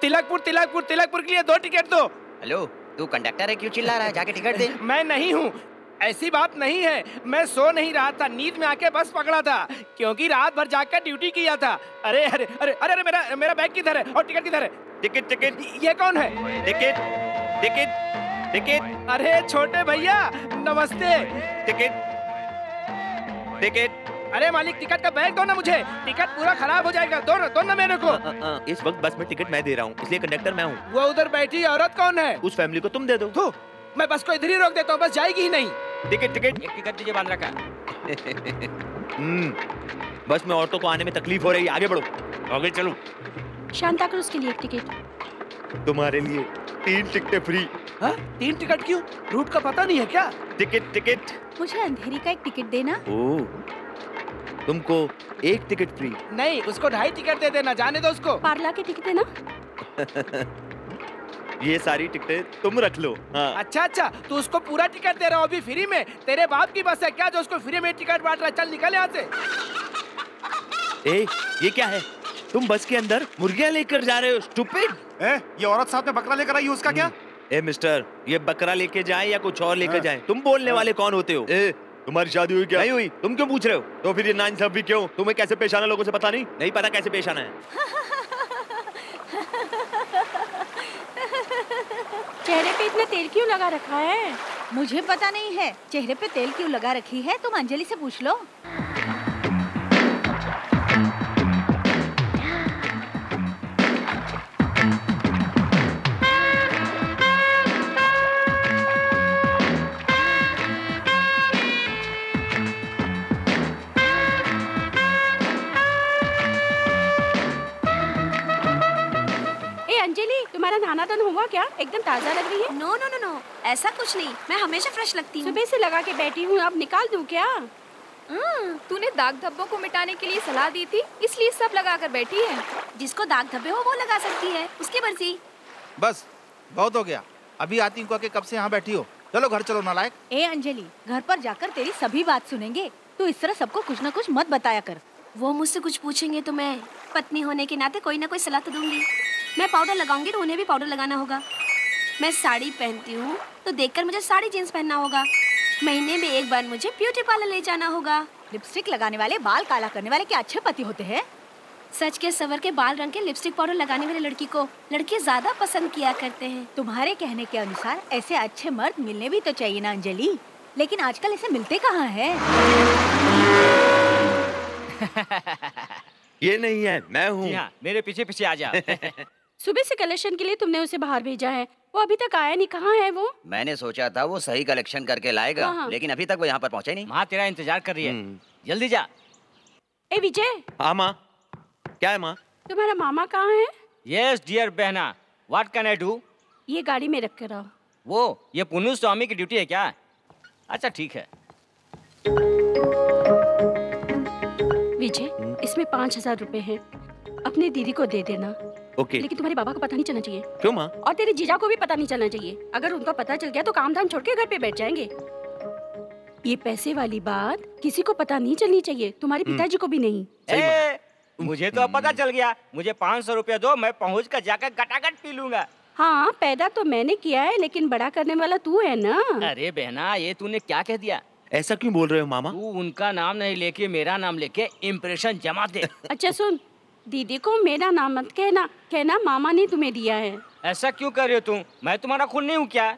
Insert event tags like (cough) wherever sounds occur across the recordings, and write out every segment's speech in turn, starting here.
तिलकपुर तिलकपुर तिलकपुर के लिए दो टिकट दो। हेलो तू कंडक्टर है? क्यों चिल्ला रहा है? जाके टिकट दे। (laughs) मैं नहीं हूँ। ऐसी बात नहीं है। मैं सो नहीं रहा था। नींद में आके बस पकड़ा था। क्योंकि रात भर जाकर ड्यूटी किया था। अरे अरे अरे अरे अरे मेरा मेरा बैग किधर है? और टिकट किधर है? Ticket ticket. ये कौन है? Ticket ticket ticket. अरे छोटे भैया नमस्ते। Ticket ticket. अरे मालिक टिकट का बैग दो ना मुझे। टिकट पूरा खराब हो जाएगा। दो ना दो ना मेरे को। आ, आ, आ, इस वक्त बस में टिकट मैं दे रहा हूँ इसलिए कंडक्टर मैं हूँ। वो उधर बैठी औरत कौन है? उस फैमिली को तुम दे दो। थू मैं बस को इधर ही रोक देता हूँ बस जाएगी ही नहीं। Ticket ticket. टिकट दीजिए बाँध रखा हम्म, बस में औरतों को आने में तकलीफ़ हो रही है आगे बढ़ो। आगे चलो। शांता क्रूज के लिए टिकट। तुम्हारे लिए तीन टिकटें फ्री। हाँ? तीन टिकट क्यों? रूट का पता नहीं है क्या? Ticket ticket. मुझे अंधेरी का एक टिकट देना। ओ तुमको एक टिकट फ्री। नहीं उसको ढाई टिकट दे देना जाने दो उसको। पार्ला के टिकट देना? (laughs) ये सारी टिकटें तुम रख लो हाँ। अच्छा अच्छा तू उसको पूरा टिकट दे रहा हो अभी फ्री में। तेरे बाप की बस है क्या जो उसको फ्री में टिकट बांट रहा है? चल निकल यहाँ से। ए ये क्या है? तुम बस के अंदर मुर्गियाँ लेकर जा रहे हो स्टूपिड? ए, ये औरत साथ में बकरा लेकर आई है उसका क्या? ए मिस्टर ये बकरा लेके जाए या कुछ और लेकर हाँ। जाए? तुम बोलने वाले कौन होते हो? ए तुम्हारी शादी हुई क्या? नहीं हुई। तुम क्यों पूछ रहे हो? तो फिर ये नाइन सब भी क्यों? तुम्हें कैसे पेश आना लोगों से पता नहीं? नहीं पता कैसे पेश आना है। चेहरे पे इतना तेल क्यों लगा रखा है? मुझे पता नहीं है। चेहरे पे तेल क्यों लगा रखी है? तुम अंजलि से पूछ लो। क्या? एकदम ताज़ा लग रही है? नो नो नो नो ऐसा कुछ नहीं. मैं हमेशा फ्रेश लगती हूँ. सुबह से लगा के बैठी हूँ. अब निकाल दूँ क्या? हम्म, तूने दाग धब्बों को मिटाने के लिए सलाह दी थी इसलिए सब लगा कर बैठी है. जिसको दाग धब्बे हो वो लगा सकती है. उसकी मर्ज़ी. बस बहुत हो गया. अभी आती हूँ के कब से यहाँ बैठी हो? चलो घर चलो नालायक. ए अंजलि घर पर जाकर तेरी सभी बात सुनेंगे. तू इस तरह सबको कुछ न कुछ मत बताया कर. वो मुझसे कुछ पूछेंगे तो मैं पत्नी होने के नाते कोई ना कोई सलाह तो दूँगी. मैं पाउडर लगाऊँगी तो उन्हें भी पाउडर लगाना होगा। मैं साड़ी पहनती हूँ तो देखकर मुझे साड़ी जींस पहनना होगा। महीने में एक बार मुझे ब्यूटी पार्लर ले जाना होगा। लिपस्टिक लगाने वाले बाल काला करने वाले क्या अच्छे पति होते हैं। सच के सवर के बाल रंग के लिपस्टिक पाउडर लगाने वाले लड़की को लड़के ज़्यादा पसंद किया करते हैं। तुम्हारे कहने के अनुसार ऐसे अच्छे मर्द मिलने भी तो चाहिए ना अंजलि। लेकिन आजकल ऐसे मिलते कहाँ हैं? (laughs) ये नहीं है मैं हूँ। हाँ मेरे पीछे पीछे आ जा। (laughs) सुबह से कलेक्शन के लिए तुमने उसे बाहर भेजा है। वो अभी तक आया नहीं। कहाँ है वो? मैंने सोचा था वो सही कलेक्शन करके लाएगा हाँ, हाँ। लेकिन अभी तक वो यहाँ पर पहुँचे नहीं। माँ तेरा इंतज़ार कर रही है। हम्म। जल्दी जा। ए विजय! हाँ माँ। क्या है माँ? तुम्हारा मामा कहाँ है? यस डियर बहना। व्हाट कैन आई डू ये गाड़ी में रख कर आओ। वो ये पुनु स्वामी की ड्यूटी है क्या? अच्छा ठीक है। विजय इसमें पाँच हज़ार रूपए है। अपने दीदी को दे देना। ओके। लेकिन तुम्हारे बाबा को पता नहीं चलना चाहिए। क्यों माँ? और तेरे जीजा को भी पता नहीं चलना चाहिए। अगर उनको पता चल गया तो काम धाम छोड़ के घर पे बैठ जाएँगे। ये पैसे वाली बात किसी को पता नहीं चलनी चाहिए। तुम्हारे पिताजी को भी नहीं। ए, मुझे तो अब पता चल गया। मुझे पाँच सौ रुपया दो मैं पहुँच कर जाकर गटागट पी लूँगा। हाँ पैदा तो मैंने किया है लेकिन बड़ा करने वाला तू है ना? अरे बहना ये तूने क्या कह दिया? ऐसा क्यों बोल रहे हो मामा? तू उनका नाम नहीं लेके मेरा नाम लेके इम्प्रेशन जमा दे। (laughs) अच्छा सुन। दीदी को मेरा नाम मत कहना कहना मामा ने तुम्हें दिया है। ऐसा क्यों कर रहे हो तुम? मैं तुम्हारा खून नहीं हूँ क्या?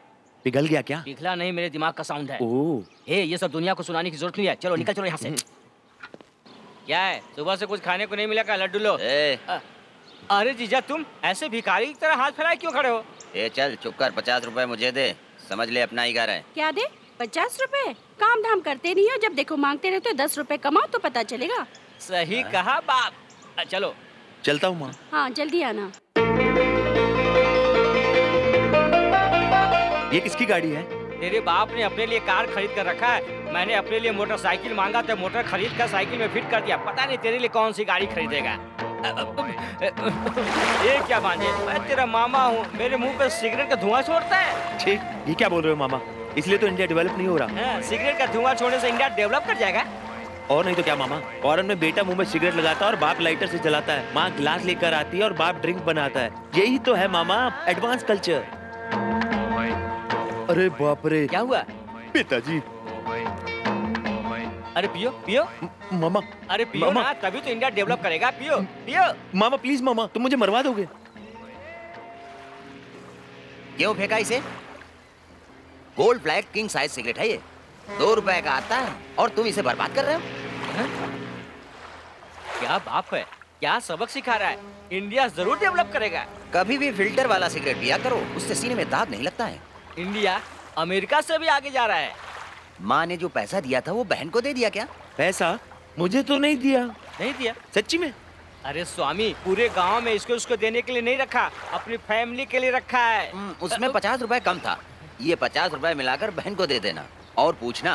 पिघल गया क्या? पिघला नहीं मेरे दिमाग का साउंड है। ओह हे ये सब दुनिया को सुनाने की ज़रूरत नहीं है। चलो निकल चलो यहाँ से। क्या है? सुबह से कुछ खाने को नहीं मिला का लड्डू लो। ए, अरे जीजा तुम ऐसे भिखारी की तरह हाथ फैलाए क्यों खड़े हो? ए चल चुप कर पचास रुपए मुझे दे। समझ ले अपना ही घर है। क्या दे? पचास रुपए? काम धाम करते नहीं हो? जब देखो मांगते रहते हो दस रुपए कमाओ तो पता चलेगा। सही कहा बाप। चलो। चलता हूँ माँ। हाँ जल्दी आना। ये किसकी गाड़ी है? तेरे बाप ने अपने लिए कार खरीद कर रखा है। मैंने अपने लिए मोटरसाइकिल मांगा तो मोटर खरीद कर साइकिल में फिट कर दिया। पता नहीं तेरे लिए कौन सी गाड़ी खरीदेगा। ये क्या बांधे मैं तेरा मामा हूँ। मेरे मुँह पे सिगरेट का धुआँ छोड़ता है। ठीक ये क्या बोल रहे हो मामा? इसलिए तो इंडिया डेवलप नहीं हो रहा। हाँ, सिगरेट का धुआँ छोड़ने से इंडिया डेवलप कर जाएगा। और नहीं तो क्या मामा? फॉरन में बेटा मुँह में सिगरेट लगाता है और बाप लाइटर से जलाता है। माँ गिलास लेकर आती है और बाप ड्रिंक बनाता है। यही तो है मामा एडवांस कल्चर अरे बाप रे। क्या हुआ? पिताजी। अरे पियो पियो। मामा अरे पियो मामा। ना तभी तो इंडिया डेवलप करेगा। पियो पियो। मामा प्लीज़ मामा तुम मुझे मरवा दोगे। क्यों फेंका इसे। Gold black king size cigarette है ये। दो रुपए का आता है और तुम इसे बर्बाद कर रहे हो। क्या बाप है? क्या सबक सिखा रहा है? इंडिया ज़रूर डेवलप करेगा। कभी भी फ़िल्टर वाला सिगरेट पिया करो उससे सीने में दाग नहीं लगता है। इंडिया अमेरिका से भी आगे जा रहा है। माँ ने जो पैसा दिया था वो बहन को दे दिया क्या? पैसा? मुझे तो नहीं दिया। नहीं दिया? सच्ची में? अरे स्वामी पूरे गाँव में इसको उसको देने के लिए नहीं रखा अपनी फैमिली के लिए रखा है। हम्म, उसमें पचास रुपए कम था। ये पचास रुपए मिलाकर बहन को दे देना। और पूछना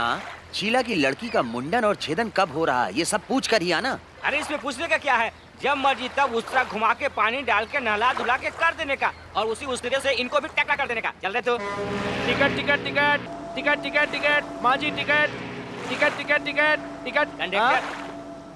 शीला की लड़की का मुंडन और छेदन कब हो रहा है ये सब पूछ कर ही आना अरे इसमें पूछने का क्या है जब मर्ज़ी तब उस तरह घुमा के पानी डाल के नहला धुला के कर देने का और उसी उस तरह से इनको भी टकरा कर देने का चल रहे तो ticket ticket ticket ticket ticket ticket माँ जी ticket ticket ticket ticket ticket conductor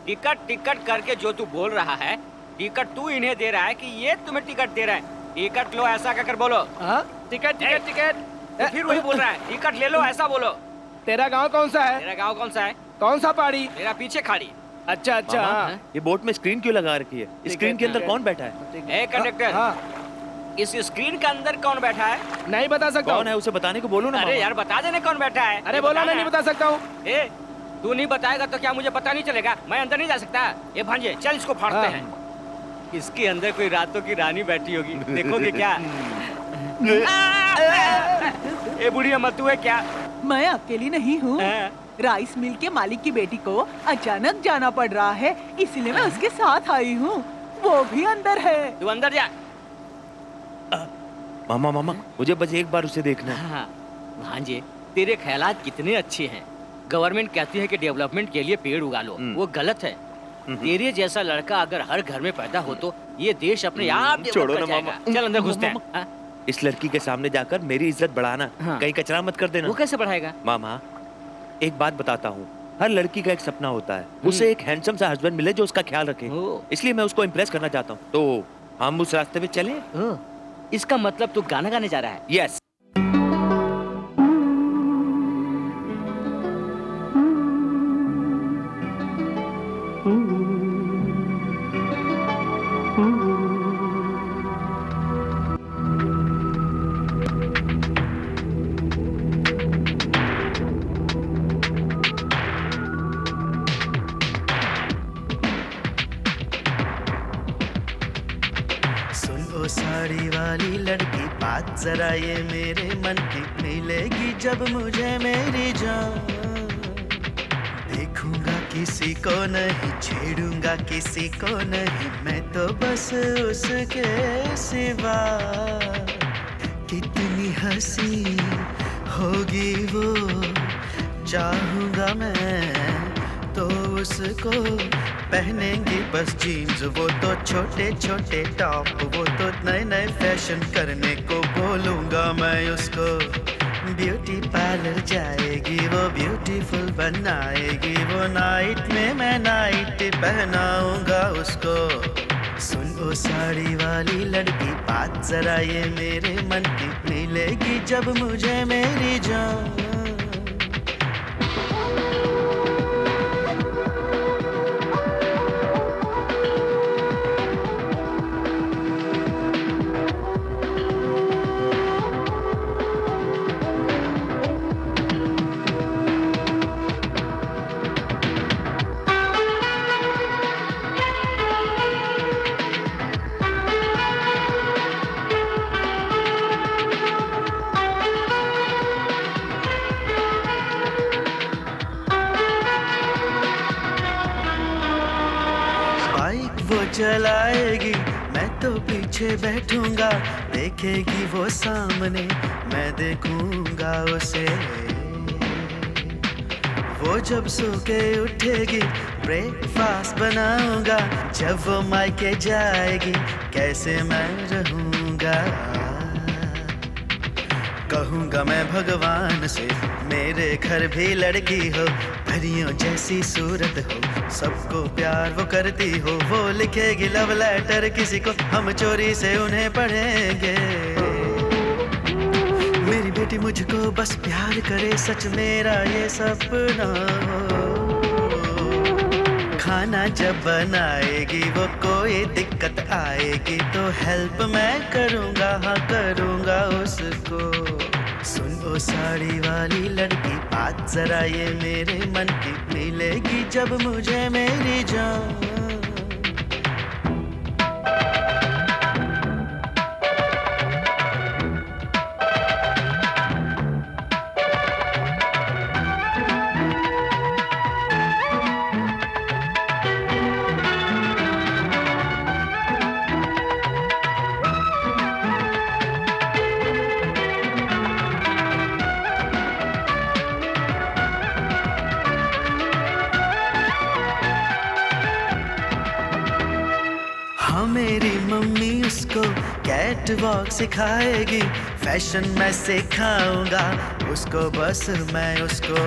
ticket ticket करके जो तू बोल रहा है टिकट तू इन्हें दे रहा है कि ये तुम्हें टिकट दे रहा है टिकट लो ऐसा कहकर बोलो हाँ टिकट टिकट टिकट तो फिर वही बोल रहा है टिकट ले लो ऐसा बोलो तेरा गाँव कौन सा है? मेरा गाँव कौन सा है? कौन सा पहाड़ी? मेरा पीछे खाड़ी। अच्छा अच्छा हाँ। ये बोट में स्क्रीन क्यों लगा रखी है? स्क्रीन के अंदर कौन बैठा है? कंडक्टर। हाँ इस स्क्रीन के अंदर कौन बैठा है? नहीं बता सकता कौन है? उसे बताने को बोलो ना अरे यार बता देने कौन बैठा है? अरे बोला मैं नहीं बता सकता हूँ। तू नहीं बताएगा तो क्या मुझे पता नहीं चलेगा? मैं अंदर नहीं जा सकता। ये भांजे चल इसको फाड़ते हाँ। हैं। इसके अंदर कोई रातों की रानी बैठी होगी। देखोगे क्या? (laughs) ए बुढ़ी अम्मा तू है क्या? मैं अकेली नहीं हूँ। हाँ। राइस मिल के मालिक की बेटी को अचानक जाना पड़ रहा है इसलिए मैं उसके साथ आई हूँ। वो भी अंदर है। तू अंदर जा। मामा मामा मुझे बस एक बार उसे देखना है। हाँ भांजे तेरे ख्यालात कितने अच्छे हैं। गवर्नमेंट कहती है कि डेवलपमेंट के लिए पेड़ उगा लो हम्म। वो गलत है। हम्म। तेरे जैसा लड़का अगर हर घर में पैदा हो तो ये देश अपने आप छोड़ो ना मामा। चल अंदर घुसते हैं। हाँ? इस लड़की के सामने जाकर मेरी इज़्ज़त बढ़ाना। हाँ। कहीं कचरा मत कर देना। वो कैसे बढ़ाएगा? मामा एक बात बताता हूँ। हर लड़की का एक सपना होता है। उसे एक हैंडसम सा हस्बैंड मिले जो उसका ख्याल रखे। इसलिए मैं उसको इम्प्रेस करना चाहता हूँ। तो हम उस रास्ते पे चले? इसका मतलब तू गाना गाने जा रहा है? यस जरा ये मेरे मन की मिलेगी जब मुझे मेरी जान। देखूँगा किसी को नहीं, छेड़ूँगा किसी को नहीं, मैं तो बस उसके सिवा। कितनी हँसी होगी वो, चाहूँगा मैं तो उसको पहनेंगे बस जीन्स वो तो छोटे छोटे टॉप वो तो नए नए फ़ैशन करने को बोलूँगा मैं उसको। ब्यूटी पार्लर जाएगी, वो ब्यूटीफुल बनाएगी, वो नाइट में मैं नाइट पहनाऊँगा उसको। सुन ओ साड़ी वाली लड़की, बात जरा ये मेरे मन की, मिलेगी जब मुझे मेरी जान। देखेगी वो सामने, मैं देखूँगा उसे। वो जब सो के उठेगी ब्रेकफास्ट बनाऊँगा, जब वो मायके जाएगी, कैसे मैं रहूँगा? कहूँगा मैं भगवान से, मेरे घर भी लड़की हो परियों जैसी सूरत हो, सबको प्यार वो करती हो, वो लिखेगी लव लेटर किसी को, हम चोरी से उन्हें पढ़ेंगे। मेरी बेटी मुझको बस प्यार करे, सच मेरा ये सपना हो। खाना जब बनाएगी, वो कोई दिक्कत आएगी तो हेल्प मैं करूँगा हाँ करूँगा उसको। साड़ी वाली लड़की बात जरा ये मेरे मन की मिलेगी जब मुझे मेरी जान। सिखाएगी। फ़ैशन मैं सिखाऊँगा। उसको बस मैं उसको।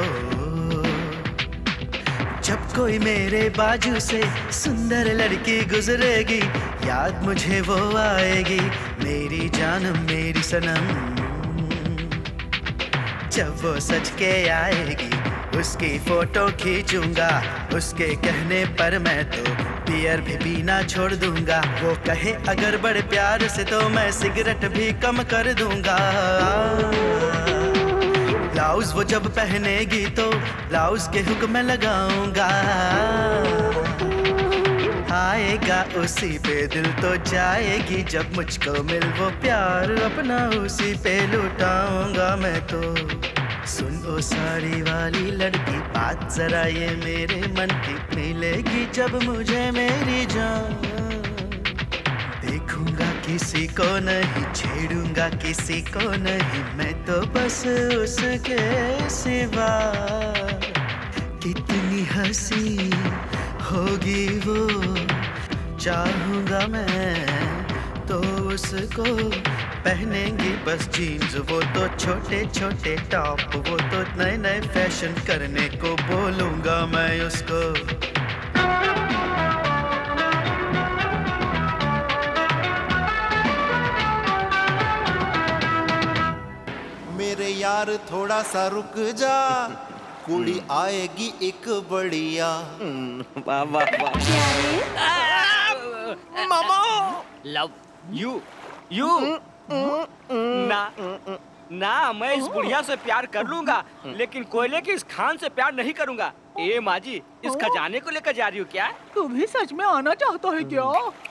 जब कोई मेरे बाजू से सुंदर लड़की गुजरेगी, याद मुझे वो आएगी। मेरी जान, मेरी सनम। जब वो सच के आएगी, उसकी फ़ोटो खींचूँगा। उसके कहने पर मैं तो बियर भी पीना छोड़ दूँगा। वो कहे, अगर बड़े प्यार से तो मैं सिगरेट भी कम कर दूँगा। ब्लाउज वो जब पहनेगी तो ब्लाउज के हुक में लगाऊँगा। आएगा उसी पे, दिल तो जाएगी जब मुझको मिल वो प्यार। अपना उसी पे लुटाऊँगा मैं तो। सुन ओ साड़ी वाली लड़की, बात जरा ये मेरे मन की मिलेगी जब मुझे मेरी जान। देखूँगा किसी को नहीं, छेड़ूँगा किसी को नहीं, मैं तो बस उसके सिवा। कितनी हँसी होगी वो, चाहूँगा मैं तो उसको पहनेंगी बस जीन्स वो तो छोटे छोटे टॉप वो तो नए नए फ़ैशन करने को बोलूँगा मैं उसको। मेरे यार थोड़ा सा रुक जा कुड़ी आएगी एक बढ़िया। वाह वाह वाह। मामा! लव यू यू ना ना मैं इस बुढ़िया से प्यार कर लूँगा लेकिन कोयले की इस खान से प्यार नहीं करूँगा। ए माँ जी इस खजाने को लेकर जा रही हो क्या? तू भी सच में आना चाहता है क्या?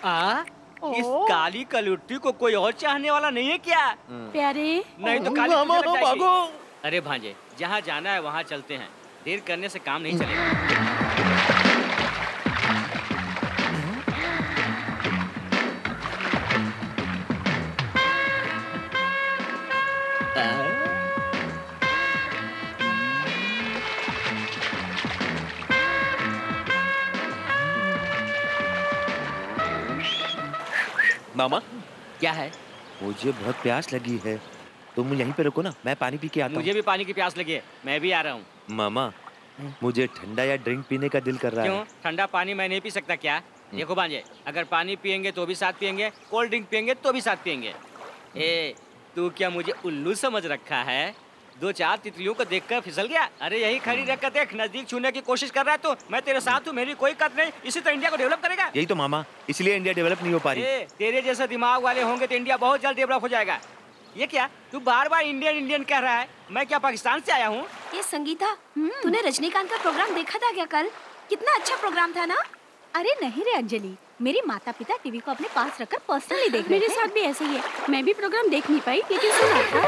आ? इस काली कलुट्टी को कोई और चाहने वाला नहीं है क्या? प्यारे। नहीं तो काली भागो। अरे भांजे जहाँ जाना है वहाँ चलते हैं। देर करने से काम नहीं चलेगा। मामा? क्या है? मुझे बहुत प्यास लगी है। तुम यहीं पे रुको ना मैं पानी पी के आता मुझे भी पानी की प्यास लगी है मैं भी आ रहा हूँ। मामा मुझे ठंडा या ड्रिंक पीने का दिल कर रहा क्यों? है। ठंडा पानी मैं नहीं पी सकता क्या? देखो बांजे अगर पानी पियेंगे तो भी साथ पियेंगे कोल्ड ड्रिंक पियेंगे तो भी साथ पियेंगे। ए तू क्या मुझे उल्लू समझ रखा है? दो चार तितलियों को देखकर फिसल गया। अरे यही खड़ी रख कर देख नज़दीक छूने की कोशिश कर रहा है तू। मैं तेरे साथ हूँ मेरी कोई कत नहीं। इसी तो इंडिया को डेवलप करेगा। यही तो मामा इसलिए इंडिया डेवलप नहीं हो पा रही। तेरे जैसे दिमाग वाले होंगे तो इंडिया बहुत जल्द डेवलप हो जाएगा। ये क्या? तू बार बार इंडियन इंडियन कह रहा है। मैं क्या पाकिस्तान से आया हूँ? ये संगीता तूने रजनीकांत का प्रोग्राम देखा था क्या कल? कितना अच्छा प्रोग्राम था ना? अरे नहीं रे अंजलि मेरे माता पिता टीवी को अपने पास रखकर पर्सनली देख रहे मेरे साथ भी ऐसे ही है। मैं भी प्रोग्राम देख नहीं पाई लेकिन सुना था।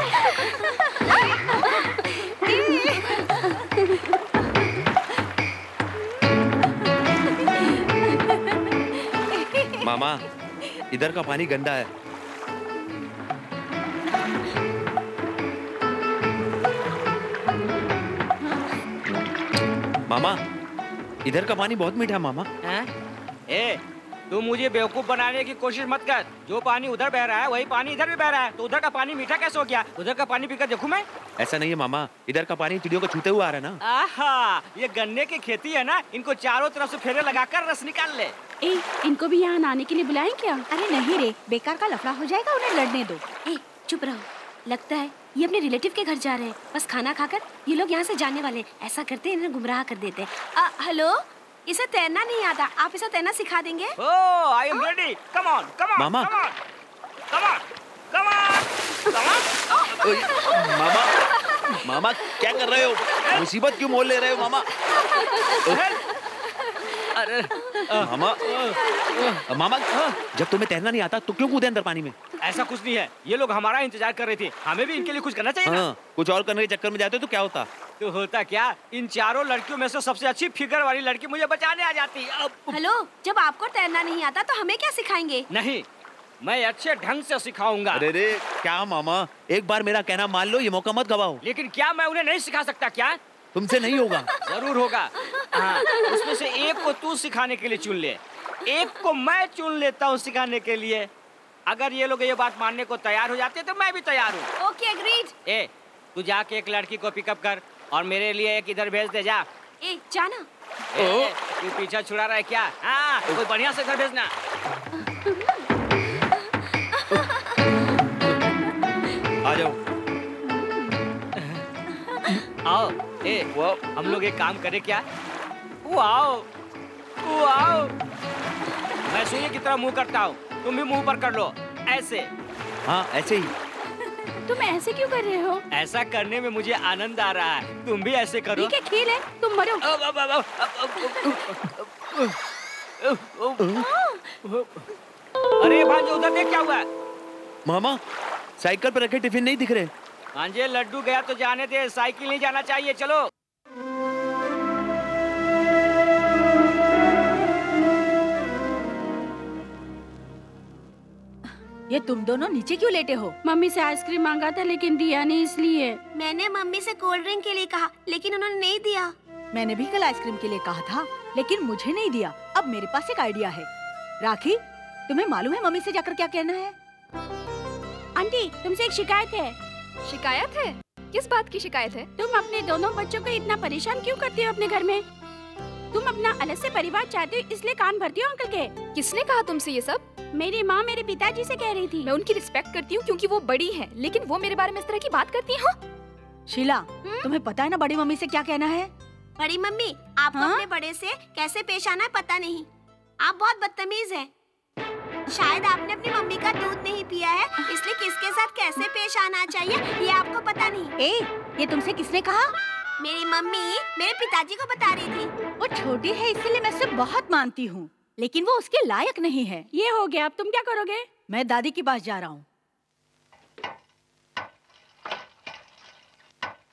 मामा इधर का पानी गंदा है। मामा इधर का पानी बहुत मीठा मामा। हैं? ए तू मुझे बेवकूफ़ बनाने की कोशिश मत कर। जो पानी उधर बह रहा है वही पानी इधर भी बह रहा है। तो उधर का पानी मीठा कैसे हो गया? उधर का पानी पीकर देखू मैं? ऐसा नहीं है मामा। इधर का पानी चिड़ियों को छूते हुए आ रहा है ना। आहा ये गन्ने की खेती है ना इनको चारों तरफ़ से फेरे लगाकर रस निकाल ले। ए, इनको भी यहाँ आने के लिए बुलाएँ क्या? अरे नहीं रे बेकार का लफड़ा हो जाएगा उन्हें लड़ने दो। ए चुप रहो। लगता है ये अपने रिलेटिव के घर जा रहे हैं। बस खाना खाकर ये लोग यहाँ से जाने वाले ऐसा करते हैं इन्हें गुमराह कर देते हैं। हेलो? इसे तैरना नहीं आता। आप इसे तैरना सिखा देंगे? ओ I am ready come on come on mama. Come on come on come on come on मामा मामा क्या कर रहे हो? मुसीबत क्यों मोल ले रहे हो मामा? अरे। मामा मामा जब तुम्हें तैरना नहीं आता तो क्यों कूदे अंदर पानी में? ऐसा कुछ नहीं है। ये लोग हमारा इंतज़ार कर रहे थे। हमें भी इनके लिए कुछ करना चाहिए ना? हाँ कुछ और करने के चक्कर में जाते तो क्या होता? तो होता क्या? इन चारों लड़कियों में से सबसे अच्छी फिगर वाली लड़की मुझे बचाने आ जाती। अब हेलो जब आपको तैरना नहीं आता तो हमें क्या सिखाएँगे? नहीं मैं अच्छे ढंग से सिखाऊँगा। अरे रे क्या मामा? एक बार मेरा कहना मान लो ये मौका मत गवाओ। लेकिन क्या मैं उन्हें नहीं सिखा सकता क्या? तुमसे नहीं होगा। ज़रूर होगा। हाँ, उसमें से एक को तू सिखाने के लिए चुन ले। एक को मैं चुन लेता हूँ सिखाने के लिए। अगर ये लोग ये बात मानने को तैयार हो जाते तो मैं भी तैयार हूँ। ओके एग्रीड ए तू जाके एक लड़की को पिकअप कर और मेरे लिए एक इधर भेज दे जा। ए जाना। ए, ए, तू पीछा छुड़ा रहा है क्या? हाँ कोई बढ़िया से घर भेजना। आ जाओ। आओ। ए वो हम लोग एक काम करें क्या वो आओ वो आओ मैं सूर्य की तरह मुँह करता हूँ तुम भी मुँह पर कर लो ऐसे हाँ ऐसे ही तुम ऐसे क्यों कर रहे हो ऐसा करने में मुझे आनंद आ रहा है तुम भी ऐसे करो ठीक है खेल है तुम मरो अरे भांजे उधर देख क्या हुआ है मामा साइकिल पर रखे टिफ़िन नहीं दिख रहे भांजे लड्डू गया तो जाने दे साइकिल नहीं जाना चाहिए चलो। ये तुम दोनों नीचे क्यों लेटे हो? मम्मी से आइसक्रीम मांगा था लेकिन दिया नहीं इसलिए। मैंने मम्मी से कोल्ड ड्रिंक के लिए कहा लेकिन उन्होंने नहीं दिया। मैंने भी कल आइसक्रीम के लिए कहा था लेकिन मुझे नहीं दिया। अब मेरे पास एक आइडिया है। राखी तुम्हें मालूम है मम्मी से जाकर क्या कहना है? आंटी तुमसे एक शिकायत है। शिकायत है? किस बात की शिकायत है? तुम अपने दोनों बच्चों को इतना परेशान क्यों करती हो अपने घर में? तुम अपना अलग से परिवार चाहते हो इसलिए कान भरती हो अंकल के? किसने कहा तुमसे ये सब? मेरी माँ मेरे पिताजी से कह रही थी। मैं उनकी रिस्पेक्ट करती हूँ क्योंकि वो बड़ी है लेकिन वो मेरे बारे में इस तरह की बात करती है हाँ? शीला तुम्हें पता है ना बड़ी मम्मी से क्या कहना है? बड़ी मम्मी आपको हाँ? अपने बड़े से कैसे पेश आना है पता नहीं। आप बहुत बदतमीज हैं। शायद आपने अपनी मम्मी का दूध नहीं पिया है इसलिए किसके साथ कैसे पेश आना चाहिए ये आपको पता नहीं। ए, ये तुमसे किसने कहा? मेरी मम्मी मेरे पिताजी को बता रही थी। वो छोटी है इसलिए मैं उसे बहुत मानती हूँ। लेकिन वो उसके लायक नहीं है। ये हो गया अब तुम क्या करोगे? मैं दादी के पास जा रहा हूँ।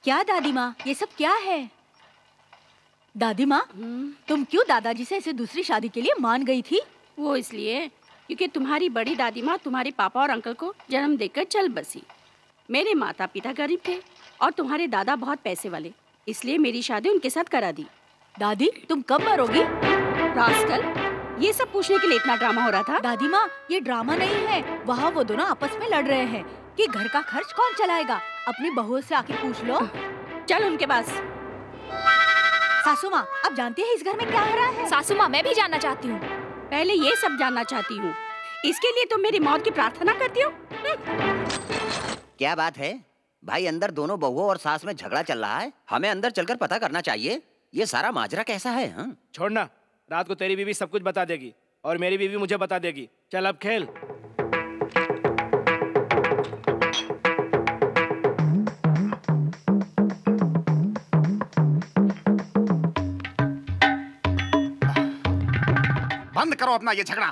क्या दादी माँ? ये सब क्या है? दादी माँ तुम क्यों दादाजी से इसे दूसरी शादी के लिए मान गई थी? वो इसलिए क्योंकि तुम्हारी बड़ी दादी माँ तुम्हारे पापा और अंकल को जन्म देकर चल बसी। मेरे माता पिता गरीब थे और तुम्हारे दादा बहुत पैसे वाले इसलिए मेरी शादी उनके साथ करा दी। दादी तुम कब मरोगी? रास्कल ये सब पूछने के लिए इतना ड्रामा हो रहा था। दादी माँ ये ड्रामा नहीं है। वहाँ वो दोनों आपस में लड़ रहे हैं कि घर का खर्च कौन चलाएगा। अपनी बहू से आके पूछ लो। चल उनके पास। सासू माँ अब जानती है इस घर में क्या हो रहा है? सासू माँ मैं भी जानना चाहती हूँ। पहले ये सब जानना चाहती हूँ। इसके लिए तुम मेरी मौत की प्रार्थना करती हो? क्या बात है? भाई अंदर दोनों बहुओं और सास में झगड़ा चल रहा है। हमें अंदर चलकर पता करना चाहिए। ये सारा माजरा कैसा है हा? छोड़ना। रात को तेरी बीवी सब कुछ बता देगी और मेरी बीवी मुझे बता देगी। चल अब खेल। बंद करो अपना ये झगड़ा।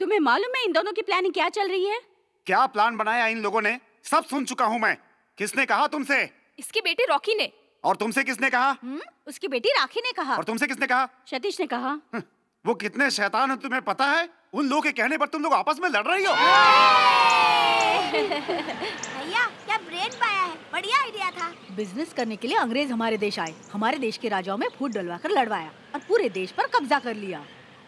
तुम्हें मालूम है इन दोनों की प्लानिंग क्या चल रही है? क्या प्लान बनाया इन लोगों ने? सब सुन चुका हूँ मैं। किसने कहा तुमसे? इसके बेटे रॉकी ने। और तुमसे किसने कहा? उसकी बेटी राखी ने कहा। और तुमसे किसने कहा? सतीश ने कहा। वो कितने शैतान है तुम्हें पता है? उन लोगों के कहने पर तुम लोग आपस में लड़ रही हो। भैया क्या ब्रेन पाया है? बढ़िया आइडिया था। बिज़नेस करने के लिए अंग्रेज़ हमारे देश आए। हमारे देश के राजाओं में फूट डलवा कर लड़वाया और पूरे देश पर कब्जा कर लिया।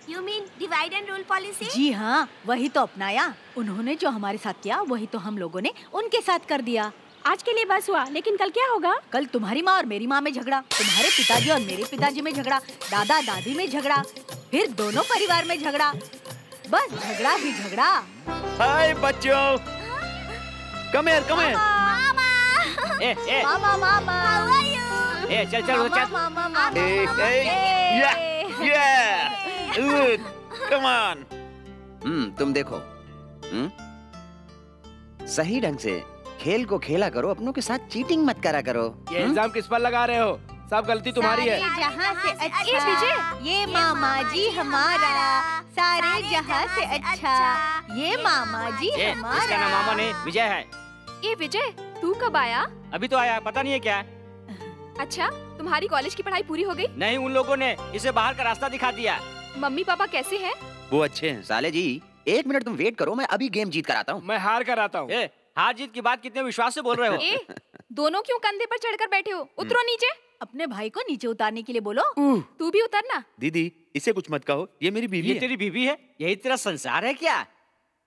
You mean divide and rule policy जी हाँ वही तो अपनाया। उन्होंने जो हमारे साथ किया वही तो हम लोगों ने उनके साथ कर दिया। आज के लिए बस हुआ लेकिन कल क्या होगा? कल तुम्हारी माँ और मेरी माँ में झगड़ा तुम्हारे पिताजी और मेरे पिताजी में झगड़ा दादा दादी में झगड़ा फिर दोनों परिवार में झगड़ा। बस झगड़ा ही झगड़ा। हाय बच्चों। कम हियर कम हियर ए ए। मामा मामा। ए चल चल चल। मामा मामा Hey, hey, yeah, yeah, good, come on. हम्म तुम देखो। हम्म सही ढंग से खेल को खेला करो अपनों के साथ चीटिंग मत करा करो। ये इल्ज़ाम किस पर लगा रहे हो? सब गलती तुम्हारी है। सारे जहाँ से ये अच्छा। विजय। ये मामा जी हमारा। सारे जहाँ से अच्छा। ये मामा जी हमारा। इसका नाम मामा नहीं विजय है। ये विजय तू कब आया? अभी तो आया पता नहीं है क्या। अच्छा तुम्हारी कॉलेज की पढ़ाई पूरी हो गई? नहीं उन लोगों ने इसे बाहर का रास्ता दिखा दिया। मम्मी पापा कैसे हैं? वो अच्छे हैं। साले जी एक मिनट तुम वेट करो मैं अभी गेम जीत कर आता हूँ। मैं हार कर आता हूँ। हार जीत की बात कितने विश्वास से बोल रहे हो? ए दोनों क्यों कंधे पर चढ़कर बैठे हो? उतरो नीचे। अपने भाई को नीचे उतारने के लिए बोलो। तू भी उतरना। दीदी इसे कुछ मत कहो। ये मेरी बीवी ये है। तेरी बीवी है? यही तेरा संसार है क्या?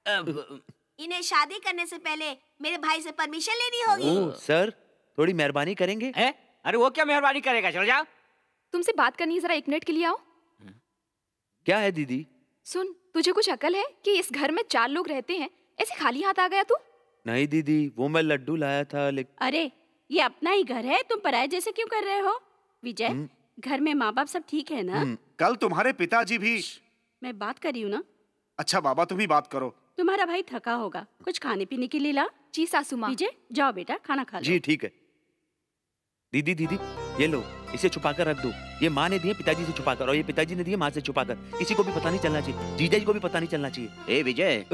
इन्हें शादी करने से पहले मेरे भाई से परमिशन लेनी होगी। सर थोड़ी मेहरबानी करेंगे? है? अरे वो क्या मेहरबानी करेगा? चल जाओ। तुमसे बात करनी है जरा एक मिनट के लिए आओ। क्या है दीदी? सुन तुझे कुछ अकल है कि इस घर में चार लोग रहते हैं? ऐसे खाली हाथ आ गया तू? नहीं दीदी वो मैं लड्डू लाया था लेकिन अरे ये अपना ही घर है तुम पराये जैसे क्यों कर रहे हो? विजय हम्म। घर में माँ बाप सब ठीक है ना? हम्म, कल तुम्हारे पिताजी भी मैं बात कर रही हूँ ना? अच्छा बाबा तुम ही बात करो। तुम्हारा भाई थका होगा। कुछ खाने पीने के लिए ला। जी सासू माँ। विजय जाओ बेटा खाना खा जी ठीक है। दीदी दीदी ये लो। इसे छुपा कर रख दो। ये माँ ने दिए पिताजी से छुपा कर और ये पिताजी ने दिए माँ से छुपा कर किसी को भी पता नहीं चलना चाहिए। जीजा जी को भी पता नहीं चलना चाहिए। ए विजय।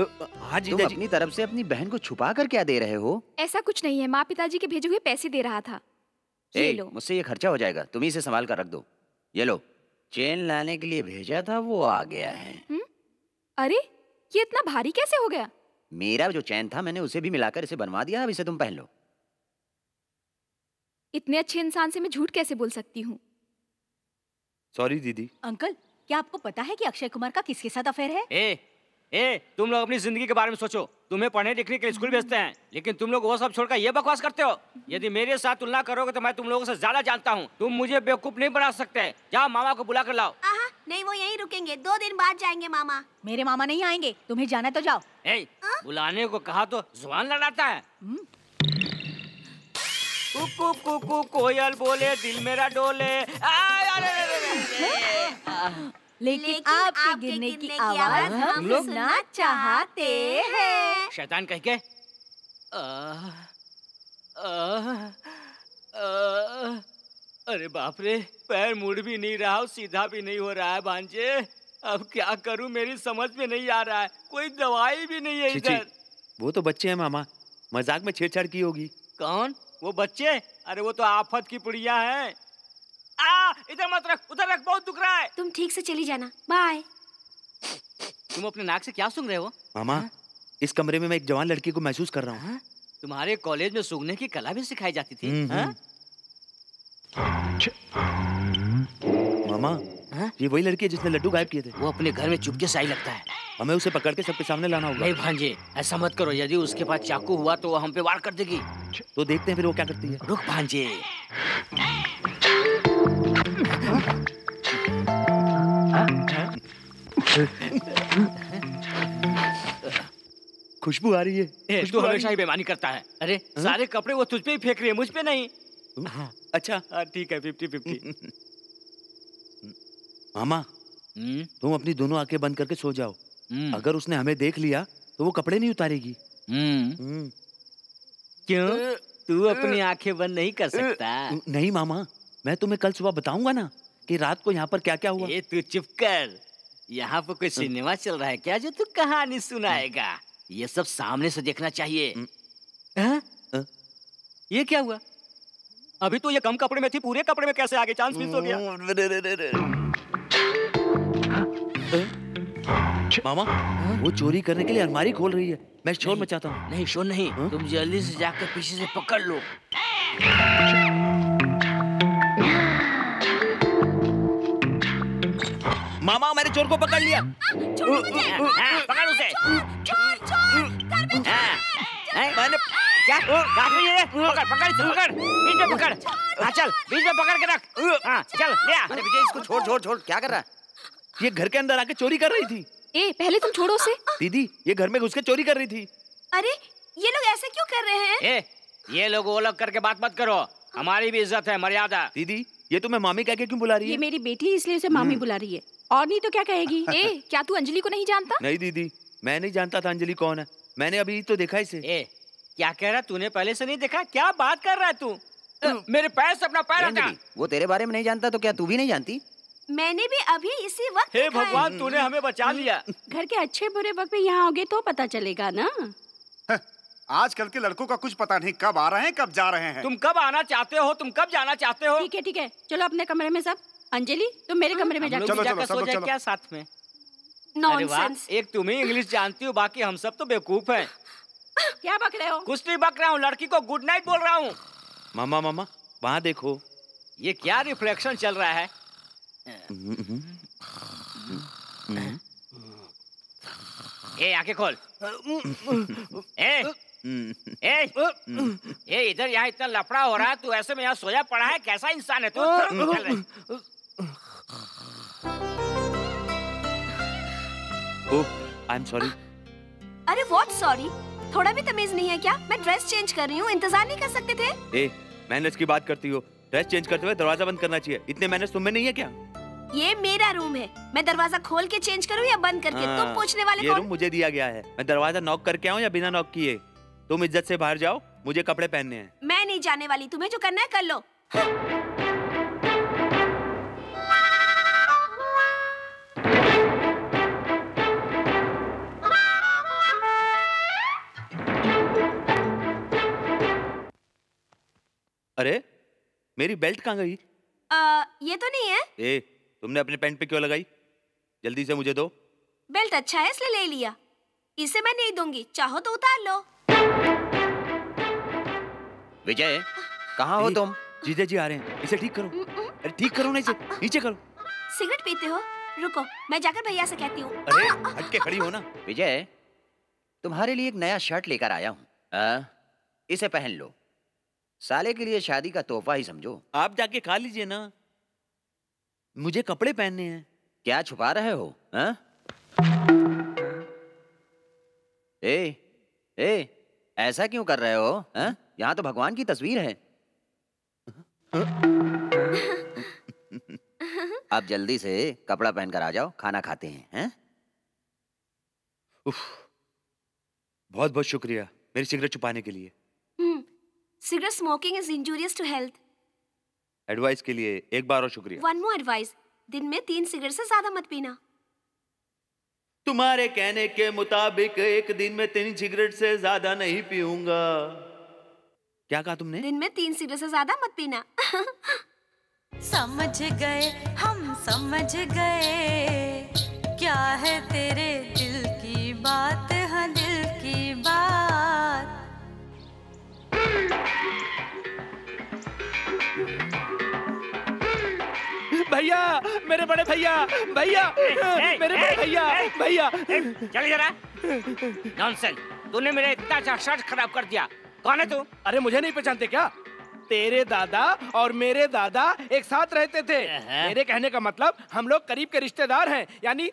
हाँ जीजा जी अपनी तरफ़ से अपनी बहन को छुपा कर क्या दे रहे हो? ऐसा कुछ नहीं है। माँ पिताजी के भेजे हुए पैसे दे रहा था। ये लो। मुझसे ये खर्चा हो जाएगा। तुम इसे संभाल कर रख दो। ये लो। चेन लाने के लिए भेजा था वो आ गया है? अरे ये इतना भारी कैसे हो गया? मेरा जो चैन था मैंने उसे भी मिलाकर इसे बनवा दिया। अब इसे तुम पहन लो। इतने अच्छे इंसान से मैं झूठ कैसे बोल सकती हूँ? सॉरी दीदी। अंकल क्या आपको पता है कि अक्षय कुमार का किसके साथ अफेयर है? ए ए तुम लोग अपनी ज़िंदगी के बारे में सोचो। तुम्हें पढ़ने लिखने के लिए स्कूल भेजते हैं लेकिन तुम लोग वो सब छोड़कर ये बकवास करते हो। यदि मेरे साथ तुलना करोगे तो मैं तुम लोगों से ज़्यादा जानता हूँ। तुम मुझे बेवकूफ़ नहीं बना सकते। जाओ मामा को बुला कर लाओ। आहा, नहीं वो यहीं रुकेंगे। दो दिन बाद जाएँगे मामा। मेरे मामा नहीं आएँगे। तुम्हें जाना तो जाओ। ए बुलाने को कहा तो ज़ुबान लड़ाता है। कुकू कुकू कोयल बोले दिल मेरा डोले। लेकिन लेकिन आपके गिरने गिरने की आवाज़ हम सुनना सुनना चाहते हैं। शैतान कह के? आ, आ, आ, अरे बाप रे पैर मुड़ भी नहीं रहा और सीधा भी नहीं हो रहा है भांजे। अब क्या करूँ मेरी समझ में नहीं आ रहा है। कोई दवाई भी नहीं है इधर। वो तो बच्चे हैं मामा। मज़ाक में छेड़छाड़ की होगी। कौन? वो बच्चे अरे वो तो आफत की पुड़िया है। आ इधर मत रख उधर रख बहुत दुख रहा है। तुम ठीक से चली जाना बाय। तुम अपने नाक से क्या सुन रहे हो? मामा इस कमरे में मैं एक जवान लड़की को महसूस कर रहा हूँ। हाँ? तुम्हारे कॉलेज में सूंघने की कला भी सिखाई जाती थी हम्म, हाँ? मामा हाँ? ये वही लड़की है जिसने लड्डू गायब किए थे। वो अपने घर में चुपके से आई लगता है। हमें उसे पकड़ के सबके सामने लाना होगा। नहीं भांजे ऐसा मत करो यदि उसके पास चाकू हुआ तो वो हम पे वार कर देगी। तो देखते हैं फिर वो क्या करती है। रुक भांजे। खुशबू आ रही है। ए, तू हमेशा ही। बेमानी करता है। अरे सारे कपड़े वो तुझ पे ही फेंक रही है मुझ पे नहीं। अच्छा। हाँ, ठीक है फिफ्टी फिफ्टी मामा तुम अपनी दोनों आँखें बंद करके सो जाओ। अगर उसने हमें देख लिया तो वो कपड़े नहीं उतारेगी। हम्म। क्यों? तू अपनी आँखें बंद नहीं कर सकता। नहीं मामा मैं तुम्हें कल सुबह बताऊँगा ना कि रात को यहाँ पर क्या क्या हुआ। ये तू चुप कर। यहाँ पर कोई सिनेमा चल रहा है क्या जो तू कहानी सुनाएगा? ये सब सामने से देखना चाहिए। हाँ? ये क्या हुआ? अभी तो ये कम कपड़े में थी पूरे कपड़े में कैसे आगे चांस मिस हो गया? मामा वो चोरी करने के लिए अलमारी खोल रही है। मैं शोर मचाता हूँ। नहीं शोर नहीं। हा? तुम जल्दी से जाकर पीछे से पकड़ लो। मामा मैंने चोर को पकड़ लिया। हाँ, पकड़ उसे। हाँ, हैं? मैंने क्या? रही है पकड़ पकड़ पकड़। बीच में पकड़। हाँ चल बीच में पकड़ के रख। हाँ चल ले आ। अरे विजय इसको छोड़ छोड़ छोड़। क्या कर रहा है? ये घर के अंदर आके चोरी कर रही थी। ए पहले तुम छोड़ो उसे। दीदी ये घर में घुस के चोरी कर रही थी। अरे ये लोग ऐसे क्यों कर रहे हैं? ए ये लोग वो लोग करके बात मत करो। हमारी भी इज़्ज़त है मर्यादा। दीदी ये तुम्हें मामी कह के क्यों बुला रही है? ये मेरी बेटी है इसलिए उसे मामी बुला रही है। और नहीं तो क्या कहेगी? (laughs) ए क्या तू अंजलि को नहीं जानता? नहीं दीदी मैं नहीं जानता था अंजलि कौन है। मैंने अभी तो देखा इसे। ए क्या कह रहा तूने पहले से नहीं देखा? क्या बात कर रहा है तू? मेरे पैर से अपना पैर हटा। वो तेरे बारे में नहीं जानता तो क्या तू भी नहीं जानती? मैंने भी अभी इसी वक्त हे भगवान तूने हमें बचा लिया। घर के अच्छे बुरे वक्त में यहाँ आओगे तो पता चलेगा ना। आजकल के लड़कों का कुछ पता नहीं कब आ रहे हैं कब जा रहे हैं। तुम कब आना चाहते हो? तुम कब जाना चाहते हो? ठीक है ठीक है। चलो अपने कमरे में सब। अंजलि तुम मेरे कमरे में जाकर सो जाए क्या साथ में? नॉनसेंस एक तुम ही इंग्लिश जानती हो बाकी हम सब तो बेवकूफ़ हैं। (laughs) क्या बक रहे हो? कुछ नहीं बक रहा हूँ लड़की को गुड नाइट बोल रहा हूँ। मामा मामा वहाँ देखो। ये क्या रिफ्लेक्शन चल रहा है? ए आँखें खोल। ए ए ए इधर यहाँ इतना लफड़ा हो रहा है तू ऐसे में यहाँ सोया पड़ा है कैसा इंसान है तू? ओह आई एम सॉरी अरे व्हाट सॉरी थोड़ा भी तमीज नहीं है क्या? मैं ड्रेस चेंज कर रही हूँ इंतज़ार नहीं कर सकते थे? ए मैनेज की बात करती हो। ड्रेस चेंज करते हुए दरवाज़ा बंद करना चाहिए। इतने मैनेज तुम में नहीं है क्या? ये मेरा रूम है। मैं दरवाज़ा खोल के चेंज करूँ या बंद करके? तुम हाँ, पूछने वाले ये रूम मुझे दिया गया है। मैं दरवाज़ा नॉक करके आऊँ या बिना नॉक किए? तुम इज़्ज़त से बाहर जाओ मुझे कपड़े पहनने हैं। मैं नहीं जाने वाली। तुम्हें जो करना है कर लो। मेरी बेल्ट कहाँ गई? आ, ये तो नहीं है। ए तुमने अपने पैंट पे क्यों लगाई? जल्दी से मुझे दो। बेल्ट अच्छा है इसलिए ले लिया। इसे मैं नहीं दूँगी। चाहो तो उतार लो। विजय कहाँ हो तुम? जीजा जी आ रहे हैं। इसे ठीक करो। अरे ठीक करो ना इसे। नीचे करो। सिगरेट पीते हो? रुको मैं जाकर भैया से कहती हूँ। अरे हट के खड़ी हो ना। विजय तुम्हारे लिए एक नया शर्ट लेकर आया हूँ। इसे पहन लो। साले के लिए शादी का तोहफा ही समझो आप जाके खा लीजिए ना मुझे कपड़े पहनने हैं क्या छुपा रहे हो हाँ? ए ए ऐसा क्यों कर रहे हो हाँ? यहाँ तो भगवान की तस्वीर है अब जल्दी से कपड़ा पहनकर आ जाओ खाना खाते हैं हैं? उफ, बहुत बहुत शुक्रिया मेरी सिगरेट छुपाने के लिए cigarette smoking is injurious to health advice के लिए एक बार और शुक्रिया। वन मोर एडवाइस दिन में तीन सिगरेट से ज़्यादा मत पीना। तुम्हारे कहने के मुताबिक एक दिन में तीन सिगरेट से ज़्यादा नहीं पीऊँगा। क्या कहा तुमने? दिन में तीन सिगरेट से ज़्यादा मत पीना। समझ गए हम समझ गए। क्या है तेरे दिल की बात हाँ दिल की बात? भैया मेरे बड़े भैया भैया मेरे बड़े भैया भैया। चल जरा नॉनसेंस तूने मेरे इतना अच्छा शर्ट खराब कर दिया। कौन है तू? अरे मुझे नहीं पहचानते क्या? तेरे दादा और मेरे दादा एक साथ रहते थे। मेरे कहने का मतलब हम लोग करीब के रिश्तेदार हैं यानी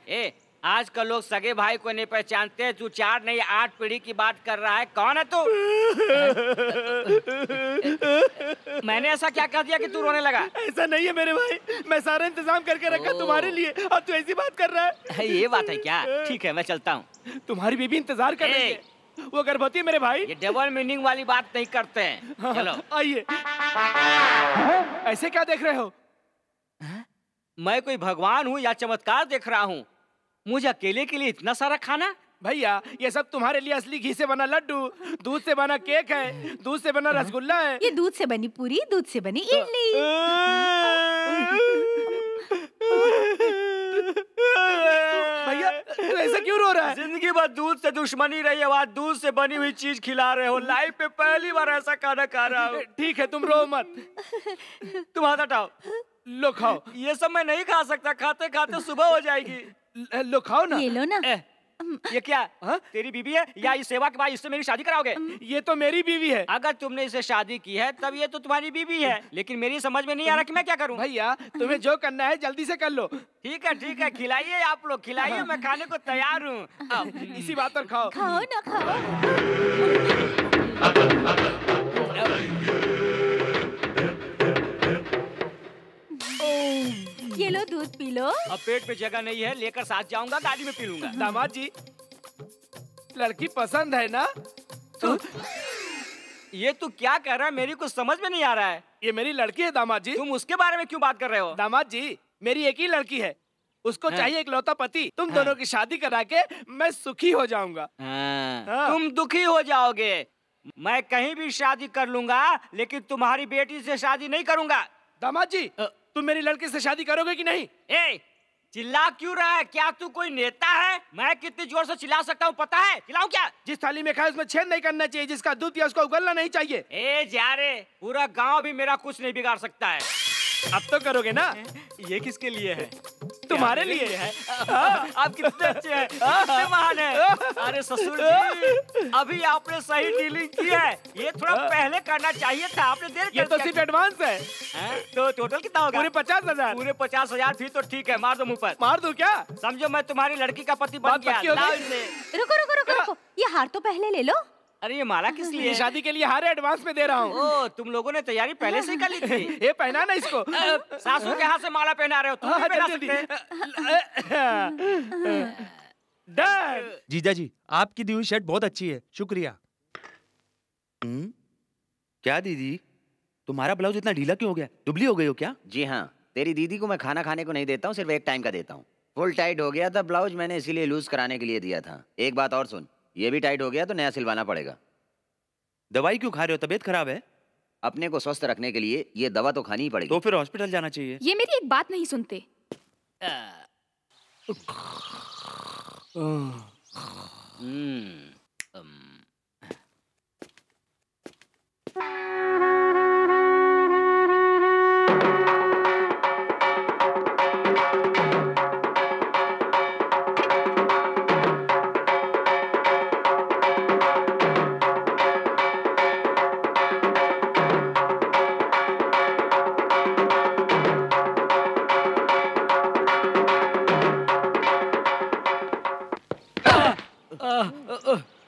ए आजकल लोग सगे भाई को नहीं पहचानते तू चार नहीं आठ पीढ़ी की बात कर रहा है। कौन है तू? (laughs) मैंने ऐसा क्या कर दिया कि तू रोने लगा? ऐसा नहीं है मेरे भाई। मैं सारा इंतज़ाम करके रखा तुम्हारे लिए और तू ऐसी बात कर रहा है। ये बात है क्या? ठीक है मैं चलता हूँ। तुम्हारी बीबी इंतज़ार कर रही है। वो गर्भवती है मेरे भाई। ये डबल मीनिंग वाली बात नहीं करते हैं। चलो। आइए। ऐसे क्या देख रहे हो? मैं कोई भगवान हूँ या चमत्कार देख रहा हूँ? मुझे अकेले के लिए इतना सारा खाना? भैया ये सब तुम्हारे लिए असली घी से बना लड्डू दूध से बना केक है दूध से बना रसगुल्ला है। ये दूध से बनी पूरी दूध से बनी इडली। भैया तू क्यों रो रहा है? ज़िंदगी भर दूध से दुश्मनी रही है आज दूध से बनी हुई चीज़ खिला रहे हो। लाइफ में पहली बार ऐसा खाना खा रहा हूँ। ठीक है तुम रो मत। (laughs) तुम हाथ हटाओ। लो खाओ। ये सब मैं नहीं खा सकता खाते खाते सुबह हो जाएगी। ल- खाओ ना। ये लो ना। ये क्या हा? तेरी बीवी है? या इस सेवा के बाद इससे मेरी शादी कराओगे? ये तो मेरी बीवी है। अगर तुमने इसे शादी की है तब ये तो तुम्हारी बीवी है। लेकिन मेरी समझ में नहीं आ रहा कि मैं क्या करूँ। भैया तुम्हें जो करना है जल्दी से कर लो। ठीक है ठीक है खिलाइए आप लोग खिलाइए मैं खाने को तैयार हूँ। इसी बात पर खाओ। खाओ ना खाओ। ये लो दूध पी लो अब पेट पे जगह नहीं है लेकर साथ जाऊँगा गाड़ी में पी लूँगा। दामाद जी लड़की पसंद है ना? तो ये तू क्या कह रहा है? मेरी कुछ समझ में नहीं आ रहा है। ये मेरी लड़की है दामाद जी। तुम उसके बारे में क्यों बात कर रहे हो? दामाद जी मेरी एक ही लड़की है। उसको हाँ। चाहिए एक लौता पति। तुम हाँ। दोनों की शादी करा के मैं सुखी हो जाऊँगा। हाँ, तुम दुखी हो जाओगे। मैं कहीं भी शादी कर लूँगा लेकिन तुम्हारी बेटी से शादी नहीं करूँगा। दामाद जी तुम मेरी लड़की से शादी करोगे कि नहीं? ए चिल्ला क्यों रहा है? क्या तू कोई नेता है? मैं कितनी ज़ोर से चिल्ला सकता हूँ पता है? चिल्लाऊ क्या? जिस थाली में खाए उसमें छेद नहीं करना चाहिए जिसका दूध या उसको उगलना नहीं चाहिए। ए जा रे पूरा गाँव भी मेरा कुछ नहीं बिगाड़ सकता है। अब तो करोगे ना? (laughs) ये किसके लिए है? तुम्हारे लिए मेरे है आप कितने अच्छे हैं। (laughs) कितने महान हैं। अरे ससुर जी (laughs) अभी आपने सही डीलिंग की है। ये थोड़ा पहले करना चाहिए था। आपने देर ये कर तो सिर्फ़ एडवांस है। हैं? तो टोटल कितना होगा? पूरे पचास हज़ार। पूरे पचास हज़ार फिर तो ठीक है मार दो मुँह पर। मार दो क्या? समझो मैं तुम्हारी लड़की का पति बन गया। हो रुको रुको रुको। ये हार तो पहले ले लो। अरे ये माला किस लिए शादी के लिए हारे एडवांस में दे रहा हूँ। ओ तुम लोगों ने तैयारी पहले से ही कर ली थी। (laughs) ये पहना ना इसको सासू के हाथ से माला पहना रहे हो तुम हाँ, भी पहना सकते। हैं। डन। जीजा जी आपकी दी हुई शर्ट बहुत अच्छी है शुक्रिया। हम्म? क्या दीदी? तुम्हारा ब्लाउज इतना ढीला क्यों हो गया? दुबली हो गई हो क्या? जी हाँ तेरी दीदी को मैं खाना खाने को नहीं देता हूँ सिर्फ़ एक टाइम का देता हूँ। फुल टाइट हो गया था ब्लाउज मैंने इसीलिए लूज कराने के लिए दिया था। एक बात और सुन ये भी टाइट हो गया तो नया सिलवाना पड़ेगा। दवाई क्यों खा रहे हो? तबीयत खराब है? अपने को स्वस्थ रखने के लिए ये दवा तो खानी ही पड़ेगी। तो फिर हॉस्पिटल जाना चाहिए। ये मेरी एक बात नहीं सुनते।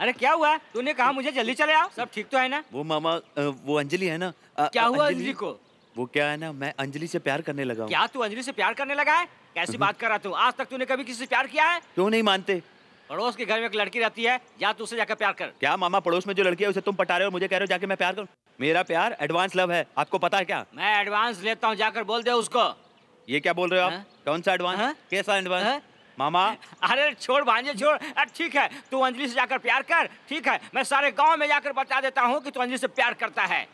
अरे क्या हुआ? तूने कहा मुझे जल्दी चले आओ? सब ठीक तो है ना? वो मामा वो अंजलि है ना? अ, क्या हुआ अंजलि? को? वो क्या है ना मैं अंजलि से प्यार करने लगा क्या तू अंजलि से प्यार करने लगा है? कैसी (laughs) बात कर रहा तू? आज तक तूने कभी किसी से प्यार किया है? क्यों नहीं मानते? पड़ोस के घर में एक लड़की रहती है जा तू उससे जाकर प्यार कर। क्या मामा पड़ोस में जो लड़की है उसे तुम पटा रहे हो? मुझे कह रहे हो जाके मैं प्यार करूँ। मेरा प्यार एडवांस लव है। आपको पता है क्या? मैं एडवांस लेता हूँ जाकर बोल दे उसको। ये क्या बोल रहे हो आप? कौन सा एडवांस कैसा एडवांस मामा। अरे छोड़ भांजे छोड़। अरे ठीक है तू अंजलि से जाकर प्यार कर ठीक है। मैं सारे गाँव में जाकर बता देता हूँ कि तू अंजलि से प्यार करता है।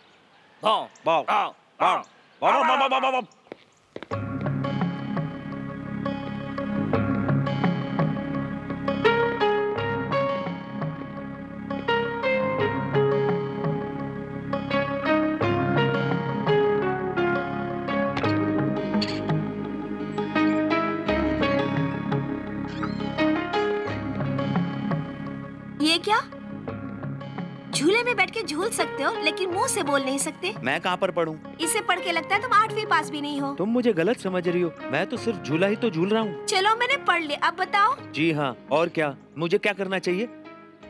में बैठ के झूल सकते हो लेकिन मुँह से बोल नहीं सकते। मैं कहाँ पर पढ़ूं? इसे पढ़ के लगता है तुम आठवीं पास भी नहीं हो। तुम मुझे गलत समझ रही हो। मैं तो सिर्फ़ झूला ही तो झूल रहा हूँ। चलो मैंने पढ़ लिया। अब बताओ। जी हाँ और क्या? मुझे क्या करना चाहिए?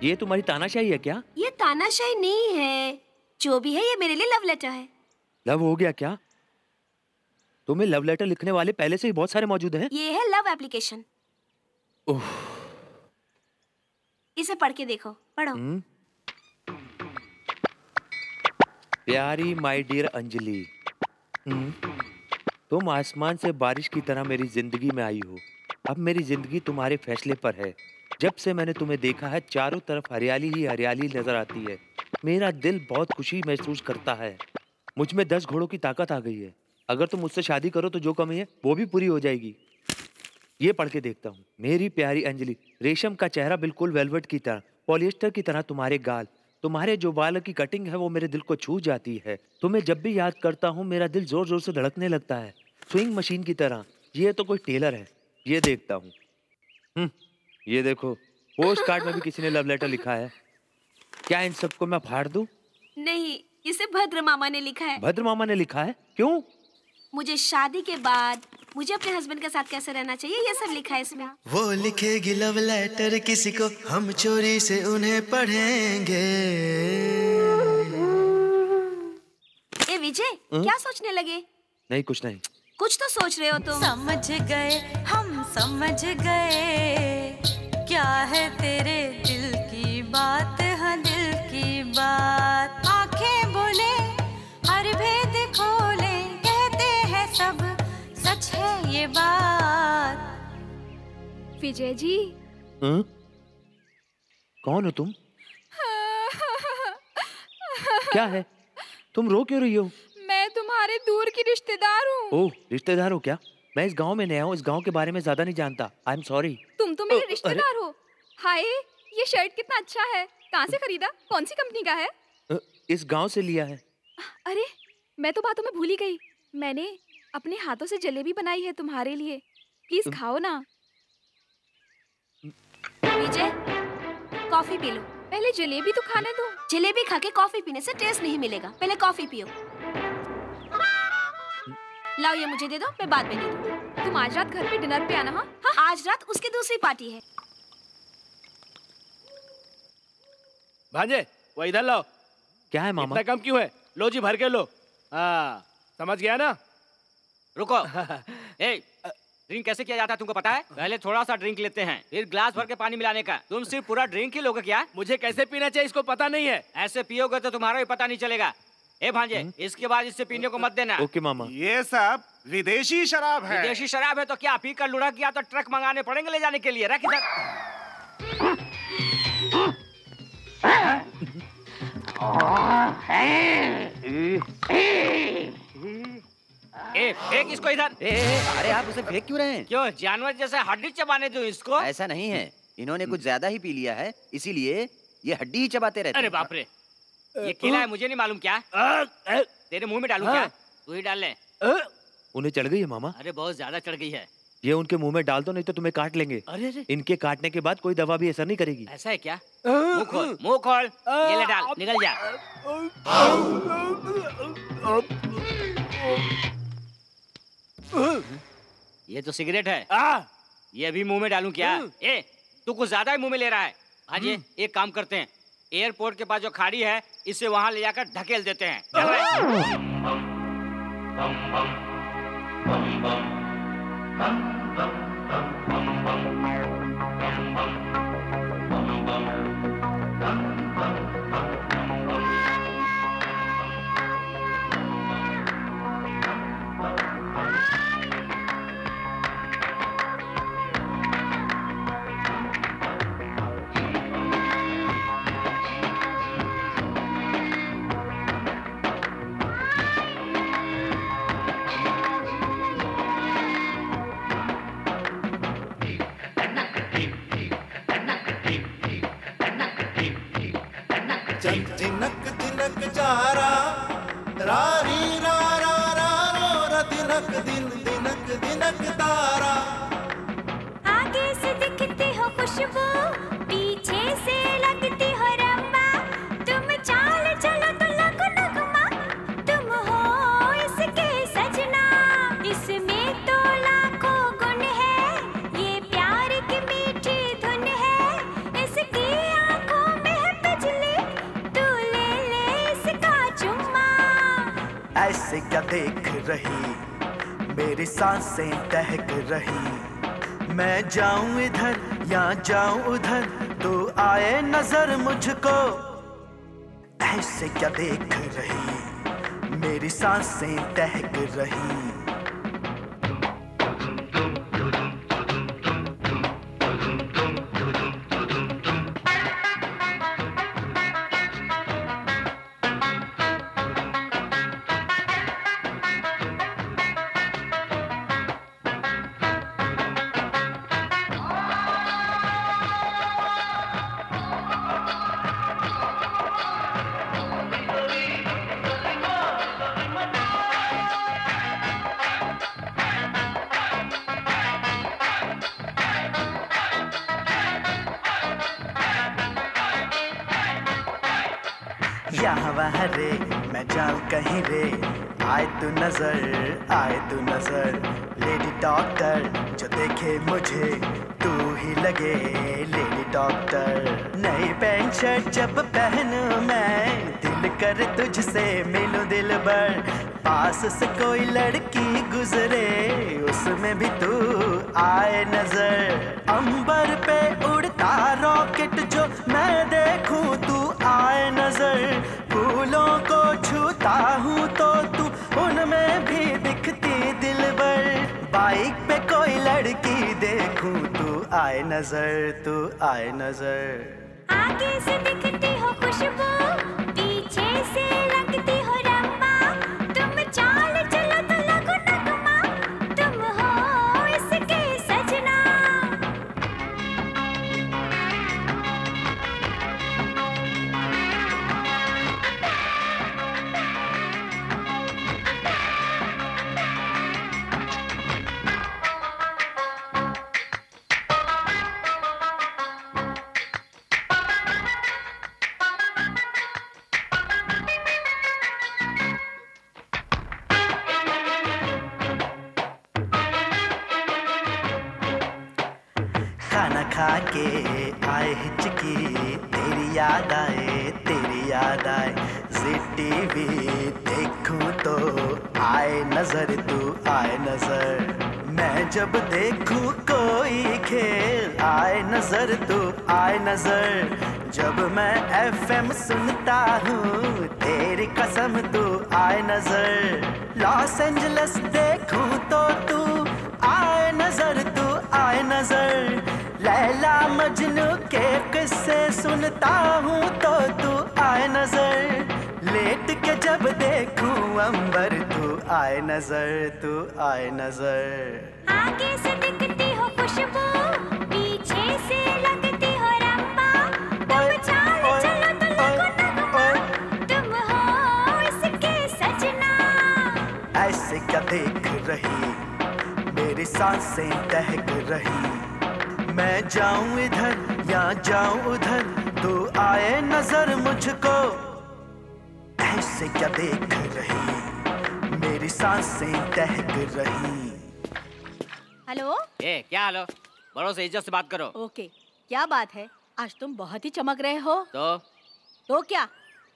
ये तुम्हारी तानाशाही है क्या? ये तानाशाही नहीं है। जो भी है ये मेरे लिए लव लेटर है। लव हो गया क्या? तुम्हें लव लेटर लिखने वाले पहले से ही बहुत सारे मौजूद हैं। ये है लव एप्लीकेशन इसे पढ़ के देखो। पढ़ो। प्यारी माय डियर अंजलि। हम्म, तुम आसमान से बारिश की तरह मेरी ज़िंदगी में आई हो। अब मेरी ज़िंदगी तुम्हारे फैसले पर है। जब से मैंने तुम्हें देखा है चारों तरफ़ हरियाली ही हरियाली नज़र आती है। मेरा दिल बहुत खुशी महसूस करता है। मुझमें दस घोड़ों की ताकत आ गई है। अगर तुम मुझसे शादी करो तो जो कमी है वो भी पूरी हो जाएगी। ये पढ़ के देखता हूँ। मेरी प्यारी अंजलि रेशम का चेहरा बिल्कुल वेलवेट की तरह पॉलिएस्टर की तरह तुम्हारे गाल तुम्हारे जो बाल की कटिंग है वो मेरे दिल को छू जाती है। तुम्हें जब भी याद करता हूँ मेरा दिल ज़ोर ज़ोर से धड़कने लगता है। स्विंग मशीन की तरह। ये तो कोई टेलर है। ये देखता हूँ। हम्म, ये देखो। पोस्ट कार्ड में भी किसी ने लव लेटर लिखा है। क्या इन सबको मैं फाड़ दूँ? नहीं इसे भद्र मामा ने लिखा है। भद्र मामा ने लिखा है? क्यों? मुझे शादी के बाद मुझे अपने हस्बैंड के साथ कैसे रहना चाहिए? ये सब लिखा है इसमें। वो लिखेगी लव लेटर किसी को हम चोरी से उन्हें पढ़ेंगे। ए विजय हम्म? क्या सोचने लगे? नहीं कुछ नहीं। कुछ तो सोच रहे हो तुम। समझ गए हम समझ गए। क्या है तेरे दिल की बात? हाँ दिल की बात। ये बात। विजय जी। हम्म? कौन हो तुम? क्या है? तुम रो क्यों रही हो? मैं तुम्हारे दूर की रिश्तेदार हूँ। ओह रिश्तेदार हो क्या? मैं इस गाँव में नया हूँ इस गाँव के बारे में ज़्यादा नहीं जानता। आई एम सॉरी तुम तो मेरे रिश्तेदार हो। हाय ये शर्ट कितना अच्छा है। कहाँ से खरीदा? कौन सी कंपनी का है? इस गाँव से लिया है। अरे मैं तो बातों में भूल ही गई। मैंने अपने हाथों से जलेबी बनाई है तुम्हारे लिए। प्लीज़ खाओ ना। विजय कॉफ़ी पी लो। पहले जलेबी तो खाने दो। जलेबी खा के कॉफ़ी पीने से टेस्ट नहीं मिलेगा। पहले कॉफ़ी पियो। लाओ ये मुझे दे दो मैं बाद में दे दूँ तुम आज रात घर पे डिनर पे आना हाँ? हाँ? आज रात उसकी दूसरी पार्टी है। भांजे वो इधर लो क्या है मामा? इतना कम क्यों है? लो जी भर के लो। हाँ समझ गया ना? रुको ए ड्रिंक कैसे किया जाता है तुमको पता है पहले थोड़ा सा ड्रिंक लेते हैं फिर ग्लास भर के पानी मिलाने का तुम सिर्फ़ पूरा ड्रिंक ही लोगे क्या मुझे कैसे पीना चाहिए इसको पता नहीं है ऐसे पियोगे तो तुम्हारा भी पता नहीं चलेगा ए भांजे इसके बाद इससे पीने को मत देना ओके मामा ये सब विदेशी शराब है विदेशी शराब है तो क्या पी कर लुढ़क गया तो ट्रक मंगाने पड़ेंगे ले जाने के लिए रख इधर ए फेंक इसको इधर। ए, ए, अरे आप उसे फेंक क्यों रहे हैं? क्यों जानवर जैसे हड्डी चबाने दो इसको? ऐसा नहीं है। इन्होंने कुछ ज़्यादा ही पी लिया है इसीलिए ये हड्डी ही चबाते रहते अरे बाप रे ये केला है मुझे नहीं मालूम क्या। तेरे मुँह में डालूं क्या? तू ही डाल ले। उन्हें चढ़ गई है मामा। अरे बहुत ज़्यादा चढ़ गई है। ये उनके मुँह में डाल दो नहीं तो तुम्हें काट लेंगे। अरे अरे। इनके काटने के बाद कोई दवा भी असर नहीं करेगी। ऐसा है क्या? मुँह खोल मुँह खोल। ये ले डाल निकल जा। ये तो सिगरेट है आ! ये भी मुँह में डालू क्या ए तू कुछ ज़्यादा ही मुँह में ले रहा है भाजी एक काम करते हैं एयरपोर्ट के पास जो खाड़ी है इसे वहाँ ले जाकर ढकेल देते हैं चल रहे? देख रही, मेरी साँसें दहक रही। मैं जाऊँ इधर या जाऊँ उधर तो आए नज़र मुझको। ऐसे क्या देख रही, मेरी साँसें दहक रही। नज़र तू आए नज़र। आगे से खाना खा के आए हिचकी। तेरी याद आए, तेरी याद आए। जी टीवी देखूँ तो आए नज़र, तू आए नज़र। मैं जब देखूँ कोई खेल, आए नज़र, तू आए नज़र। जब मैं एफएम सुनता हूँ, तेरी कसम, तू आए नज़र। लॉस एंजलस देखूँ तो तू आए नज़र, तू आए नज़र। मजनू के किस्से सुनता हूँ तो तू आए नज़र। लेट के जब देखूँ अंबर तू आए नज़र तू आए नज़र। आगे से दिखती हो खुशबू पीछे से लगती हो रम्मा तुम चाल चलो तो लगो नगमा तुम हो इसके सजना। ऐसे क्या देख रही? मेरी साँसें दहक रही। मैं जाऊँ इधर या जाऊँ उधर तू आए नज़र मुझको। ऐसे क्या देख रही? मेरी साँसें दहक रही। हेलो? ए क्या हालो बड़ों से इज़्ज़त से बात करो। ओके क्या बात है? आज तुम बहुत ही चमक रहे हो। तो? तो क्या?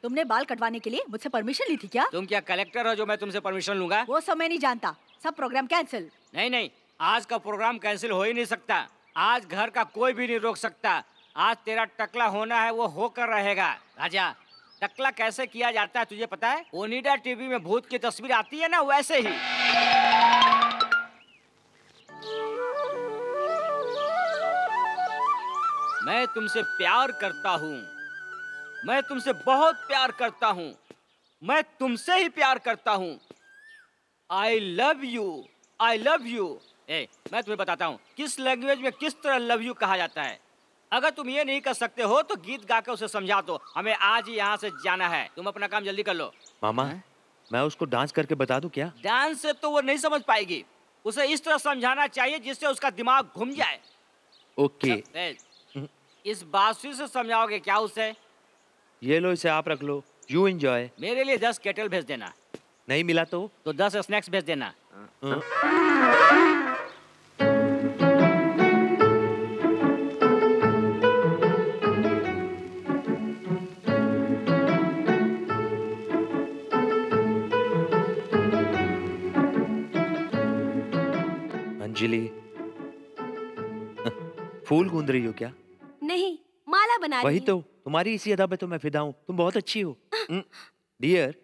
तुमने बाल कटवाने के लिए मुझसे परमिशन ली थी क्या? तुम क्या कलेक्टर हो जो मैं तुमसे परमिशन लूँगा? वो सब मैं नहीं जानता। सब प्रोग्राम कैंसिल नहीं नहीं आज का प्रोग्राम कैंसिल हो ही नहीं सकता। आज घर का कोई भी नहीं रोक सकता। आज तेरा टकला होना है, वो होकर रहेगा। राजा, टकला कैसे किया जाता है तुझे पता है? ओनिडा टीवी में भूत की तस्वीर आती है ना, वैसे ही। मैं तुमसे प्यार करता हूँ। मैं तुमसे बहुत प्यार करता हूँ। मैं तुमसे ही प्यार करता हूँ। I love you I love you ए मैं तुम्हें बताता हूँ किस लैंग्वेज में किस तरह लव यू कहा जाता है? अगर तुम ये नहीं कर सकते हो तो गीत गा के उसे समझा दो। हमें आज ही यहाँ से जाना है। तुम अपना काम जल्दी कर लो। मामा है? मैं उसको डांस करके बता दूँ क्या? डांस से तो वो नहीं समझ पाएगी। उसे इस तरह समझाना चाहिए जिससे उसका दिमाग घूम जाए। ओके। ए, इस बांसुरी से समझाओगे क्या उसे? ये लो इसे आप रख लो। यू एंजॉय मेरे लिए दस केटल भेज देना। नहीं मिला तो? तो दस स्नैक्स भेज देना। अंजलि। फूल गूंद रही हो क्या? नहीं माला बना वही तो तुम्हारी इसी अदा पे तो मैं फिदा हूँ। तुम बहुत अच्छी हो। डियर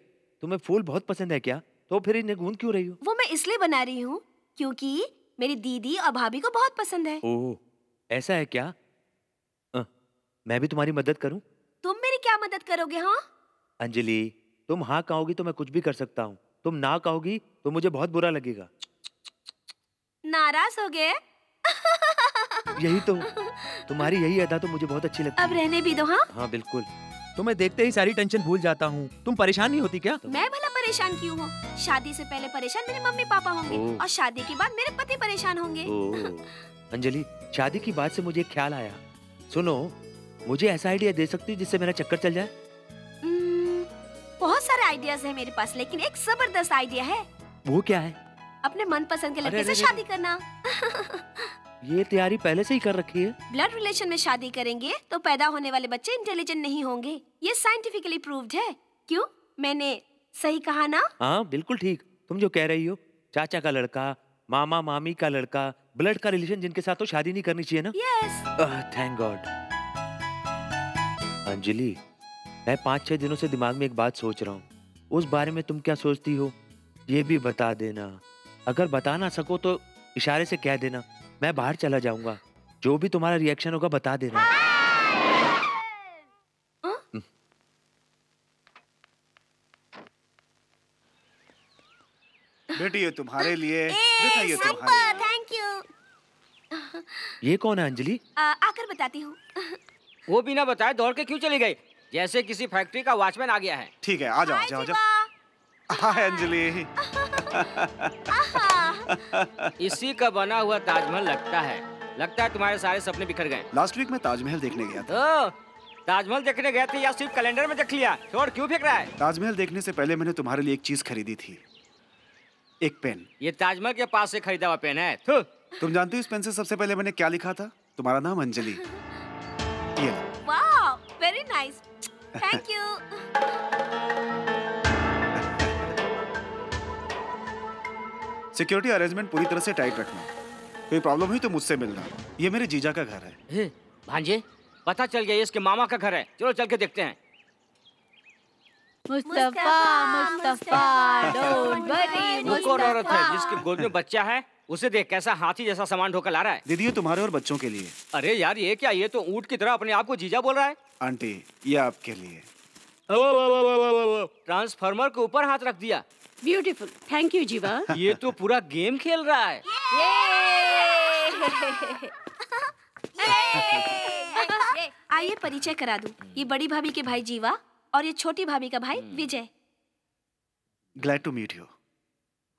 तुम्हें फूल बहुत पसंद है क्या? तो फिर इन्हें गूंद क्यों रही हो? वो मैं इसलिए बना रही हूँ क्योंकि मेरी दीदी और भाभी को बहुत पसंद है। ओह ऐसा है क्या? अ, मैं भी तुम्हारी मदद करूँ? तुम मेरी क्या मदद करोगे हाँ? अंजलि तुम हाँ कहोगी तो मैं कुछ भी कर सकता हूँ। तुम ना कहोगी तो मुझे बहुत बुरा लगेगा। नाराज़ हो गए। यही तो। (laughs) तुम्हारी यही अदा तो मुझे बहुत अच्छी लगती अब रहने भी दो हाँ? हाँ बिल्कुल। तुम्हें देखते ही सारी टेंशन भूल जाता हूँ। तुम परेशान नहीं होती क्या? मैं भला परेशान क्यों हूँ? शादी से पहले परेशान मेरे मम्मी पापा होंगे और शादी के बाद मेरे पति परेशान होंगे। अंजलि शादी की बात से मुझे एक ख्याल आया। सुनो मुझे ऐसा आइडिया दे सकती हो जिससे मेरा चक्कर चल जाए? बहुत सारे आइडियाज़ है मेरे पास लेकिन एक ज़बरदस्त आइडिया है। वो क्या है? अपने मनपसंद के लड़के से शादी करना। ये तैयारी पहले से ही कर रखी है। ब्लड रिलेशन में शादी करेंगे तो पैदा होने वाले बच्चे इंटेलिजेंट नहीं होंगे। ये साइंटिफिकली प्रूव्ड है। क्यों? मैंने सही कहा ना? हाँ बिल्कुल ठीक। तुम जो कह रही हो चाचा का लड़का मामा मामी का लड़का ब्लड का रिलेशन जिनके साथ तो शादी नहीं करनी चाहिए ना? यस थैंक गॉड अंजलि मैं पाँच छह दिनों से दिमाग में एक बात सोच रहा हूँ। उस बारे में तुम क्या सोचती हो? ये भी बता देना। अगर बता ना सको तो इशारे से कह देना। मैं बाहर चला जाऊँगा। जो भी तुम्हारा रिएक्शन होगा बता देना। बेटी ये तुम्हारे लिए बेटा ये तुम्हारे थैंक यू ये कौन है अंजलि? आकर बताती हूँ। वो बिना बताए दौड़ के क्यों चली गई? जैसे किसी फैक्ट्री का वॉचमैन आ गया है। ठीक है आ जाओ जाओ आ जाओ। हाय अंजलि। इसी का बना हुआ ताजमहल लगता है। लगता है तुम्हारे सारे सपने बिखर गए। लास्ट वीक मैं ताजमहल देखने गया था। ओ, ताजमहल देखने गए थे या सिर्फ़ कैलेंडर में देख लिया? छोड़ क्यों फेंक रहा है? ताजमहल देखने से पहले मैंने तुम्हारे लिए एक चीज़ खरीदी थी। एक पेन। ये ताजमहल के पास से खरीदा हुआ पेन है। थू। तुम जानते हो इस पेन से सबसे पहले मैंने क्या लिखा था? तुम्हारा नाम अंजलि। ये very nice. Thank you. Security arrangement पूरी तरह से टाइट रखना। कोई प्रॉब्लम हुई तो मुझसे मिलना। ये मेरे जीजा का घर है। भांजे पता चल गया ये इसके मामा का घर है। चलो चल के देखते हैं। मुस्तफ़ा मुस्तफ़ा डोंट वरी वो औरत है जिसके गोद में बच्चा है उसे देख कैसा हाथी जैसा सामान ढोकर ला रहा है। दीदी ये तुम्हारे और बच्चों के लिए। अरे यार ये क्या ये तो ऊँट की तरह अपने आप को जीजा बोल रहा है। आंटी ये आपके लिए। ट्रांसफार्मर के ऊपर हाथ रख दिया। ब्यूटीफुल थैंक यू जीवा ये तो पूरा गेम खेल रहा है। आइए परिचय करा दूँ। ये बड़ी भाभी के भाई जीवा और ये छोटी भाभी का भाई Vijay. Glad to meet you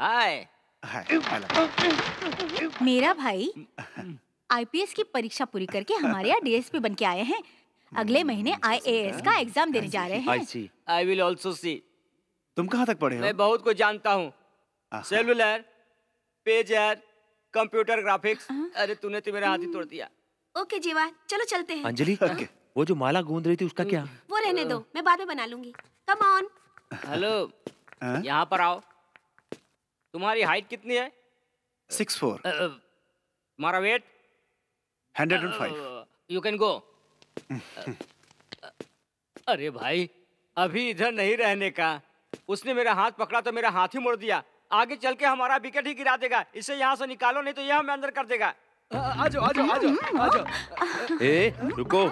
हाय हाय मेरा भाई आईपीएस की परीक्षा पूरी करके हमारे यहाँ डीएसपी बन के आए हैं। अगले महीने आईएएस का एग्ज़ाम देने जा रहे हैं। आई विल ऑल्सो सी तुम कहाँ तक पढ़े हो? मैं बहुत कुछ जानता हूँ। Cellular pager computer graphics. अरे तूने तो मेरा हाथ ही तोड़ दिया। ओके जीवा चलो चलते हैं। अंजलि वो जो माला गूंद रही थी उसका क्या? वो रहने दो मैं बाद में बना लूँगी। कम ऑन हेलो यहाँ पर आओ। तुम्हारी हाइट कितनी है? Six four. तुम्हारा weight hundred and five. You can go अरे भाई अभी इधर नहीं रहने का। उसने मेरा हाथ पकड़ा तो मेरा हाथ ही मोड़ दिया। आगे चल के हमारा विकेट ही गिरा देगा। इसे यहाँ से निकालो नहीं तो यह हमें अंदर कर देगा। आजो, आजो, आ जाओ आ आ, आ आ, ए रुको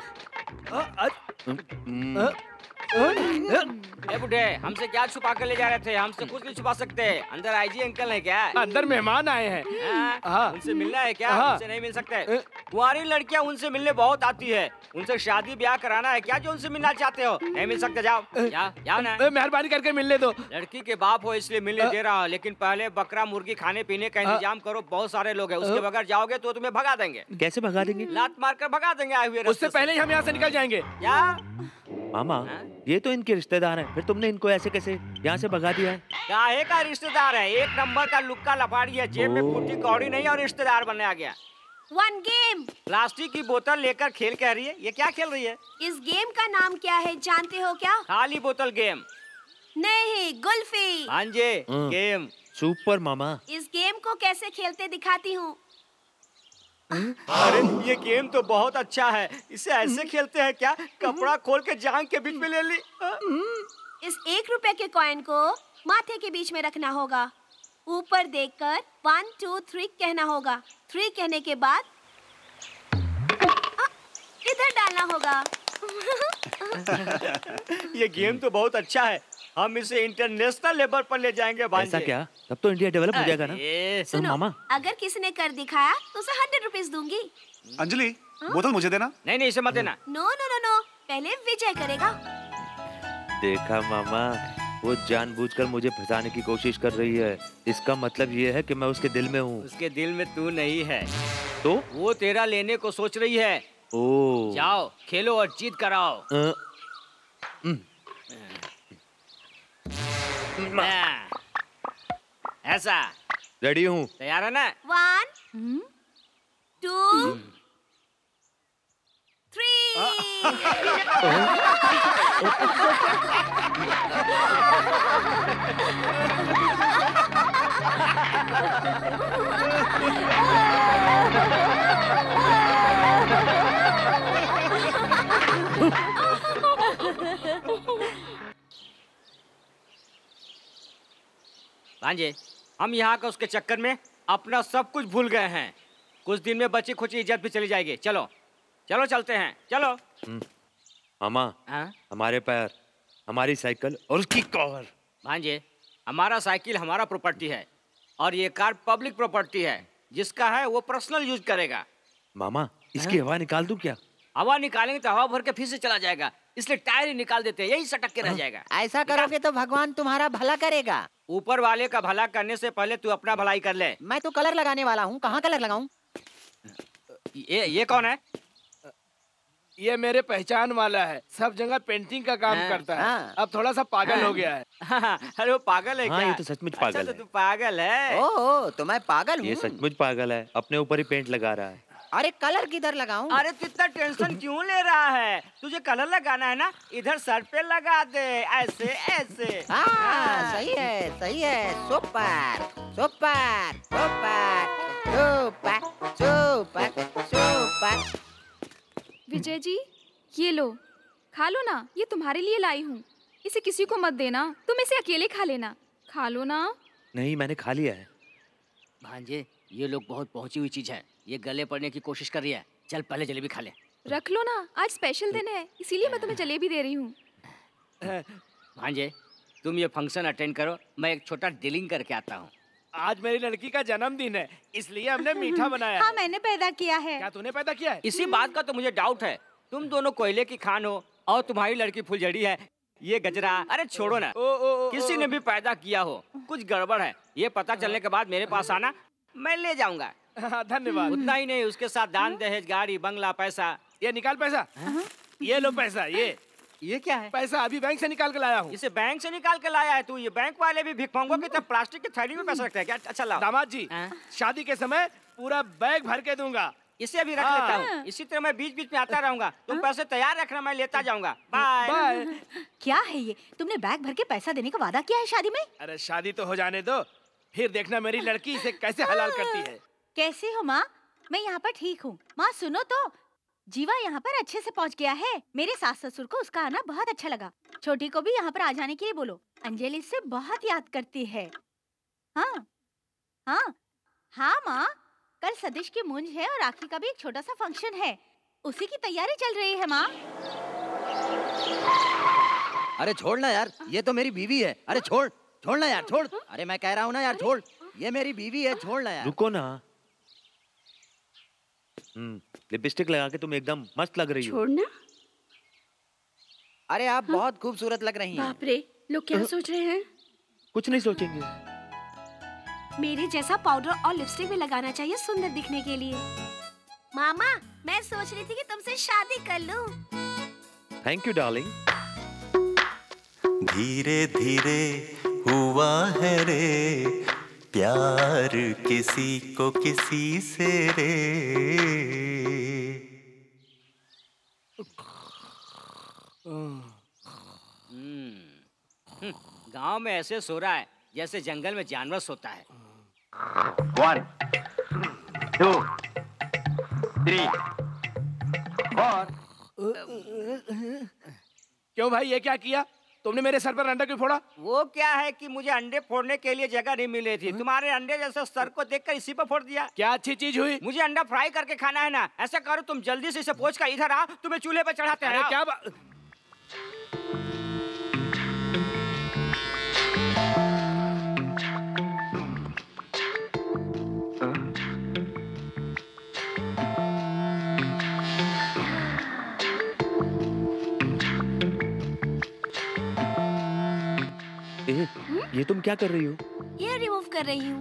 ए बुढ़े हमसे क्या छुपा कर ले जा रहे थे? हमसे कुछ नहीं छुपा सकते। अंदर आईजी अंकल है क्या? अंदर मेहमान आए हैं। हाँ, हाँ। उनसे मिलना है क्या? हाँ। उनसे नहीं मिल सकते। तुम्हारी लड़कियाँ उनसे मिलने बहुत आती है। उनसे शादी ब्याह कराना है क्या जो उनसे मिलना चाहते हो? नहीं मिल सकते जाओ। जाओ जाओ ना? मेहरबानी करके मिलने दो। लड़की के बाप हो इसलिए मिलने दे रहा हूँ लेकिन पहले बकरा मुर्गी खाने पीने का इंतज़ाम करो बहुत सारे लोग है। उसके बगैर जाओगे तो तुम्हें भगा देंगे। कैसे भगा देंगे? लात मार कर भगा देंगे आए हुए उससे पहले ही हम यहाँ से निकल जाएँगे। क्या मामा ये तो इनके रिश्तेदार हैं। फिर तुमने इनको ऐसे कैसे यहाँ से भगा दिया है? काहे का रिश्तेदार है? एक नंबर का लुक्का लफाड़ी है जेब में। फुटी कौड़ी नहीं और रिश्तेदार बनने आ गया। वन गेम प्लास्टिक की बोतल लेकर खेल कह रही है। ये क्या खेल रही है? इस गेम का नाम क्या है जानते हो क्या? खाली बोतल गेम। नहीं गुल्फी। भांजे हाँ। गेम। सुपर मामा। इस गेम को कैसे खेलते दिखाती हूँ। अरे ये गेम तो बहुत अच्छा है। इसे ऐसे खेलते हैं क्या? कपड़ा खोल के जांग के बीच में ले ली। इस एक रुपए के कॉइन को माथे के बीच में रखना होगा। ऊपर देखकर वन टू थ्री कहना होगा। थ्री कहने के बाद इधर डालना होगा। (laughs) ये गेम तो बहुत अच्छा है। हम इसे इंटरनेशनल लेवल पर ले जाएँगे ऐसा क्या? तब तो इंडिया डेवलप हो जाएगा ना। तो मामा। अगर किसी ने कर दिखाया तो उसे हंड्रेड रुपीज़ दूँगी। अंजलि बोतल मुझे देना। नहीं नहीं इसे मत देना। नो नो नो नो पहले विजय करेगा। देखा मामा वो जानबूझकर मुझे फंसाने की कोशिश कर रही है। इसका मतलब ये है कि मैं उसके दिल में हूँ। उसके दिल में तू नहीं है। तो? वो तेरा लेने को सोच रही है। ओ। जाओ खेलो और जीत कराओ। हाँ। ऐसा। रेडी हूँ। तैयार है ना? वन टू थ्री भांजे हम यहाँ का उसके चक्कर में अपना सब कुछ भूल गए हैं। कुछ दिन में बची खुची इज़्ज़त भी चली जाएगी। चलो चलो चलते हैं। चलो। मामा हाँ? हमारे पैर हमारी साइकिल और उसकी कार भांजे हमारा साइकिल हमारा प्रॉपर्टी है और ये कार पब्लिक प्रॉपर्टी है। जिसका है वो पर्सनल यूज़ करेगा। मामा इसकी हवा निकाल दूँ क्या? हवा निकालेंगे तो हवा भर के फिर से चला जाएगा। इसलिए टायर ही निकाल देते हैं यही सटक के रह जाएगा। ऐसा करोगे तो भगवान तुम्हारा भला करेगा। ऊपर वाले का भला करने से पहले तू अपना भलाई कर ले। मैं तो कलर लगाने वाला हूँ। कहाँ कलर लगाऊँ? ये ये कौन है? ये मेरे पहचान वाला है। सब जगह पेंटिंग का काम हाँ, करता है। हाँ। अब थोड़ा सा पागल हो। गया है। अरे वो पागल है हाँ, क्या? ये तो सचमुच पागल अच्छा, पागल तो है। तू पागल है। ओ, ओ तो मैं पागल ये सचमुच पागल है। अपने ऊपर ही पेंट लगा रहा है। अरे कलर किधर लगाऊँ? अरे तू इतना टेंशन क्यों ले रहा है? तुझे कलर लगाना है ना? इधर सर पे लगा दे ऐसे ऐसे। हाँ सही है सही है। Super super super super super super. Vijay ji ये लो। खा लो ना ये तुम्हारे लिए लाई हूँ। इसे किसी को मत देना तुम इसे अकेले खा लेना। खा लो ना। नहीं मैंने खा लिया है। भांजे ये लोग बहुत पहुँची हुई चीज़ है। ये गले पड़ने की कोशिश कर रही है। चल पहले जलेबी खा ले। रख लो ना आज स्पेशल दिन है इसीलिए मैं तुम्हें जलेबी दे रही हूँ। भांजे तुम ये फ़ंक्शन अटेंड करो मैं एक छोटा डीलिंग करके आता हूँ। आज मेरी लड़की का जन्मदिन है इसलिए हमने मीठा (laughs) बनाया हाँ मैंने पैदा किया है। क्या तूने पैदा किया है? इसी बात का तो मुझे डाउट है। तुम दोनों कोयले की खान हो और तुम्हारी लड़की फुलझड़ी है। ये गजरा अरे छोड़ो ना। ओ, ओ, ओ, किसी ने भी पैदा किया हो कुछ गड़बड़ है। ये पता चलने के बाद मेरे पास आना मैं ले जाऊँगा। हाँ, धन्यवाद। उतना ही नहीं उसके साथ दान दहेज गाड़ी बंगला पैसा। ये निकाल पैसा। ये लो पैसा ये। ये क्या है? पैसा अभी बैंक से निकाल के लाया हूँ। इसे बैंक से निकाल के लाया है तू? ये बैंक वाले भी भिखमंगों की तरह प्लास्टिक की थैली में पैसा रखते हैं? क्या अच्छा लाओ। दामाद जी हाँ? शादी के समय पूरा बैग भर के दूँगा। इसे अभी रख हाँ। लेता हूँ। इसी तरह मैं बीच बीच में आता रहूँगा। तुम पैसे तैयार रखना मैं लेता जाऊँगा। बाय। बाय। क्या है ये? तुमने बैग भर के पैसा देने का वादा किया है शादी में? अरे शादी तो हो जाने दो। फिर देखना मेरी लड़की इसे कैसे हलाल करती है। कैसे हो माँ? मैं यहाँ पर ठीक हूँ। माँ सुनो तो। जीवा यहाँ पर अच्छे से पहुँच गया है। मेरे सास ससुर को उसका आना बहुत अच्छा लगा। छोटी को भी यहाँ पर आ जाने के लिए बोलो। अंजलि से बहुत याद करती है। हाँ। हाँ। हाँ माँ। कल सतीश की मुंज है और राखी का भी एक छोटा सा फ़ंक्शन है। उसी की तैयारी चल रही है माँ। अरे छोड़ ना यार। ये तो मेरी बीवी है। अरे छोड़। छोड़ ना यार छोड़। अरे मैं कह रहा हूँ ना यार छोड़। ये मेरी बीवी है छोड़ ना यार। रुको ना। हम्म लिपस्टिक लगा के तुम एकदम मस्त लग रही हो। छोड़ना अरे आप बहुत खूबसूरत लग रही हैं। बाप रे लोग क्या सोच रहे हैं? कुछ नहीं सोचेंगे। मेरे जैसा पाउडर और लिपस्टिक भी लगाना चाहिए सुंदर दिखने के लिए। मामा मैं सोच रही थी कि तुमसे शादी कर लूँ। थैंक यू डार्लिंग धीरे धीरे हुआ है रे। प्यार किसी को किसी से रे। हम्म, गाँव में ऐसे सो रहा है जैसे जंगल में जानवर सोता है। One two three four. क्यों भाई ये क्या किया? तुमने मेरे सर पर अंडा क्यों फोड़ा? वो क्या है कि मुझे अंडे फोड़ने के लिए जगह नहीं मिली थी। तुम्हारे अंडे जैसे सर को देखकर इसी पर फोड़ दिया। क्या अच्छी चीज़ हुई? मुझे अंडा फ्राई करके खाना है ना। ऐसा करो तुम जल्दी से इसे पोच इधर आ तुम्हें चूल्हे पर चढ़ाते हैं। क्या ये तुम क्या कर रही हो? हेयर रिमूव कर रही हूँ।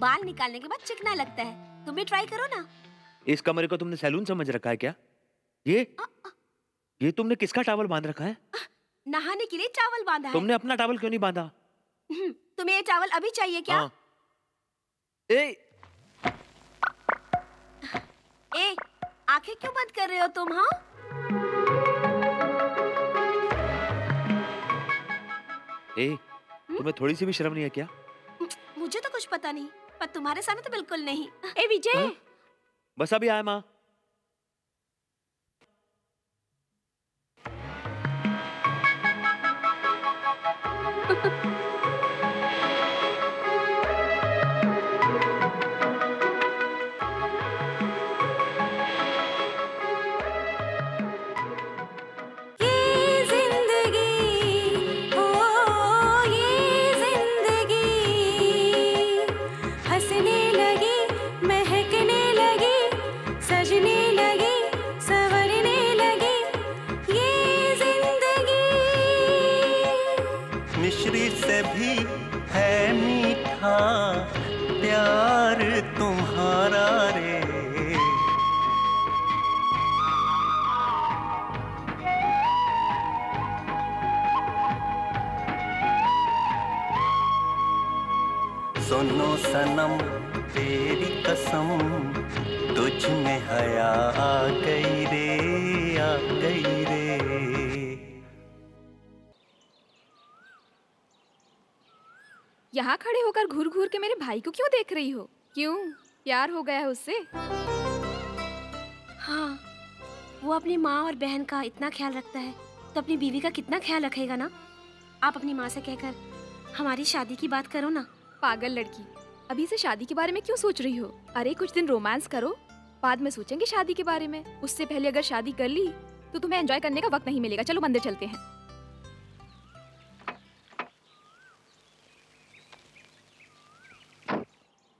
बाल निकालने के बाद चिकना लगता है। तुम भी ट्राई करो ना। इस कमरे को तुमने सैलून समझ रखा है क्या? ये? ये तुमने किसका टावल बाँध रखा है? नहाने के लिए चावल बांधा तुमने अपना टावल क्यों नहीं बांधा? हम्म, तुम्हें ये चावल अभी चाहिए क्या? हाँ। ए! ए आँखें क्यों बंद कर रहे हो तुम हाँ? ए तुम्हें थोड़ी सी भी शर्म नहीं है क्या? मुझे तो कुछ पता नहीं पर तुम्हारे सामने तो बिल्कुल नहीं। ए विजय! बस अभी आया माँ। होकर घूर घूर के मेरे भाई को क्यों देख रही हो? क्यों? प्यार हो गया है उससे। हाँ वो अपनी माँ और बहन का इतना ख्याल रखता है तो अपनी बीवी का कितना ख्याल रखेगा ना? आप अपनी माँ से कहकर हमारी शादी की बात करो ना। पागल लड़की अभी से शादी के बारे में क्यों सोच रही हो? अरे कुछ दिन रोमांस करो। बाद में सोचेंगे शादी के बारे में। उससे पहले अगर शादी कर ली तो तुम्हें एंजॉय करने का वक्त नहीं मिलेगा। चलो मंदिर चलते हैं।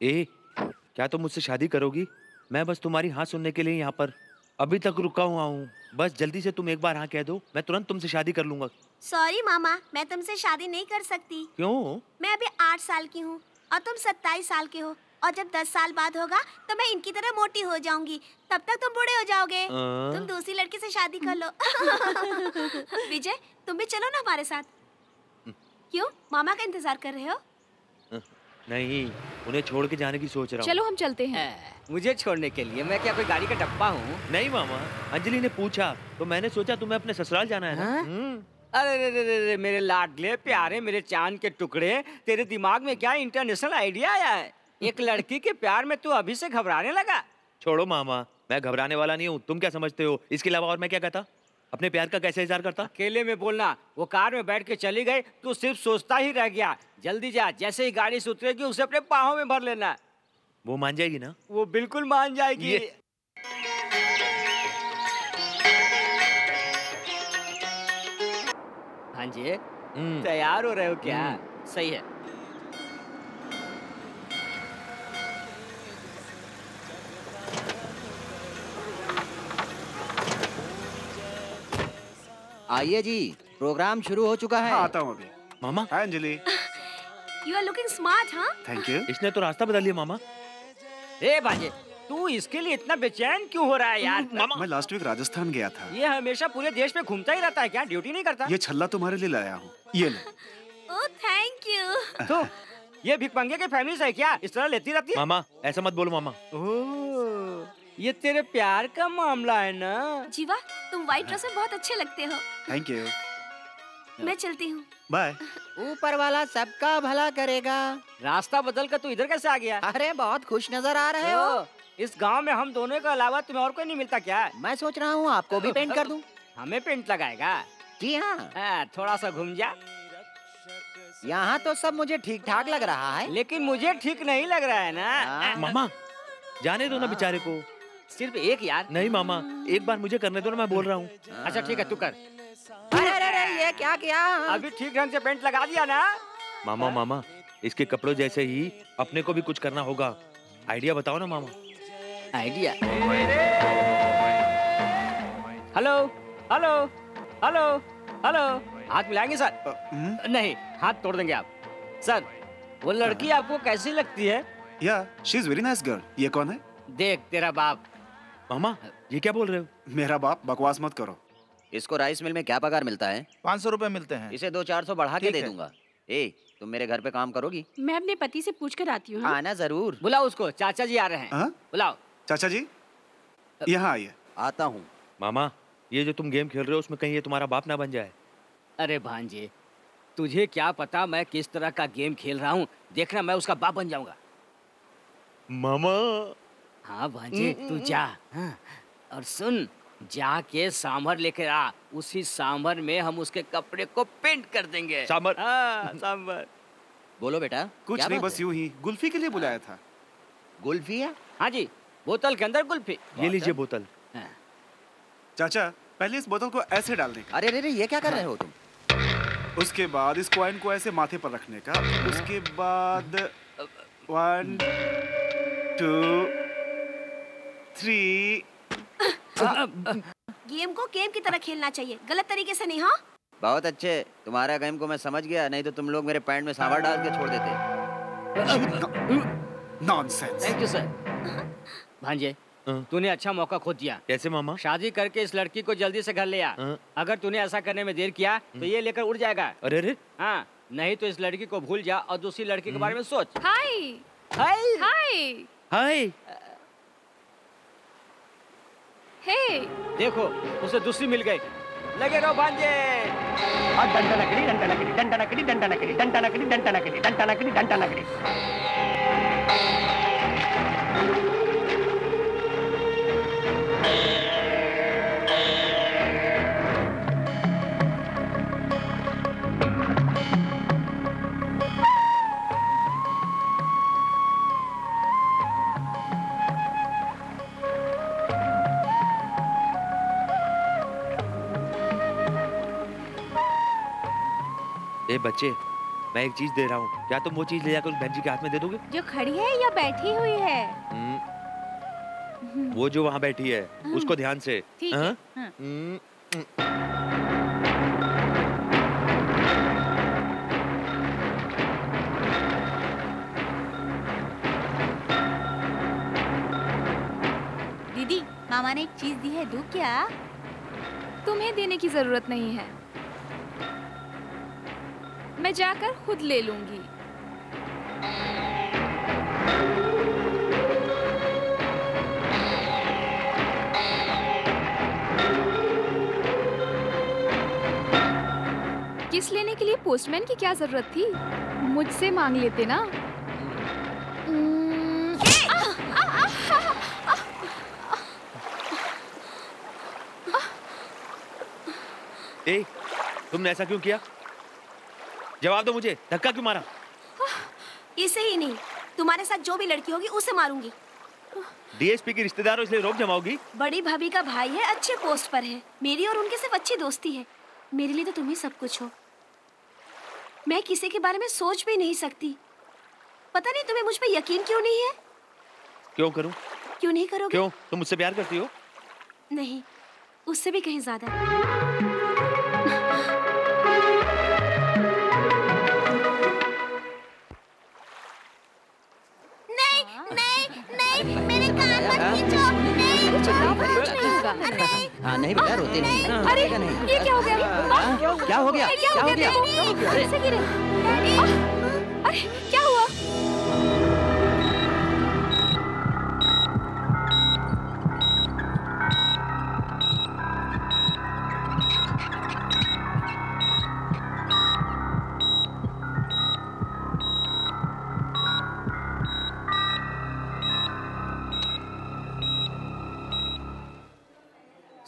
ए क्या तुम मुझसे शादी करोगी? मैं बस तुम्हारी हाँ सुनने के लिए यहाँ पर। अभी तक रुका हुआ हूँ। बस जल्दी से तुम एक बार हाँ कह दो। मैं तुरंत तुमसे शादी कर लूँगा। सॉरी मामा मैं तुमसे शादी नहीं कर सकती। क्यों? मैं अभी आठ साल की हूँ और तुम सत्ताईस साल के हो। और जब दस साल बाद होगा तो मैं इनकी तरह मोटी हो जाऊँगी। तब तक तुम बूढ़े हो जाओगे। आ? तुम दूसरी लड़की से शादी कर लो। (laughs) (laughs) विजय तुम भी चलो ना हमारे साथ। क्यों? मामा का इंतज़ार कर रहे हो? नहीं उन्हें छोड़ के जाने की सोच रहा हूँ। चलो हम चलते हैं। मुझे छोड़ने के लिए। मैं क्या कोई गाड़ी का डब्बा हूँ? नहीं मामा अंजलि ने पूछा तो मैंने सोचा तुम्हें अपने ससुराल जाना है ना? हाँ? हम्म। अरे रे रे रे रे मेरे लाडले प्यारे मेरे चाँद के टुकड़े तेरे दिमाग में क्या इंटरनेशनल आइडिया आया है? एक (laughs) लड़की के प्यार में तू अभी से घबराने लगा। छोड़ो मामा मैं घबराने वाला नहीं हूँ तुम क्या समझते हो? इसके अलावा और मैं क्या कहता? अपने प्यार का कैसे इजहार करता? अकेले में बोलना वो कार में बैठ के चली गई तू सिर्फ़ सोचता ही रह गया। जल्दी जा जैसे ही गाड़ी से उतरेगी उसे अपने बाहों में भर लेना। वो मान जाएगी ना? वो बिल्कुल मान जाएगी। हाँ जी हम्म, तैयार हो रहे हो क्या? सही है। आइए जी प्रोग्राम शुरू हो चुका है। हाँ आता हूँ अभी। मामा? Hi Anjali. You are looking smart हाँ थैंक यू इसने तो रास्ता बदल लिया मामा। ए भांजे तू इसके लिए इतना बेचैन क्यों हो रहा है यार? मामा मैं लास्ट वीक राजस्थान गया था। ये हमेशा पूरे देश में घूमता ही रहता है क्या? ड्यूटी नहीं करता? ये छल्ला तुम्हारे लिए लाया हूँ। ये लो। ओह थैंक यू तो ये भिकमंगे के फैमिली से है क्या? इस तरह लेती रहती है? मामा ऐसा मत बोलो मामा। ओह, ये तेरे प्यार का मामला है ना? जीवा तुम व्हाइट ड्रेस में बहुत अच्छे लगते हो। थैंक यू मैं चलती हूँ। बाय ऊपर वाला सबका भला करेगा। रास्ता बदल कर तू इधर कैसे आ गया? अरे बहुत खुश नज़र आ रहे हो। इस गाँव में हम दोनों के अलावा तुम्हें और कोई नहीं मिलता क्या? मैं सोच रहा हूँ आपको भी पेंट कर दूँ। हमें पेंट लगाएगा। जी हाँ। हाँ, थोड़ा सा घूम जा। यहाँ तो सब मुझे ठीक ठाक लग रहा है। लेकिन मुझे ठीक नहीं लग रहा है ना? मामा जाने दो ना बेचारे को। सिर्फ़ एक यार। नहीं मामा एक बार मुझे करने दो ना मैं बोल रहा हूँ। अच्छा ठीक है तू कर। अरे अरे अरे ये क्या किया? अभी ठीक ढंग से पेंट लगा दिया ना। मामा मामा इसके कपड़ों जैसे ही अपने को भी कुछ करना होगा। आइडिया बताओ ना मामा। Idea? Hello hello hello hello. हाथ मिलाएँगे सर? नहीं हाथ तोड़ देंगे आप। सर वो लड़की आपको कैसी लगती है? या she is very nice girl ये कौन है? देख तेरा बाप मामा ये क्या बोल रहे हो? मेरा बाप बकवास मत करो। इसको राइस मिल में क्या पगार मिलता है? पाँच सौ रुपए मिलते हैं। इसे दो चार सौ बढ़ा के दे दूँगा। ए तुम मेरे घर पे काम करोगी? मैं अपने पति से पूछ कर आती हूँ। हाँ? आना ज़रूर। बुलाओ उसको चाचा जी आ रहे हैं। हाँ? बुलाओ। चाचा जी यहाँ आइए। आता हूँ। मामा ये जो तुम गेम खेल रहे हो उसमें कहीं ये तुम्हारा बाप ना बन जाए। अरे भांजे तुझे क्या पता मैं किस तरह का गेम खेल रहा हूँ? देखना मैं उसका बाप बन जाऊँगा। मामा हाँ भांजे तू जा हाँ, और सुन जाके सांभर लेकर आ उसी सांभर में हम उसके कपड़े को पेंट कर देंगे। सांभर। हाँ सांभर। बोलो बेटा कुछ नहीं बस यूँ ही गुल्फी के लिए बुलाया था। गुल्फी है? हाँ जी बोतल के अंदर कुल्फी ये लीजिए बोतल। चाचा पहले इस बोतल को ऐसे डालने का अरे अरे ये क्या कर रहे हो तुम? उसके बाद इस कॉइन को ऐसे माथे पर रखने का उसके बाद वन टू थ्री गेम को गेम की तरह खेलना चाहिए। गलत तरीके से नहीं हाँ? बहुत अच्छे। तुम्हारा गेम को मैं समझ गया नहीं तो तुम लोग मेरे पैंट में सांभर डाल के छोड़ देते। नॉनसेंस थैंक यू सर भांजे तूने अच्छा मौका खो दिया। कैसे मामा? शादी करके इस लड़की को जल्दी से घर ले आ। अगर तूने ऐसा करने में देर किया तो ये लेकर उड़ जाएगा। अरे अरे। हाँ नहीं तो इस लड़की को भूल जा और दूसरी लड़की के बारे में सोच। हाय हाय हाय हाय हे देखो, उसे दूसरी मिल गई। लगे रहो भांजे। डंडा नकली डंडा नकली डंडा नकली डंडा नकली डंडा नकली डंडा नकली डंडा नकली डंडा नकली ए बच्चे मैं एक चीज़ दे रहा हूँ। क्या तुम वो चीज़ ले जाकर उस बहन जी के हाथ में दे दोगे? जो खड़ी है या बैठी हुई है? हम्म, वो जो वहाँ बैठी है। उसको ध्यान से। ठीक है? हाँ? हाँ। हम्म। दीदी मामा ने एक चीज़ दी है दू क्या? तुम्हें देने की ज़रूरत नहीं है। मैं जाकर खुद ले लूँगी किस लेने के लिए पोस्टमैन की क्या ज़रूरत थी मुझसे मांग लेते ना हम्म, ए तुमने ऐसा क्यों किया जवाब दो मुझे। धक्का क्यों मारा? इसे ही नहीं। तुम्हारे साथ जो भी लड़की होगी उसे मारूँगी। डीएसपी की रिश्तेदार हो इसलिए रोक जमाओगी? बड़ी भाभी का भाई है अच्छे पोस्ट पर है। मेरी और उनके सिर्फ़ अच्छी दोस्ती है। मेरे लिए तो तुम ही सब कुछ हो। मैं किसी के बारे में सोच भी नहीं सकती। पता नहीं तुम्हें मुझ पर यकीन क्यों नहीं है? क्यों करूँ? क्यों नहीं करोगे? क्यों? तुम मुझसे प्यार करती हो? नहीं उससे भी कहीं ज़्यादा। चल नहीं बेटा रोते नहीं अरे ये क्या हो गया? क्या हो गया? क्या हो गया? अरे क्या हुआ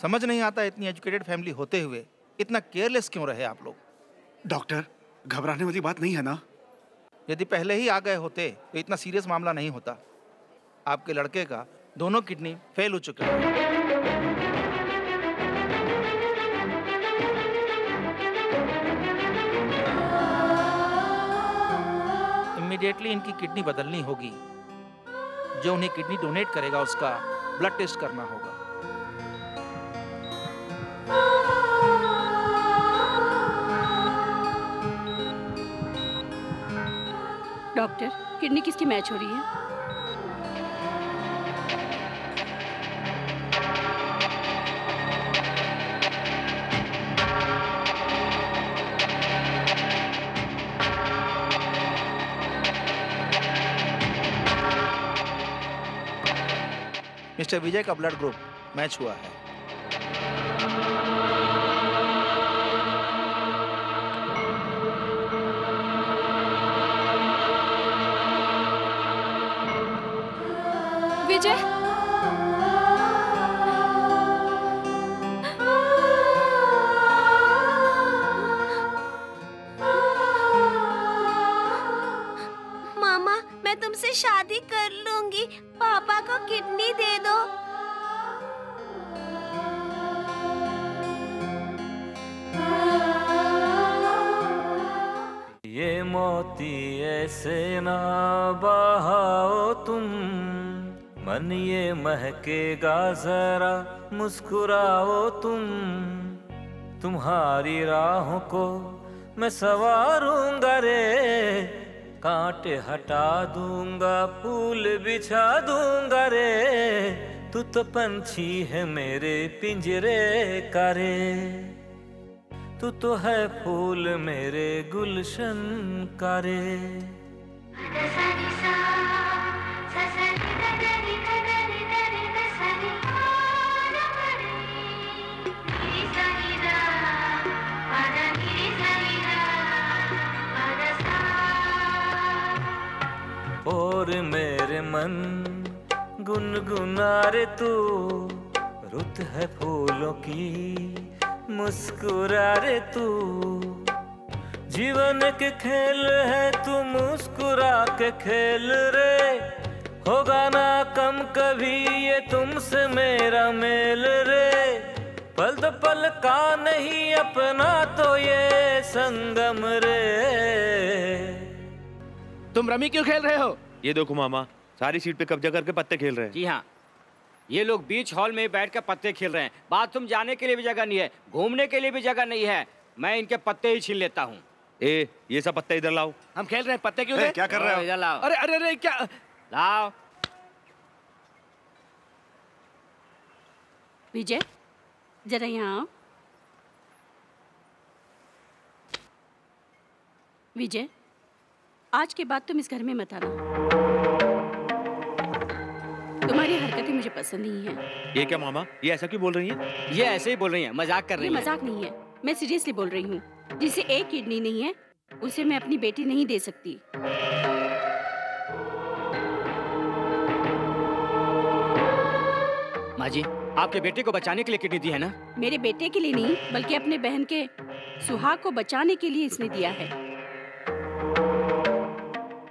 समझ नहीं आता इतनी एजुकेटेड फैमिली होते हुए। इतना केयरलेस क्यों रहे आप लोग? डॉक्टर घबराने वाली बात नहीं है ना? यदि पहले ही आ गए होते तो इतना सीरियस मामला नहीं होता। आपके लड़के का दोनों किडनी फेल हो चुके हैं इमीडिएटली इनकी किडनी बदलनी होगी। जो उन्हें किडनी डोनेट करेगा उसका ब्लड टेस्ट करना होगा। डॉक्टर, किडनी किसकी मैच हो रही है? मिस्टर विजय का ब्लड ग्रुप मैच हुआ है। शादी कर लूँगी। पापा को किडनी दे दो। ये मोती ऐसे ना बहाओ तुम। मन ये महकेगा जरा, मुस्कुराओ तुम। तुम्हारी राहों को मैं सवारूँगा रे। कांटे हटा दूँगा, फूल बिछा दूँगा रे। तू तो पंछी है मेरे पिंजरे का रे। तू तो है फूल मेरे गुलशन का रे। और मेरे मन गुनगुना रे तू। रुत है फूलों की मुस्कुरा रे तू। जीवन के खेल है, तू मुस्कुरा के खेल रे। होगा ना कम कभी ये तुमसे मेरा मेल रे। पल तो पल का नहीं, अपना तो ये संगम रे। तुम रमी क्यों खेल रहे हो? ये देखो मामा सारी सीट पे कब्जा करके पत्ते खेल रहे हैं। जी हाँ। ये लोग बीच हॉल में बैठ कर पत्ते खेल रहे हैं। बाथरूम जाने के लिए भी जगह नहीं है घूमने के लिए भी जगह नहीं है। मैं इनके पत्ते ही छीन लेता हूँ। ए ये सब पत्ते इधर लाओ। हम खेल रहे हैं पत्ते क्यों ए, क्या कर रहे हो? इधर लाओ। अरे अरे अरे क्या? लाओ। विजय जरा यहाँ आओ। विजय आज के बाद तुम इस घर में मत आना। तुम्हारी हरकतें मुझे पसंद नहीं है। ये क्या मामा? ये ऐसा क्यों बोल रही हैं? ये ऐसे ही बोल रही हैं मज़ाक कर रही हैं। मज़ाक नहीं है। मैं सीरियसली बोल रही हूँ जिसे एक किडनी नहीं है उसे मैं अपनी बेटी नहीं दे सकती। माँ जी आपके बेटे को बचाने के लिए किडनी दी है ना? मेरे बेटे के लिए नहीं बल्कि अपने बहन के सुहाग को बचाने के लिए इसने दिया है।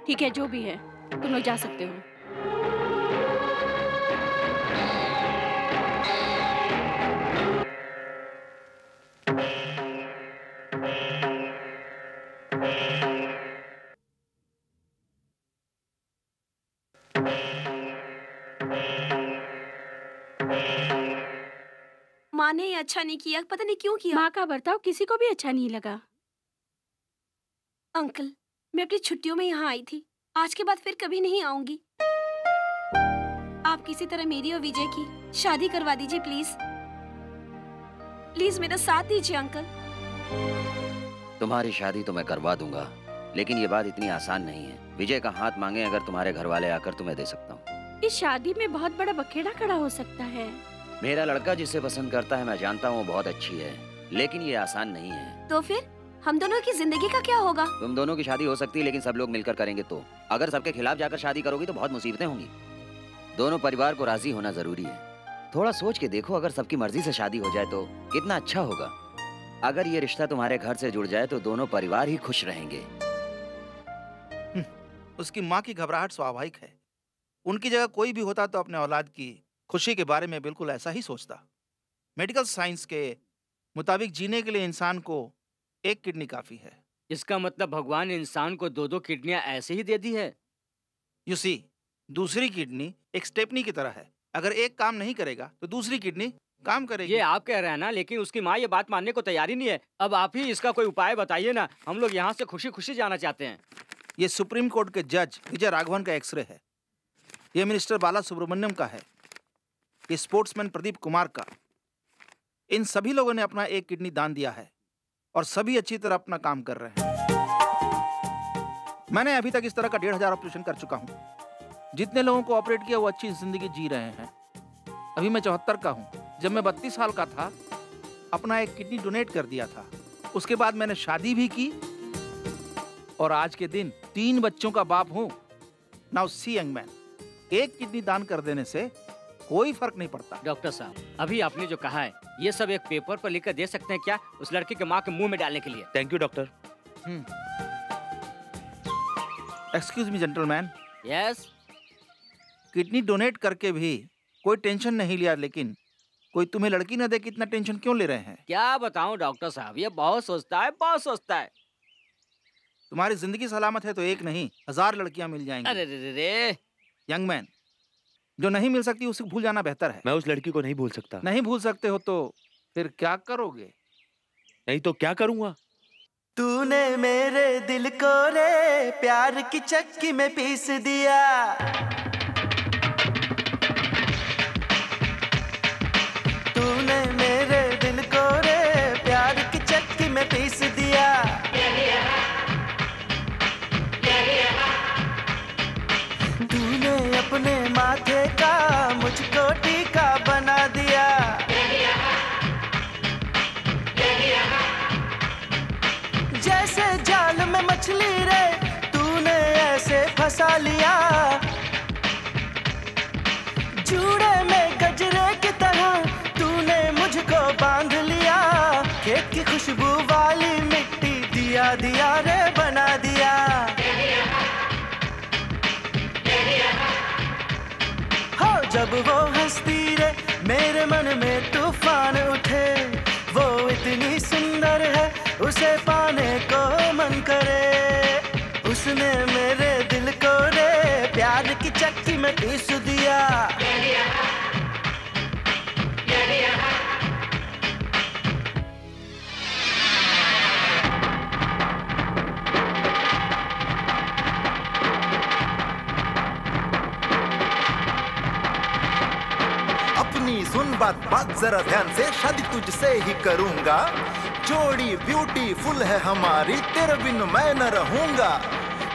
ठीक है जो भी है तुम लोग जा सकते हो। माँ ने ये अच्छा नहीं किया पता नहीं क्यों किया। माँ का बर्ताव किसी को भी अच्छा नहीं लगा। अंकल मैं अपनी छुट्टियों में यहाँ आई थी। आज के बाद फिर कभी नहीं आऊँगी। आप किसी तरह मेरी और विजय की शादी करवा दीजिए प्लीज़। प्लीज़ मेरा साथ दीजिए अंकल। तुम्हारी शादी तो मैं करवा दूँगा लेकिन ये बात इतनी आसान नहीं है। विजय का हाथ मांगे अगर तुम्हारे घर वाले आकर तुम्हें दे सकता हूँ। इस शादी में बहुत बड़ा बखेड़ा खड़ा हो सकता है। मेरा लड़का जिसे पसंद करता है मैं जानता हूँ वो बहुत अच्छी है लेकिन ये आसान नहीं है। तो फिर? हम दोनों की ज़िंदगी का क्या होगा? तुम दोनों की शादी हो सकती है लेकिन सब लोग मिलकर करेंगे तो। अगर सबके खिलाफ जाकर शादी करोगी तो बहुत मुसीबतें होंगी। दोनों परिवार को राज़ी होना ज़रूरी है। थोड़ा सोच के देखो अगर सबकी मर्ज़ी से शादी हो जाए तो कितना अच्छा होगा। अगर ये रिश्ता तुम्हारे घर से जुड़ जाए तो दोनों परिवार ही खुश रहेंगे। उसकी माँ की घबराहट स्वाभाविक है। उनकी जगह कोई भी होता तो अपने औलाद की खुशी के बारे में बिल्कुल ऐसा ही सोचता। मेडिकल साइंस के मुताबिक जीने के लिए इंसान को एक किडनी काफ़ी है। इसका मतलब भगवान इंसान को दो दो किडनियाँ ऐसे ही दे दी है। यू सी दूसरी किडनी एक स्टेपनी की तरह है। अगर एक काम नहीं करेगा तो दूसरी किडनी काम करेगी। ये आप कह रहे हैं ना लेकिन उसकी माँ ये बात मानने को तैयार ही नहीं है। अब आप ही इसका कोई उपाय बताइए ना हम लोग यहाँ से खुशी खुशी जाना चाहते हैं। ये सुप्रीम कोर्ट के जज विजय राघवन का एक्सरे है। ये मिनिस्टर बाला सुब्रमण्यम का है। ये स्पोर्ट्समैन प्रदीप कुमार का। इन सभी लोगों ने अपना एक किडनी दान दिया है। और सभी अच्छी तरह अपना काम कर रहे हैं। मैंने अभी तक इस तरह का डेढ़ हज़ार ऑपरेशन कर चुका हूँ। जितने लोगों को ऑपरेट किया, वो अच्छी ज़िंदगी जी रहे हैं। अभी मैं चौहत्तर का हूँ। जब मैं बत्तीस साल का था, अपना एक किडनी डोनेट कर दिया था। उसके बाद मैंने शादी भी की। और आज के दिन तीन बच्चों का बाप हूँ। Now see young man. एक किडनी दान कर देने से कोई फ़र्क नहीं पड़ता। डॉक्टर साहब, अभी आपने जो कहा है ये सब एक पेपर पर लिख कर दे सकते हैं क्या उस लड़की के माँ के मुँह में डालने के लिए? Thank you doctor excuse me gentleman yes kidney donate करके भी कोई टेंशन नहीं लिया लेकिन कोई तुम्हें लड़की न दे कि इतना टेंशन क्यों ले रहे हैं? क्या बताऊँ डॉक्टर साहब? ये बहुत सोचता है बहुत सोचता है। तुम्हारी ज़िंदगी सलामत है तो एक नहीं हज़ार लड़कियाँ मिल जाएँगी। अरे रे रे रे। यंग मैन जो नहीं मिल सकती उसे भूल जाना बेहतर है। मैं उस लड़की को नहीं भूल सकता। नहीं भूल सकते हो तो फिर क्या करोगे? नहीं तो क्या करूँगा? तूने मेरे दिल को रे प्यार की चक्की में पीस दिया। तूने अपने माथे का मुझको टीका बना दिया। जैसे जाल में मछली रे, तूने ऐसे फंसा लिया। जूड़े में गजरे की तरह तूने मुझको बाँध लिया। खेत की खुशबू वाली मिट्टी दिया दिया रे, बना दिया। जब वो हंसती रे मेरे मन में तूफ़ान उठे। वो इतनी सुंदर है, उसे पाने को मन करे। उसने मेरे दिल को रे, प्यार की चक्की में पीस दिया। बात बात जरा ध्यान से शादी तुझसे ही करूँगा। जोड़ी ब्यूटीफुल है हमारी तेरे बिन मैं न रहूँगा।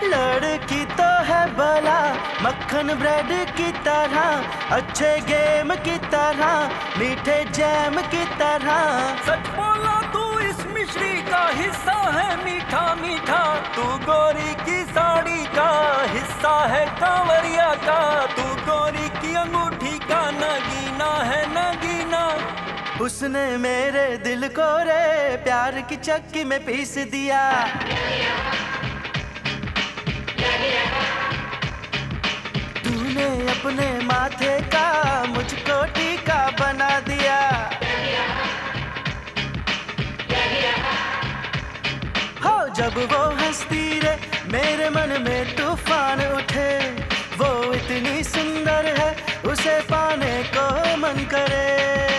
लड़की तो है बला मक्खन ब्रेड की तरह अच्छे गेम की तरह मीठे जैम की तरह। सच बोला मिश्री का हिस्सा है मीठा मीठा। तू गोरी की साड़ी का हिस्सा है कांवरिया का। तू गोरी की अंगूठी का नगीना है, नगीना। उसने मेरे दिल को रे प्यार की चक्की में पीस दिया। तूने अपने माथे का मुझको टीका बना दिया। जब वो हंसती रे मेरे मन में तूफ़ान उठे। वो इतनी सुंदर है, उसे पाने को मन करे।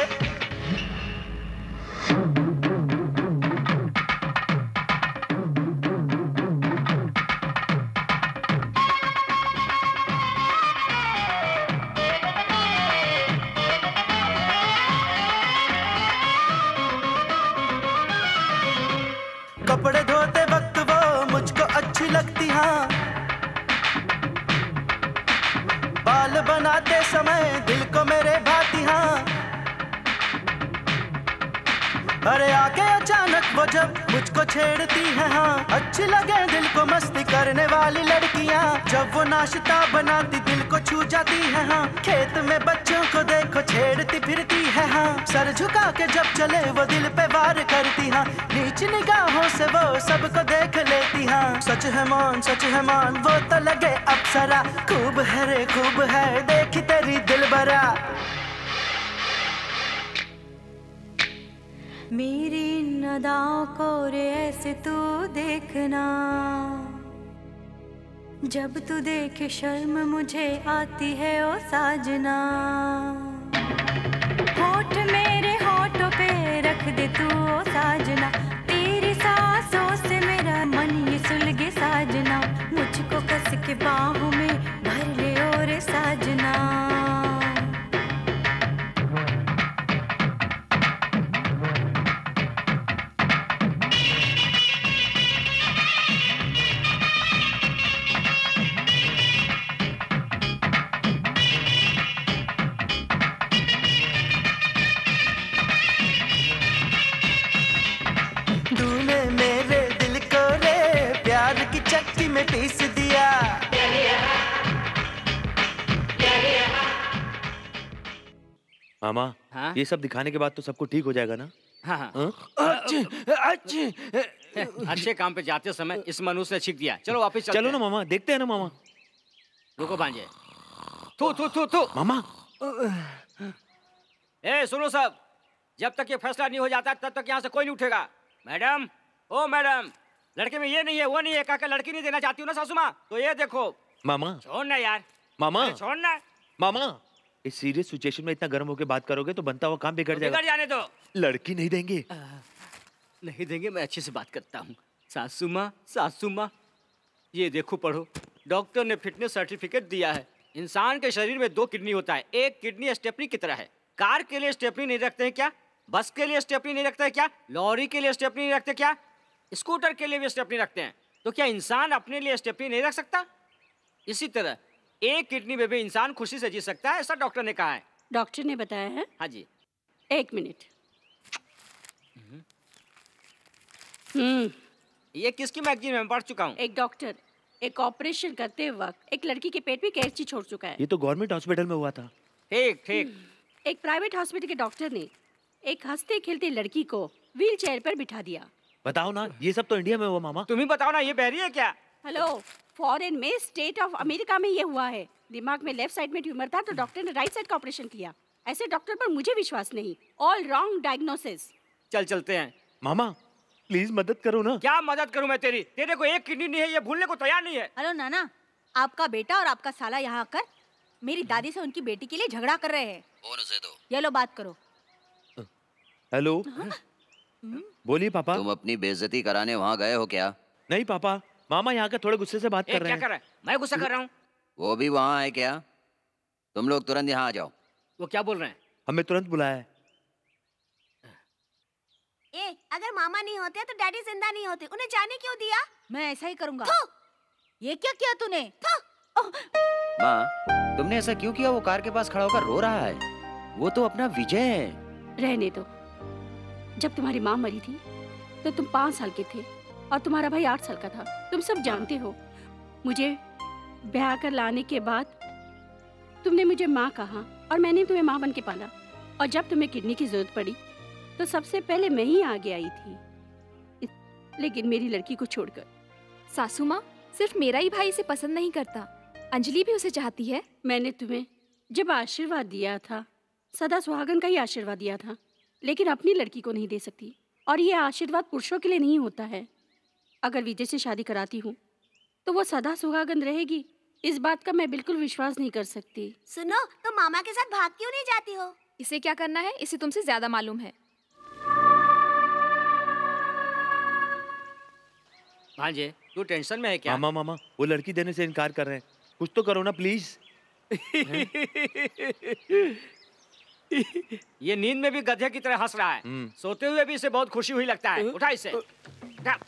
सबको देख लेती हाँ। सच है मान, सच है मान, वो तो लगे अप्सरा खूब है रे, खूब है, देखी तेरी दिल भरा। मेरी नदाओं को रे, ऐसे तू देखना। जब तू देखे शर्म मुझे आती है, ओ साजना। ये सब दिखाने के बाद तो सबको ठीक हो जाएगा ना? हाँ हाँ। हाँ? अच्छे काम पे जाते समय इस मनुष्य ने छीक दिया। चलो वापस चलो ना मामा देखते हैं ना मामा। रुको भांजे। तू तू तू तू मामा। ए सुनो सब। जब तक ये फैसला नहीं हो जाता तब तक यहाँ से कोई नहीं उठेगा। मैडम ओ मैडम लड़के में ये नहीं है वो नहीं है। काका लड़की नहीं देना चाहती हूँ ना सासू माँ? तो ये देखो। मामा। छोड़ना यार। मामा। छोड़ना। मामा। इस सीरियस सिचुएशन में इतना गर्म होकर बात करोगे तो बनता हुआ काम बिगड़ बिगड़ जाएगा। जाने दो। लड़की नहीं देंगे। नहीं देंगे मैं अच्छे से बात करता हूँ। सासू माँ सासू माँ ये देखो पढ़ो। डॉक्टर ने फिटनेस सर्टिफिकेट दिया है। इंसान के शरीर में दो किडनी होता है। एक किडनी स्टेपनी की तरह है। कार के लिए स्टेपनी नहीं रखते हैं क्या? बस के लिए स्टेपनी नहीं रखते हैं क्या? लॉरी के लिए स्टेपनी नहीं रखते क्या? स्कूटर के लिए भी स्टेपनी रखते हैं। तो क्या इंसान अपने लिए स्टेपनी नहीं रख सकता? इसी तरह एक किडनी में भी इंसान खुशी से जी सकता है ऐसा डॉक्टर ने कहा है। डॉक्टर ने बताया है? हाँ जी। एक मिनट। हम्म। ये किसकी मैगजीन में पढ़ चुका हूँ? एक डॉक्टर एक ऑपरेशन करते वक्त एक लड़की के पेट में कैंची छोड़ चुका है। ये तो गवर्नमेंट हॉस्पिटल में हुआ था। ठीक ठीक। एक प्राइवेट हॉस्पिटल के डॉक्टर ने एक हँसते खेलते लड़की को व्हील चेयर पर बिठा दिया। बताओ ना ये सब तो इंडिया में हुआ मामा। तुम ही बताओ ना ये बहरी है क्या? हेलो। फॉरेन में स्टेट ऑफ़ अमेरिका में ये हुआ है। दिमाग में लेफ़्ट साइड में ट्यूमर था तो डॉक्टर ने राइट साइड का ऑपरेशन किया। ऐसे डॉक्टर पर मुझे विश्वास नहीं। ऑल रॉन्ग डायग्नोसिस चल चलते हैं। मामा प्लीज़ मदद करो ना। क्या मदद करूँ मैं तेरी? तेरे को एक किडनी नहीं है ये भूलने को तैयार नहीं है। हेलो नाना आपका बेटा और आपका साला यहाँ आकर मेरी दादी से उनकी बेटी के लिए झगड़ा कर रहे हैं। फ़ोन उसे दो। ये लो बात करो। हेलो बोलिए पापा। तुम अपनी बेइज्जती कराने वहाँ गए हो क्या? नहीं पापा। मामा यहाँ के थोड़े गुस्से से बात ए, कर रहे क्या हैं। कर रहा है? मैं गुस्सा कर रहा हूँ। वो भी वहाँ है क्या? तुम लोग तुरंत यहाँ आ जाओ। वो क्या बोल रहे हैं? हमें तुरंत बुलाया है। ए अगर मामा नहीं होते तो डैडी ज़िंदा नहीं होते। उन्हें जाने क्यों दिया? मैं ऐसा ही करूँगा। ये क्या किया तूने? माँ तुमने ऐसा क्यों किया? वो कार के पास खड़ा होकर रो रहा है। वो तो अपना विजय है। रहने दो। जब तुम्हारी माँ मरी थी तो तुम पाँच साल के थे। और तुम्हारा भाई आठ साल का था। तुम सब जानते हो। मुझे ब्याह कर लाने के बाद तुमने मुझे माँ कहा और मैंने तुम्हें माँ बन के पाला। और जब तुम्हें किडनी की ज़रूरत पड़ी तो सबसे पहले मैं ही आगे आई थी। लेकिन मेरी लड़की को छोड़कर। सासू माँ सिर्फ़ मेरा ही भाई इसे पसंद नहीं करता। अंजलि भी उसे चाहती है। मैंने तुम्हें जब आशीर्वाद दिया था सदा सुहागन का ही आशीर्वाद दिया था लेकिन अपनी लड़की को नहीं दे सकती। और ये आशीर्वाद पुरुषों के लिए नहीं होता है। अगर विजय से शादी कराती हूँ तो वो सदा सुहागन रहेगी। इस बात का मैं बिल्कुल विश्वास नहीं कर सकती। सुनो तो मामा के साथ भाग क्यों नहीं जाती हो? इसे क्या करना है? इसे तुमसे ज़्यादा मालूम है। भांजे तू टेंशन में है क्या? मामा मामा वो लड़की देने से इनकार कर रहे हैं। कुछ तो करो ना प्लीज़। (laughs) (laughs) ये नींद में भी गधे की तरह हंस रहा है। हम्म। सोते हुए भी इसे बहुत खुशी हुई लगता है। उठा इसे। उठा।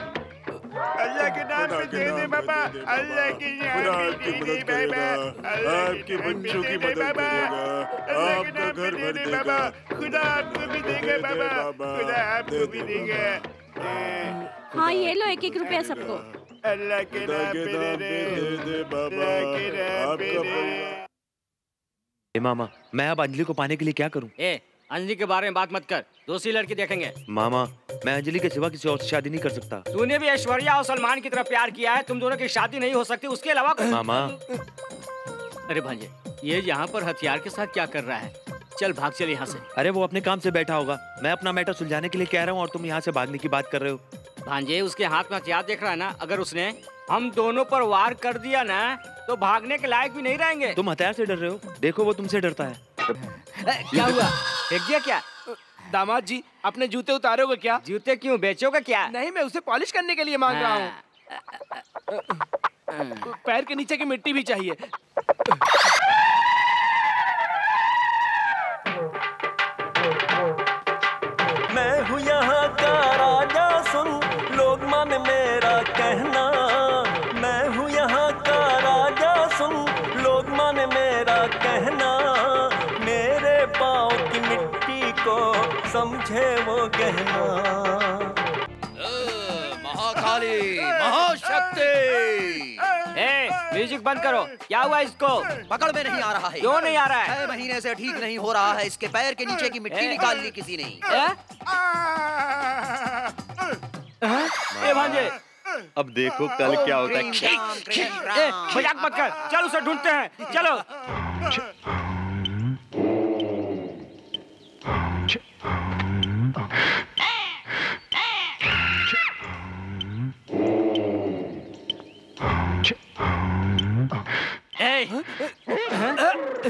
अल्लाह के नाम पे दे दे बाबा। अल्लाह के आपके बच्चों की मदद करेगा। आपका घर भर देगा। खुदा आपको भी देगा बाबा। खुदा आपको भी देगा। हाँ ये लो एक एक रुपया सबको। अल्लाह के नाम पे दे दे। दे दे बाबा। अल्लाह के नाम पे आपका ए मामा मैं अब अंजलि को पाने के लिए क्या करूँ? ए अंजलि के बारे में बात मत कर दूसरी लड़की देखेंगे। मामा मैं अंजलि के सिवा किसी और से शादी नहीं कर सकता। तूने भी ऐश्वर्या और सलमान की तरफ़ प्यार किया है तुम दोनों की शादी नहीं हो सकती उसके अलावा मामा। अरे भांजे ये यहाँ पर हथियार के साथ क्या कर रहा है? चल भाग चल यहाँ से। अरे वो अपने काम से बैठा होगा। मैं अपना मैटर सुलझाने के लिए कह रहा हूँ और तुम यहाँ से भागने की बात कर रहे हो। भांजे उसके हाथ में हथियार देख रहा है ना अगर उसने हम दोनों पर वार कर दिया ना तो भागने के लायक भी नहीं रहेंगे। तुम हथियार से डर रहे हो? देखो वो तुमसे डरता है। क्या हुआ? फेंक दिया क्या? दामाद जी अपने जूते उतारोगे क्या? जूते क्यों बेचोगे क्या? नहीं मैं उसे पॉलिश करने के लिए मांग रहा हूँ। पैर के नीचे की मिट्टी भी चाहिए। म्यूज़िक बंद करो। क्या हुआ इसको? पकड़ में नहीं आ रहा है। क्यों नहीं आ रहा है? छह महीने से ठीक नहीं हो रहा है। इसके पैर के नीचे की मिट्टी निकाल ली किसी ने। ए भांजे। अब देखो कल क्या होता है। मज़ाक मत कर। चल उसे ढूंढते हैं। चलो।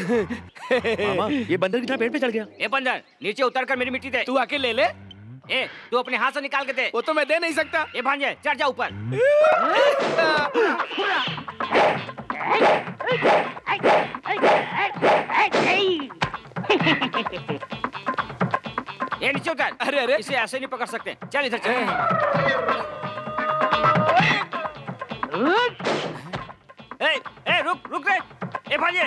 (laughs) मामा ये बंदर कितना पेड़ पे चढ़ गया। ए बंदर नीचे उतर कर मेरी मिट्टी दे। तू आके ले ले। ए तू अपने हाथ से निकाल के दे। वो तो मैं दे नहीं सकता। ए भांजे चढ़ जा ऊपर। (laughs) ये नीचे उतर। अरे अरे। इसे ऐसे नहीं पकड़ सकते। चल इधर चल। ए ए रुक रुक रे। ए भांजे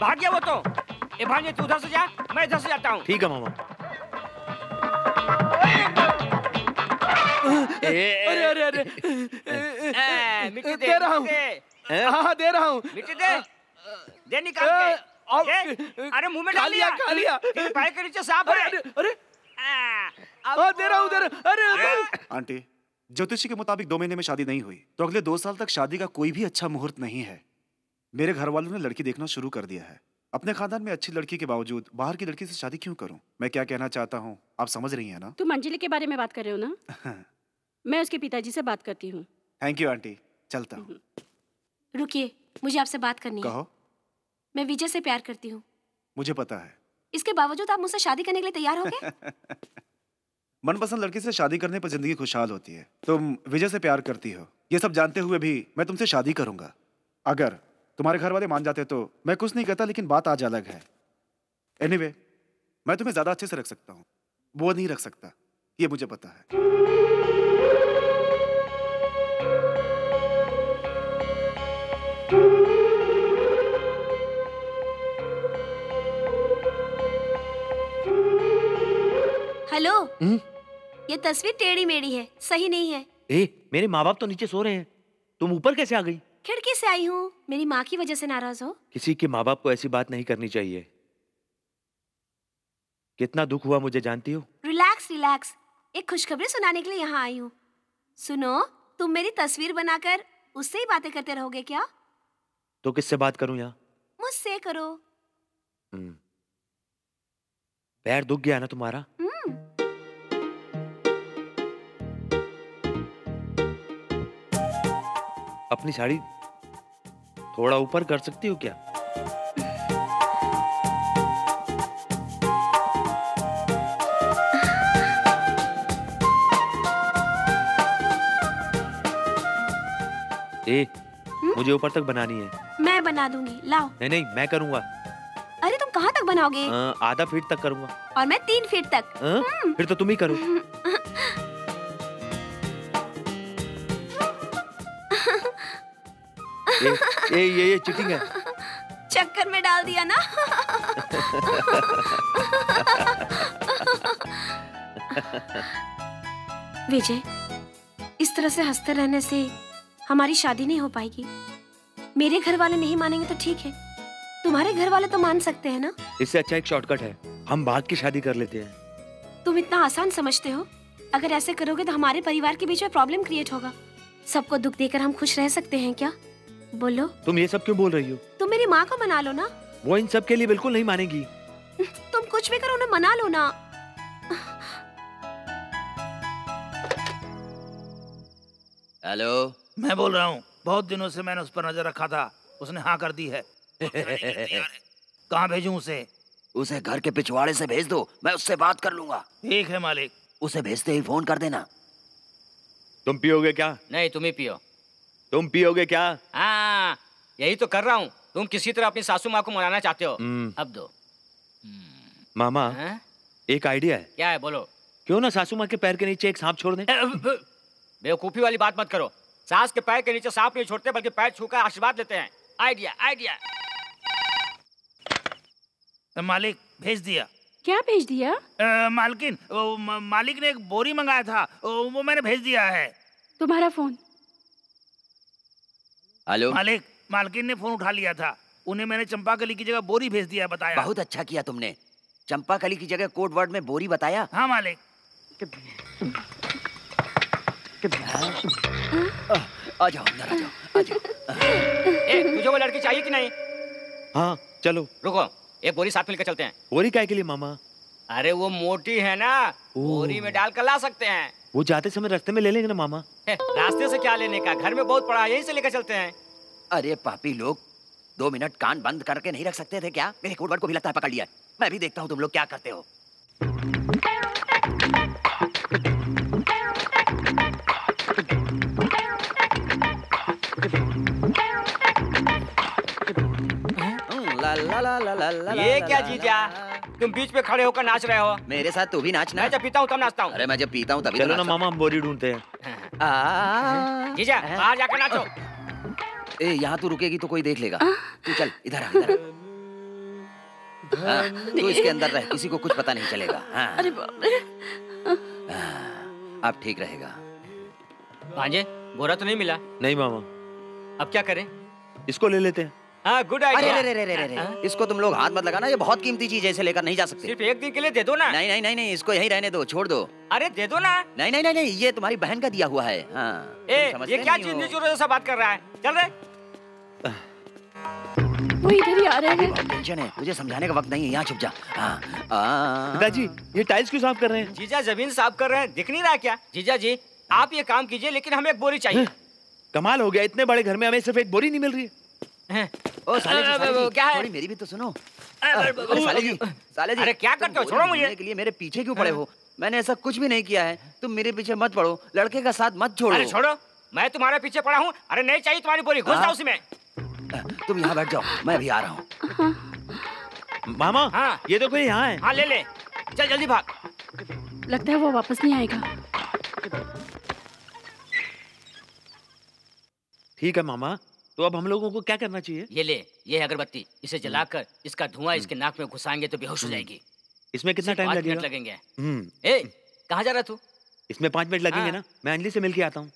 भाग गया वो तो। ए भांजे तू उधर से जा मैं इधर से जाता हूँ। ठीक है मामा। अरे अरे अरे मिट्टी दे दे रहा हूँ। दे। हाँ हाँ दे रहा हूँ। मिट्टी दे। दे निकाल के। अरे मुँह में डाल लिया, खा लिया। पैर के नीचे सांप है। अरे अरे हाँ दे रहा हूँ दे रहा अरे अरे। आंटी ज्योतिषी के मुताबिक दो महीने में शादी नहीं हुई तो अगले दो साल तक शादी का कोई भी अच्छा मुहूर्त नहीं है। मेरे घर वालों ने लड़की देखना शुरू कर दिया है। अपने खानदान में अच्छी लड़की के बावजूद बाहर की लड़की से शादी क्यों करूँ? मैं क्या कहना चाहता हूँ? आप समझ रही हैं ना? तुम अंजलि के बारे में बात कर रहे हो ना? मैं उसके पिताजी से बात करती हूँ। Thank you aunty. चलता हूँ। रुकिए मुझे आपसे बात करनी कहो। है मैं विजय से प्यार करती हूँ। मुझे पता है। इसके बावजूद आप मुझसे शादी करने के लिए तैयार हो गए (laughs) मनपसंद लड़की से शादी करने पर ज़िंदगी खुशहाल होती है। तुम विजय से प्यार करती हो। ये सब जानते हुए भी मैं तुमसे शादी करूँगा। अगर तुम्हारे घर वाले मान जाते तो मैं कुछ नहीं कहता लेकिन बात आज अलग है। एनीवे anyway, मैं तुम्हें ज़्यादा अच्छे से रख सकता हूँ। वो नहीं रख सकता। ये मुझे पता है। हेलो। हम्म? ये तस्वीर टेढ़ी मेढ़ी है सही नहीं है। ए मेरे माँ बाप तो नीचे सो रहे हैं। तुम ऊपर कैसे आ गई? खिड़की से आई हूँ। मेरी माँ की वजह से नाराज़ हो। किसी के माँ बाप को ऐसी बात नहीं करनी चाहिए। कितना दुख हुआ मुझे जानती हो? Relax relax. एक खुशखबरी सुनाने के लिए यहाँ आई हूँ। सुनो तुम मेरी तस्वीर बनाकर उससे ही बातें करते रहोगे क्या? तो किससे बात करूँ यहाँ? मुझसे करो। हम्म। पैर दुख गया ना तुम्हारा? हम्म। अपनी साड़ी थोड़ा ऊपर कर सकती हो क्या? ए मुझे ऊपर तक बनानी है। मैं बना दूँगी लाओ। नहीं नहीं मैं करूँगा। अरे तुम कहाँ तक बनाओगे? आधा फीट तक करूँगा। और मैं तीन फीट तक। फिर तो तुम ही करो। (laughs) ए, ए, ये ये चीटिंग है। चक्कर में डाल दिया ना। विजय इस तरह से हँसते रहने से हमारी शादी नहीं हो पाएगी। मेरे घर वाले नहीं मानेंगे तो ठीक है। तुम्हारे घर वाले तो मान सकते हैं ना। इससे अच्छा एक शॉर्टकट है। हम बाद की शादी कर लेते हैं। तुम इतना आसान समझते हो। अगर ऐसे करोगे तो हमारे परिवार के बीच में प्रॉब्लम क्रिएट होगा। सबको दुख देकर हम खुश रह सकते हैं क्या? बोलो। तुम ये सब क्यों बोल रही हो? तुम मेरी माँ को मना लो ना। वो इन सब के लिए बिल्कुल नहीं मानेगी। तुम कुछ भी करो उन्हें मना लो ना। हेलो। मैं बोल रहा हूँ बहुत दिनों से मैंने उस पर नज़र रखा था। उसने हाँ कर दी है। (laughs) कहाँ भेजूं उसे? उसे घर के पिछवाड़े से भेज दो मैं उससे बात कर लूँगा। ठीक है मालिक। उसे भेजते ही फ़ोन कर देना। तुम पियोगे क्या? नहीं तुम ही पियो। तुम पियोगे क्या? हाँ यही तो कर रहा हूँ। तुम किसी तरह अपनी सासू माँ को मनाना चाहते हो। हम्म। अब दो। मामा हैं? एक आइडिया है। क्या है बोलो। क्यों ना सासू माँ के पैर के नीचे एक सांप छोड़ दें? बेवकूफ़ी वाली बात मत करो। सास के पैर के नीचे सांप नहीं छोड़ते बल्कि पैर छूकर आशीर्वाद लेते हैं। Idea idea. मालिक भेज दिया। क्या भेज दिया? मालकिन मालिक ने एक बोरी मंगाया था। वो मैंने भेज दिया है। तुम्हारा फ़ोन। हेलो? मालिक मालकिन ने फ़ोन उठा लिया था। उन्हें मैंने चंपा कली की जगह बोरी भेज दिया बताया। बहुत अच्छा किया तुमने। चंपा कली की जगह कोड वर्ड में बोरी बताया? हाँ मालिक। आ जाओ अंदर आ जाओ (laughs) ए, तुझे वो लड़की चाहिए कि नहीं? हाँ चलो। रुको एक बोरी साथ मिलकर चलते हैं। बोरी काय के लिए मामा? अरे वो मोटी है ना। बोरी में डाल कर ला सकते हैं। वो जाते समय रास्ते में ले लेंगे ना मामा। रास्ते से क्या लेने का? घर में बहुत पड़ा है यहीं से लेकर चलते हैं। अरे पापी लोग दो मिनट कान बंद करके नहीं रख सकते थे क्या? मेरे कोडवर्ड को भी लगता है पकड़ लिया। मैं भी देखता हूँ तुम लोग क्या करते हो। ला ला ला ला ला ला ये क्या जीजा तुम बीच में खड़े होकर नाच रहे हो। मेरे साथ तू भी नाचना मैं जब पीता हूँ तब नाचता हूँ। अरे मैं जब पीता हूँ तभी तो चलो ना मामा हम बोरी ढूंढते हैं। जीजा बाहर जाकर नाचो। ए यहाँ तू रुकेगी तो कोई देख लेगा। तू चल इधर आ इधर हाँ, तू इसके अंदर रह किसी को कुछ पता नहीं चलेगा। हाँ, अरे बाप रे। अब ठीक रहेगा। भांजे बोरा तो नहीं मिला? नहीं मामा। अब क्या करें? इसको ले लेते हाँ। गुड आइडिया रे रे रे रे रे। इसको तुम लोग हाथ मत लगाना ये बहुत कीमती चीज़ है इसे लेकर नहीं जा सकते। सिर्फ़ एक दिन के लिए दे दो ना। नहीं नहीं नहीं नहीं इसको यहीं रहने दो छोड़ दो। अरे दे दो ना। नहीं नहीं नहीं नहीं ये तुम्हारी बहन का दिया हुआ है। हाँ ए ये क्या चीज़ हो। जैसा बात कर रहा है? चल रहे वो इधर ही आ रहे हैं। टेंशन है तुझे समझाने का वक्त नहीं है यहाँ छुप जा। हाँ आ, पिताजी ये टाइल्स क्यों साफ़ कर रहे हैं? जीजा ज़मीन साफ़ कर रहे हैं दिख नहीं रहा क्या? जीजा जी आप ये काम कीजिए लेकिन हमें एक बोरी चाहिए। कमाल हो गया इतने बड़े घर में हमें सिर्फ़ एक बोरी नहीं मिल रही है। ओ साले जी, साले जी, क्या है? थोड़ी मेरी भी तो सुनो। अरे, साले जी साले जी अरे क्या करते हो? छोड़ो मुझे। के लिए मेरे पीछे क्यों पड़े हो। मैंने ऐसा कुछ भी नहीं किया है। तुम मेरे पीछे मत पड़ो। लड़के का साथ मत छोड़ो। अरे छोड़ो। मैं तुम्हारे पीछे पड़ा हूँ। अरे नहीं चाहिए तुम्हारी बोरी। घुस हाँ? जाओ उसमें तुम यहाँ बैठ जाओ। मैं अभी आ रहा हूँ। मामा हाँ। ये तो कोई यहाँ है। हाँ ले ले। चल जल्दी भाग। लगता है वो वापस नहीं आएगा। ठीक है मामा। तो अब हम लोगों को क्या करना चाहिए? ये ले ये है अगरबत्ती। इसे जलाकर इसका धुआँ इसके नाक में घुसाएँगे तो बेहोश हो जाएगी। इसमें कितना टाइम लगेगा? लगेंगे। कहा ए कहाँ जा रहा तू? इसमें पाँच मिनट लगेंगे हाँ। ना। मैं अंजलि से मिलकर आता हूँ।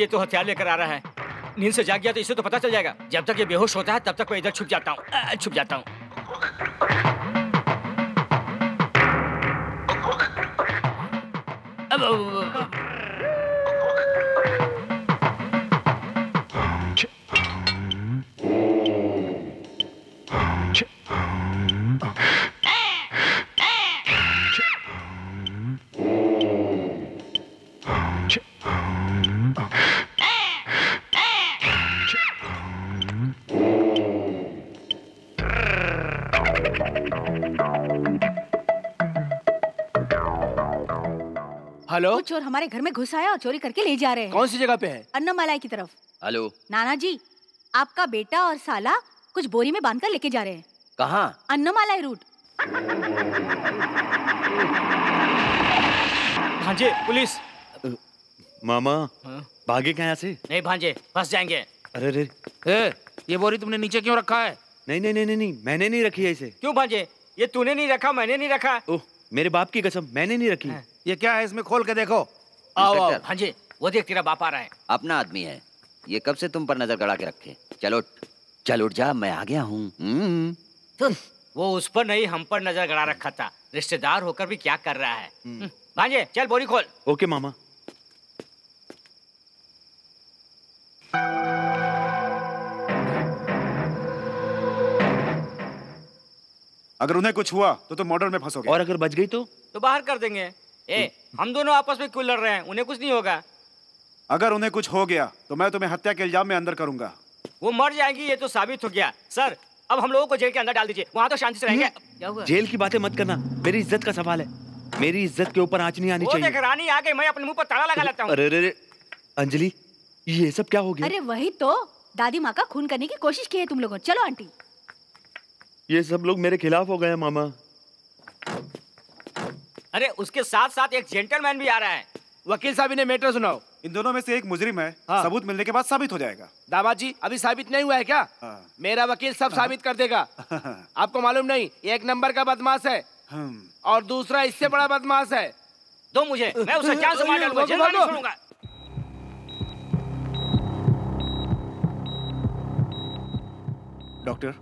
ये तो हथियार लेकर आ रहा है। नींद से जाग गया तो इसे तो पता चल जाएगा। जब तक ये बेहोश होता है, तब तक मैं इधर छुप जाता हूँ। छुप जाता हूँ। अब- अब- चोर हमारे घर में घुस आया और चोरी करके ले जा रहे हैं। कौन सी जगह पे है? अन्नमालाई की तरफ़। हेलो। नाना जी आपका बेटा और साला कुछ बोरी में बांधकर लेके जा रहे हैं। कहाँ? अन्नमालाई रूट। भांजे पुलिस। मामा हाँ? भागे क्या यहाँ से? नहीं भांजे फंस जाएँगे। अरे रे ए, ये बोरी तुमने नीचे क्यों रखा है? नहीं नहीं नहीं नहीं नहीं मैंने नहीं रखी है इसे। क्यों भांजे? ये तूने नहीं रखा मैंने नहीं रखा। ओह मेरे बाप की कसम मैंने नहीं रखी। ये क्या है इसमें खोल के देखो। आओ आओ। इंस्पेक्टर। भांजे वो देख तेरा बाप आ रहा है। अपना आदमी है। ये कब से तुम पर नज़र गड़ा के रखे? चलो उठ, चल उठ जा मैं आ गया हूँ। हम्म। वो उस पर नहीं हम पर नज़र गड़ा रखा था। रिश्तेदार होकर भी क्या कर रहा है। हम्म, भांजे चल बोरी खोल। ओके मामा। अगर उन्हें कुछ हुआ तो तुम मर्डर में फंसोगे। और अगर बच गई तो? तो बाहर कर देंगे। ए हम दोनों आपस में क्यों लड़ रहे हैं? उन्हें कुछ नहीं होगा। अगर उन्हें कुछ हो गया तो मैं तुम्हें हत्या के इल्ज़ाम में अंदर करूँगा। वो मर जाएँगी ये तो साबित हो गया। सर अब हम लोगों को जेल के अंदर डाल दीजिए। वहाँ तो शांति से रहेंगे। जेल की बातें मत करना। मेरी इज़्ज़त का सवाल है। मेरी इज़्ज़त के ऊपर आँच नहीं आनी चाहिए। रानी आ गई। मैं अपने मुँह पर ताला लगा लेता हूँ। अरे अरे अरे, अंजलि ये सब क्या हो गया? अरे वही तो। दादी माँ का खून करने की कोशिश की है तुम लोगों चलो आंटी। ये सब लोग मेरे खिलाफ हो गए हैं मामा। अरे उसके साथ साथ एक जेंटलमैन भी आ रहा है। वकील साहब इन्हें मैटर सुनाओ। इन दोनों में से एक मुजरिम है। हाँ। सबूत मिलने के बाद साबित हो जाएगा। दामाद जी अभी साबित नहीं हुआ है क्या? हाँ। मेरा वकील सब हाँ। साबित कर देगा। हाँ। (laughs) आपको मालूम नहीं एक नंबर का बदमाश है। और दूसरा इससे बड़ा बदमाश है। दो मुझे। मैं उसे जान से मार डालूँगा डॉक्टर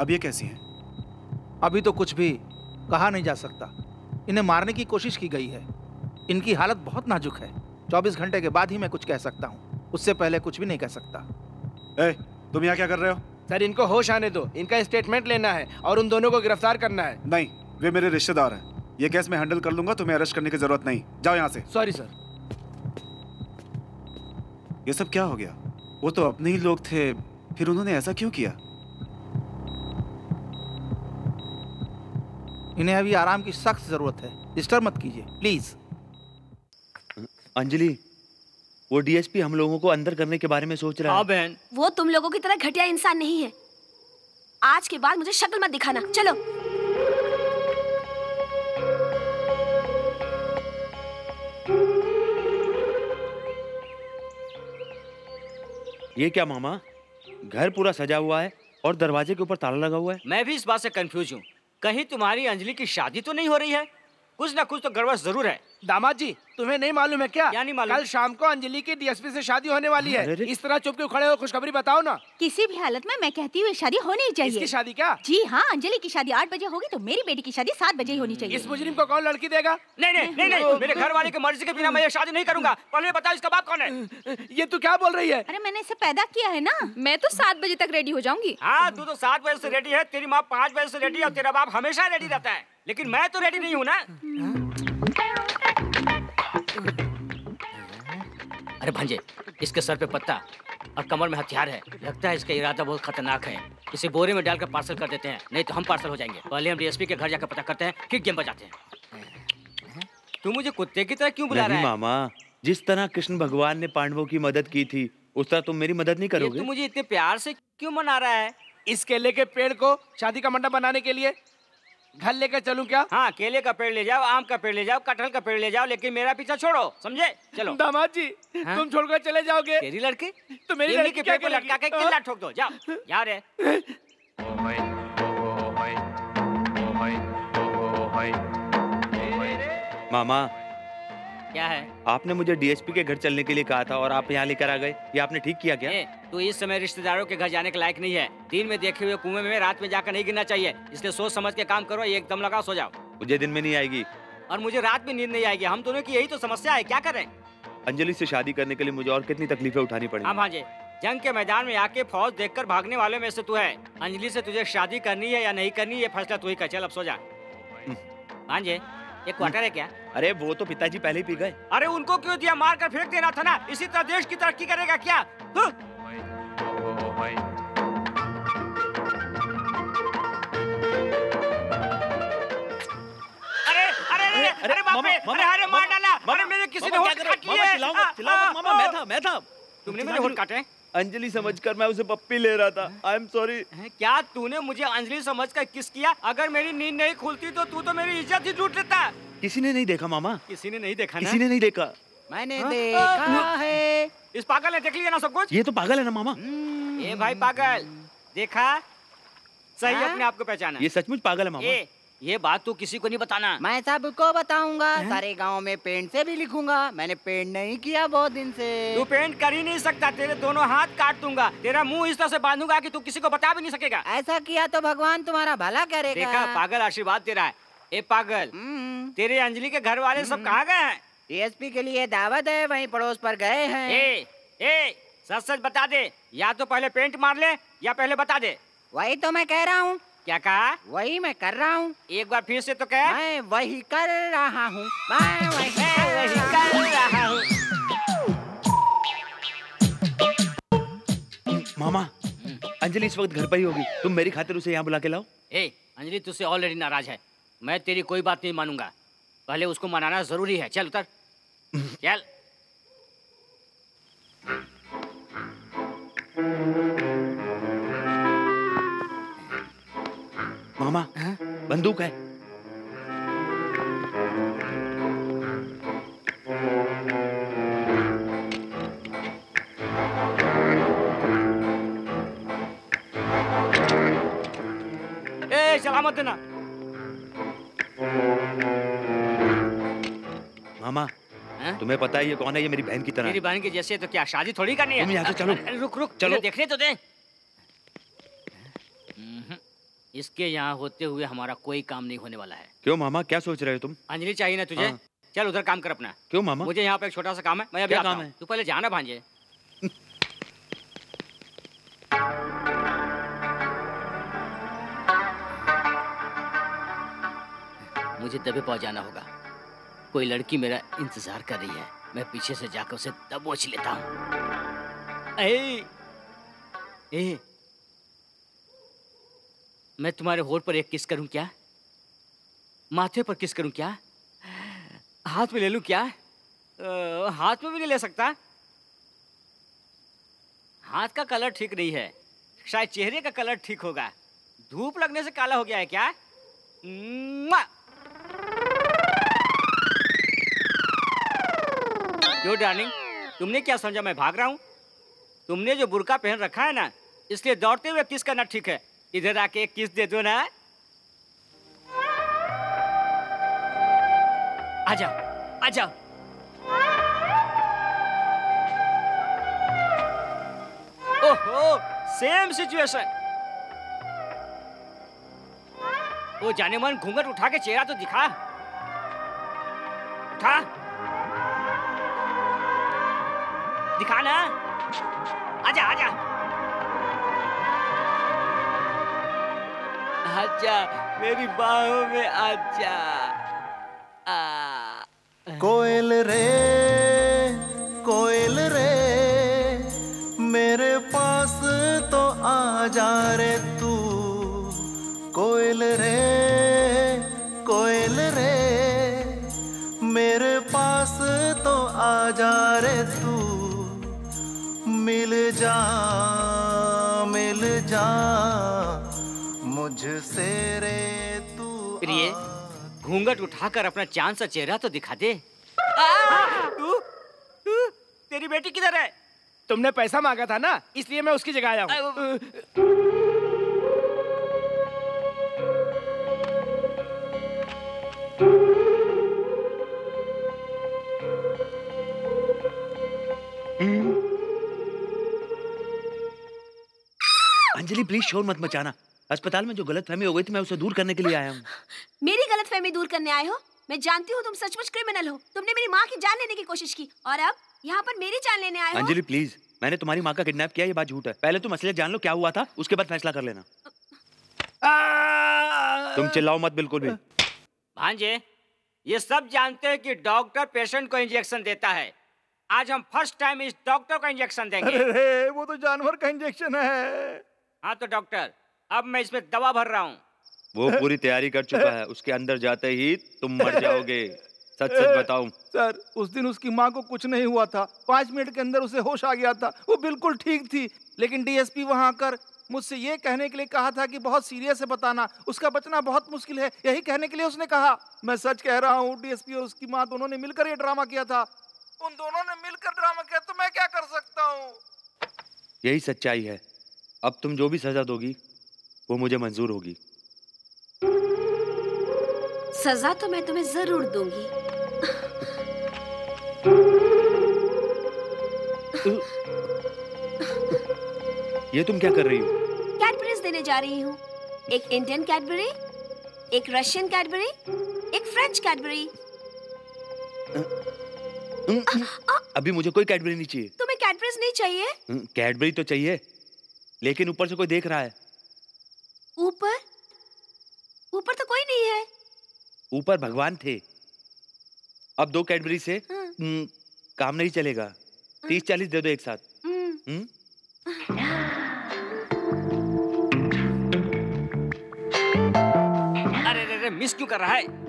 अब ये कैसी हैं? अभी तो कुछ भी कहा नहीं जा सकता। इन्हें मारने की कोशिश की गई है। इनकी हालत बहुत नाजुक है। 24 घंटे के बाद ही मैं कुछ कह सकता हूँ। उससे पहले कुछ भी नहीं कह सकता। ए, तुम यहाँ क्या कर रहे हो? सर इनको होश आने दो। इनका स्टेटमेंट लेना है और उन दोनों को गिरफ़्तार करना है। नहीं वे मेरे रिश्तेदार हैं। ये केस मैं हैंडल कर लूँगा तुम्हें अरेस्ट करने की ज़रूरत नहीं। जाओ यहाँ से। Sorry sir. ये सब क्या हो गया? वो तो अपने ही लोग थे फिर उन्होंने ऐसा क्यों किया? इन्हें अभी आराम की सख्त ज़रूरत है। डिस्टर्ब मत कीजिए प्लीज़। अंजलि वो डीएसपी हम लोगों को अंदर करने के बारे में सोच रहा है। बहन। वो तुम लोगों की तरह घटिया इंसान नहीं है। आज के बाद मुझे शक्ल मत दिखाना। चलो। ये क्या मामा? घर पूरा सजा हुआ है और दरवाजे के ऊपर ताला लगा हुआ है? मैं भी इस बात से कंफ्यूज हूँ। कहीं तुम्हारी अंजलि की शादी तो नहीं हो रही है? कुछ ना कुछ तो गड़बड़ ज़रूर है। दामाद जी तुम्हें नहीं मालूम है क्या? क्या नहीं मालूम? कल शाम को अंजलि की डीएसपी से शादी होने वाली है। इस तरह चुप क्यों खड़े हो? खुशखबरी बताओ ना। किसी भी हालत में मैं कहती हूँ ये शादी होनी ही चाहिए। इसकी शादी क्या? जी हाँ अंजलि की शादी आठ बजे होगी तो मेरी बेटी की शादी सात बजे ही होनी चाहिए। इस मुजरिम को कौन लड़की देगा? नहीं नहीं नहीं नहीं मेरे घर वाले की मर्ज़ी के बिना मैं शादी नहीं करूँगा। पहले बताओ इसका बाप कौन है? ये तू क्या बोल रही है? अरे मैंने इसे पैदा किया है ना। मैं तो सात बजे तक रेडी हो जाऊँगी। हाँ तू तो सात बजे से रेडी है तेरी माँ पाँच बजे से रेडी है और तेरा बाप हमेशा रेडी रहता है। लेकिन मैं तो रेडी नहीं हूँ ना। अरे भांजे इसके सर पे पत्ता और कमर में हथियार है। लगता है इसका इरादा बहुत खतरनाक है। इसे बोरे में डालकर पार्सल कर देते हैं नहीं तो हम पार्सल हो जाएँगे। पहले हम डीएसपी के घर जाकर पता करते हैं फिर गेम बजाते हैं। तू मुझे कुत्ते की तरह क्यों बुला रहा है? मामा जिस तरह कृष्ण भगवान ने पांडवों की मदद की थी उस तरह तुम मेरी मदद नहीं करोगे तू मुझे इतने प्यार से क्यों मना रहा है? इस केले के पेड़ को शादी का मंडप बनाने के लिए घर लेकर चलूँ क्या? हाँ केले का पेड़ ले जाओ आम का पेड़ ले जाओ कटहल का पेड़ ले जाओ लेकिन मेरा पीछा छोड़ो समझे? चलो। दामाद जी हाँ? तुम छोड़कर चले जाओगे। तेरी लड़की? तो मेरी लड़की के पेड़ को लटका के किला ठोक दो जाओ। यार है। मामा क्या है? आपने मुझे डीएसपी के घर चलने के लिए कहा था और आप यहाँ लेकर आ गए। ये आपने ठीक किया क्या? तू इस समय रिश्तेदारों के घर जाने के लायक नहीं है। दिन में देखे हुए कुएँ में रात में जाकर नहीं गिरना चाहिए। इसलिए सोच समझ के काम करो एकदम लगा सो जाओ। मुझे दिन में नहीं आएगी। और मुझे रात में नींद नहीं आएगी। हम दोनों की यही तो समस्या है क्या करें? अंजलि से शादी करने के लिए मुझे और कितनी तकलीफें उठानी पड़ी हाँ पड़ेगी भांजे जंग के मैदान में आके फौज देखकर भागने वाले में से तू है। अंजलि से तुझे शादी करनी है या नहीं करनी ये फैसला तू ही कर। चल अब सो जा। भांजे ये क्वार्टर है क्या? अरे वो तो पिताजी पहले ही पी गए। अरे उनको क्यों दिया? मार कर फेंक देना था ना। इसी तरह देश की तरक्की करेगा क्या? हुँ? अरे अरे अरे अरे बाप रे! अरे अरे मार डाला। अरे मेरे किसी ने होठ काट लिए चिल्लाओ मत, चिल्लाओ मत, मामा मैं था मैं था। तुमने मेरे होठ काटे अंजलि समझकर मैं उसे पप्पी ले रहा था। आई एम सॉरी क्या तूने मुझे अंजलि समझकर किस किया? अगर मेरी नींद नहीं खुलती तो तू तो मेरी इज़्ज़त ही लूट लेता। किसी ने नहीं देखा मामा? किसी ने नहीं देखा ना? किसी ने नहीं देखा। मैंने हाँ? देखा है? इस पागल ने देख लिया ना सब कुछ? ये तो पागल है ना मामा? ये भाई पागल। देखा? सही हाँ? अपने आप को पहचाना। ये सचमुच पागल है मामा। ये बात तू किसी को नहीं बताना। मैं सबको बताऊँगा। सारे गाँव में पेंट से भी लिखूँगा। मैंने पेंट नहीं किया बहुत दिन से। तू पेंट कर ही नहीं सकता। तेरे दोनों हाथ काट दूँगा। तेरा मुँह इस तरह से बांधूँगा कि तू किसी को बता भी नहीं सकेगा। ऐसा किया तो भगवान तुम्हारा भला करेगा। देखा पागल आशीर्वाद तेरा है। ए पागल तेरे अंजलि के घर वाले सब कहाँ गए हैं? डीएसपी के लिए दावत है वहीं पड़ोस पर गए हैं। ए ए सच सच बता दे। या तो पहले पेंट मार ले या पहले बता दे। वही तो मैं कह रहा हूँ। क्या कहा? वही मैं कर रहा हूँ। एक बार फिर से तो कह। मैं वही कर रहा हूँ। मैं वही वही कर रहा हूँ। मामा अंजलि इस वक्त घर पर ही होगी। तुम मेरी खातिर उसे यहाँ बुला के लाओ। ए अंजलि तुझसे ऑलरेडी नाराज़ है। मैं तेरी कोई बात नहीं मानूँगा। पहले उसको मनाना ज़रूरी है। चल उतर। चल। मामा बंदूक है। ए चला मत देना मामा तुम्हें पता है ये कौन है? ये मेरी बहन की तरह। मेरी बहन की जैसे तो क्या शादी थोड़ी करनी है? तुम यहाँ से चलो। रुक रुक। चलो। देखने तो दे हम्म, इसके यहाँ होते हुए हमारा कोई काम नहीं होने वाला है। क्यों मामा? क्या सोच रहे हो तुम? अंजलि चाहिए ना तुझे? हाँ। चल उधर काम कर अपना। क्यों मामा? मुझे यहाँ पे एक छोटा सा काम है मैं अभी क्या काम है? तू पहले जाना भांजे। मुझे दबे पहुंचाना होगा। कोई लड़की मेरा इंतज़ार कर रही है। मैं पीछे से जाकर उसे दबोच लेता हूँ। ए, ए, मैं तुम्हारे होठ पर एक किस करूँ क्या? माथे पर किस करूँ क्या? हाथ में ले लूँ क्या? अ, हाथ में भी नहीं ले सकता? हाथ का कलर ठीक नहीं है। शायद चेहरे का कलर ठीक होगा। धूप लगने से काला हो गया है क्या! यो डार्लिंग तुमने क्या समझा मैं भाग रहा हूँ? तुमने जो बुरका पहन रखा है ना इसलिए दौड़ते हुए किस करना ठीक है? इधर आके एक किस दे दो ना। आ जाओ आ जाओ। ओहो सेम सिचुएशन वो जाने मन घूंघट उठा के चेहरा तो दिखा। उठा। दिखा ना। आजा आजा आजा मेरी बाहों में आजा आ। कोयल रे कोयल रे, मेरे पास तो आ जा रे तू। कोयल रे कोयल रे, मेरे पास तो आ जा रे तू। मिल जा मिल जा। मुझसे रे तू प्रिय घूंघट उठाकर अपना चाँद सा चेहरा तो दिखा दे। आ, तू तू तेरी बेटी किधर है? तुमने पैसा मांगा था ना इसलिए मैं उसकी जगह आया हूँ। अंजलि प्लीज़ शोर मत मचाना। अस्पताल में जो गलत फहमी हो गई थी मैं उसे दूर करने के लिए आया हूँ। मेरी गलत फहमी दूर करने आए हो? मैं जानती हूँ तुम सचमुच क्रिमिनल हो। तुमने मेरी माँ की जान लेने की कोशिश की। और अब यहाँ पर मेरी जान लेने आए अंजलि प्लीज़ मैंने तुम्हारी माँ का किडनैप किया ये बात झूठ है। पहले तुम असलियत जान लो क्या हुआ था उसके बाद फैसला कर लेना। तुम चिल्लाओ मत बिल्कुल भी। भांजे ये सब जानते हैं कि डॉक्टर पेशेंट को इंजेक्शन देता है। आज हम फ़र्स्ट टाइम इस डॉक्टर को इंजेक्शन देंगे। अरे वो तो जानवर का इंजेक्शन है। हाँ तो डॉक्टर अब मैं इसमें दवा भर रहा हूँ। वो पूरी तैयारी कर चुका है। उसके अंदर जाते ही तुम मर जाओगे। सच सच बताओ सर उस दिन उसकी माँ को कुछ नहीं हुआ था। पाँच मिनट के अंदर उसे होश आ गया था। वो बिल्कुल ठीक थी। लेकिन डीएसपी वहाँ आकर मुझसे ये कहने के लिए कहा था कि बहुत सीरियस है बताना। उसका बचना बहुत मुश्किल है। यही कहने के लिए उसने कहा। मैं सच कह रहा हूँ डीएसपी और उसकी माँ दोनों ने मिलकर ये ड्रामा किया था। उन दोनों ने मिलकर ड्रामा किया तो मैं क्या कर सकता हूँ? यही सच्चाई है। अब तुम जो भी सजा दोगी वो मुझे मंजूर होगी। सजा तो मैं तुम्हें ज़रूर दूँगी। ये तुम क्या कर रही हो? कैडबरीज देने जा रही हूँ। एक इंडियन कैडबरी एक रशियन कैडबरी एक फ्रेंच कैडबरी। अभी मुझे कोई कैडबरी नहीं चाहिए। तुम्हें कैडबरीज नहीं चाहिए? कैडबरी तो चाहिए लेकिन ऊपर से कोई देख रहा है। ऊपर? ऊपर तो कोई नहीं है। ऊपर भगवान थे। अब दो कैडबरी से हाँ। हम्म, काम नहीं चलेगा। तीस चालीस दे दो एक साथ। हम्म, हम्म? अरे अरे अरे मिस क्यों कर रहा है?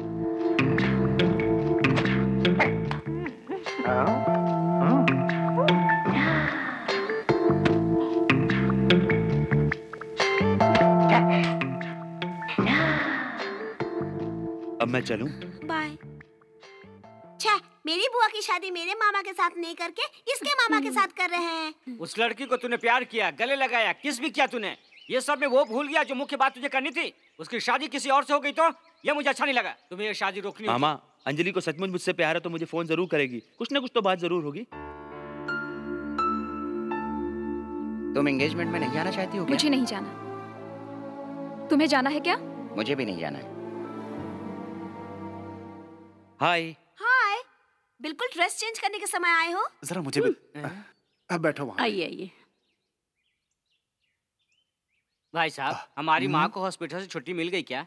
चलूँ। बाय। छह मेरी बुआ की शादी मेरे मामा के साथ नहीं करके इसके मामा के साथ कर रहे हैं। उस लड़की को तूने प्यार किया गले लगाया किस भी किया तूने। ये सब में वो भूल गया जो मुख्य बात तुझे करनी थी। उसकी शादी किसी और से हो गई तो ये मुझे अच्छा नहीं लगा। तुम्हें ये शादी रोकनी होगी। मामा अंजलि को सचमुच मुझसे प्यार है तो मुझे फ़ोन ज़रूर करेगी। कुछ ना कुछ तो बात ज़रूर होगी। तुम एंगेजमेंट में नहीं जाना चाहती हो क्या? मुझे नहीं जाना। तुम्हें जाना है क्या? मुझे भी नहीं जाना है। हाय हाय बिल्कुल ड्रेस चेंज करने के समय आए हो? जरा मुझे भी अब बैठो वहाँ। आइए आइए। भाई साहब हमारी माँ को हॉस्पिटल से छुट्टी मिल गई क्या?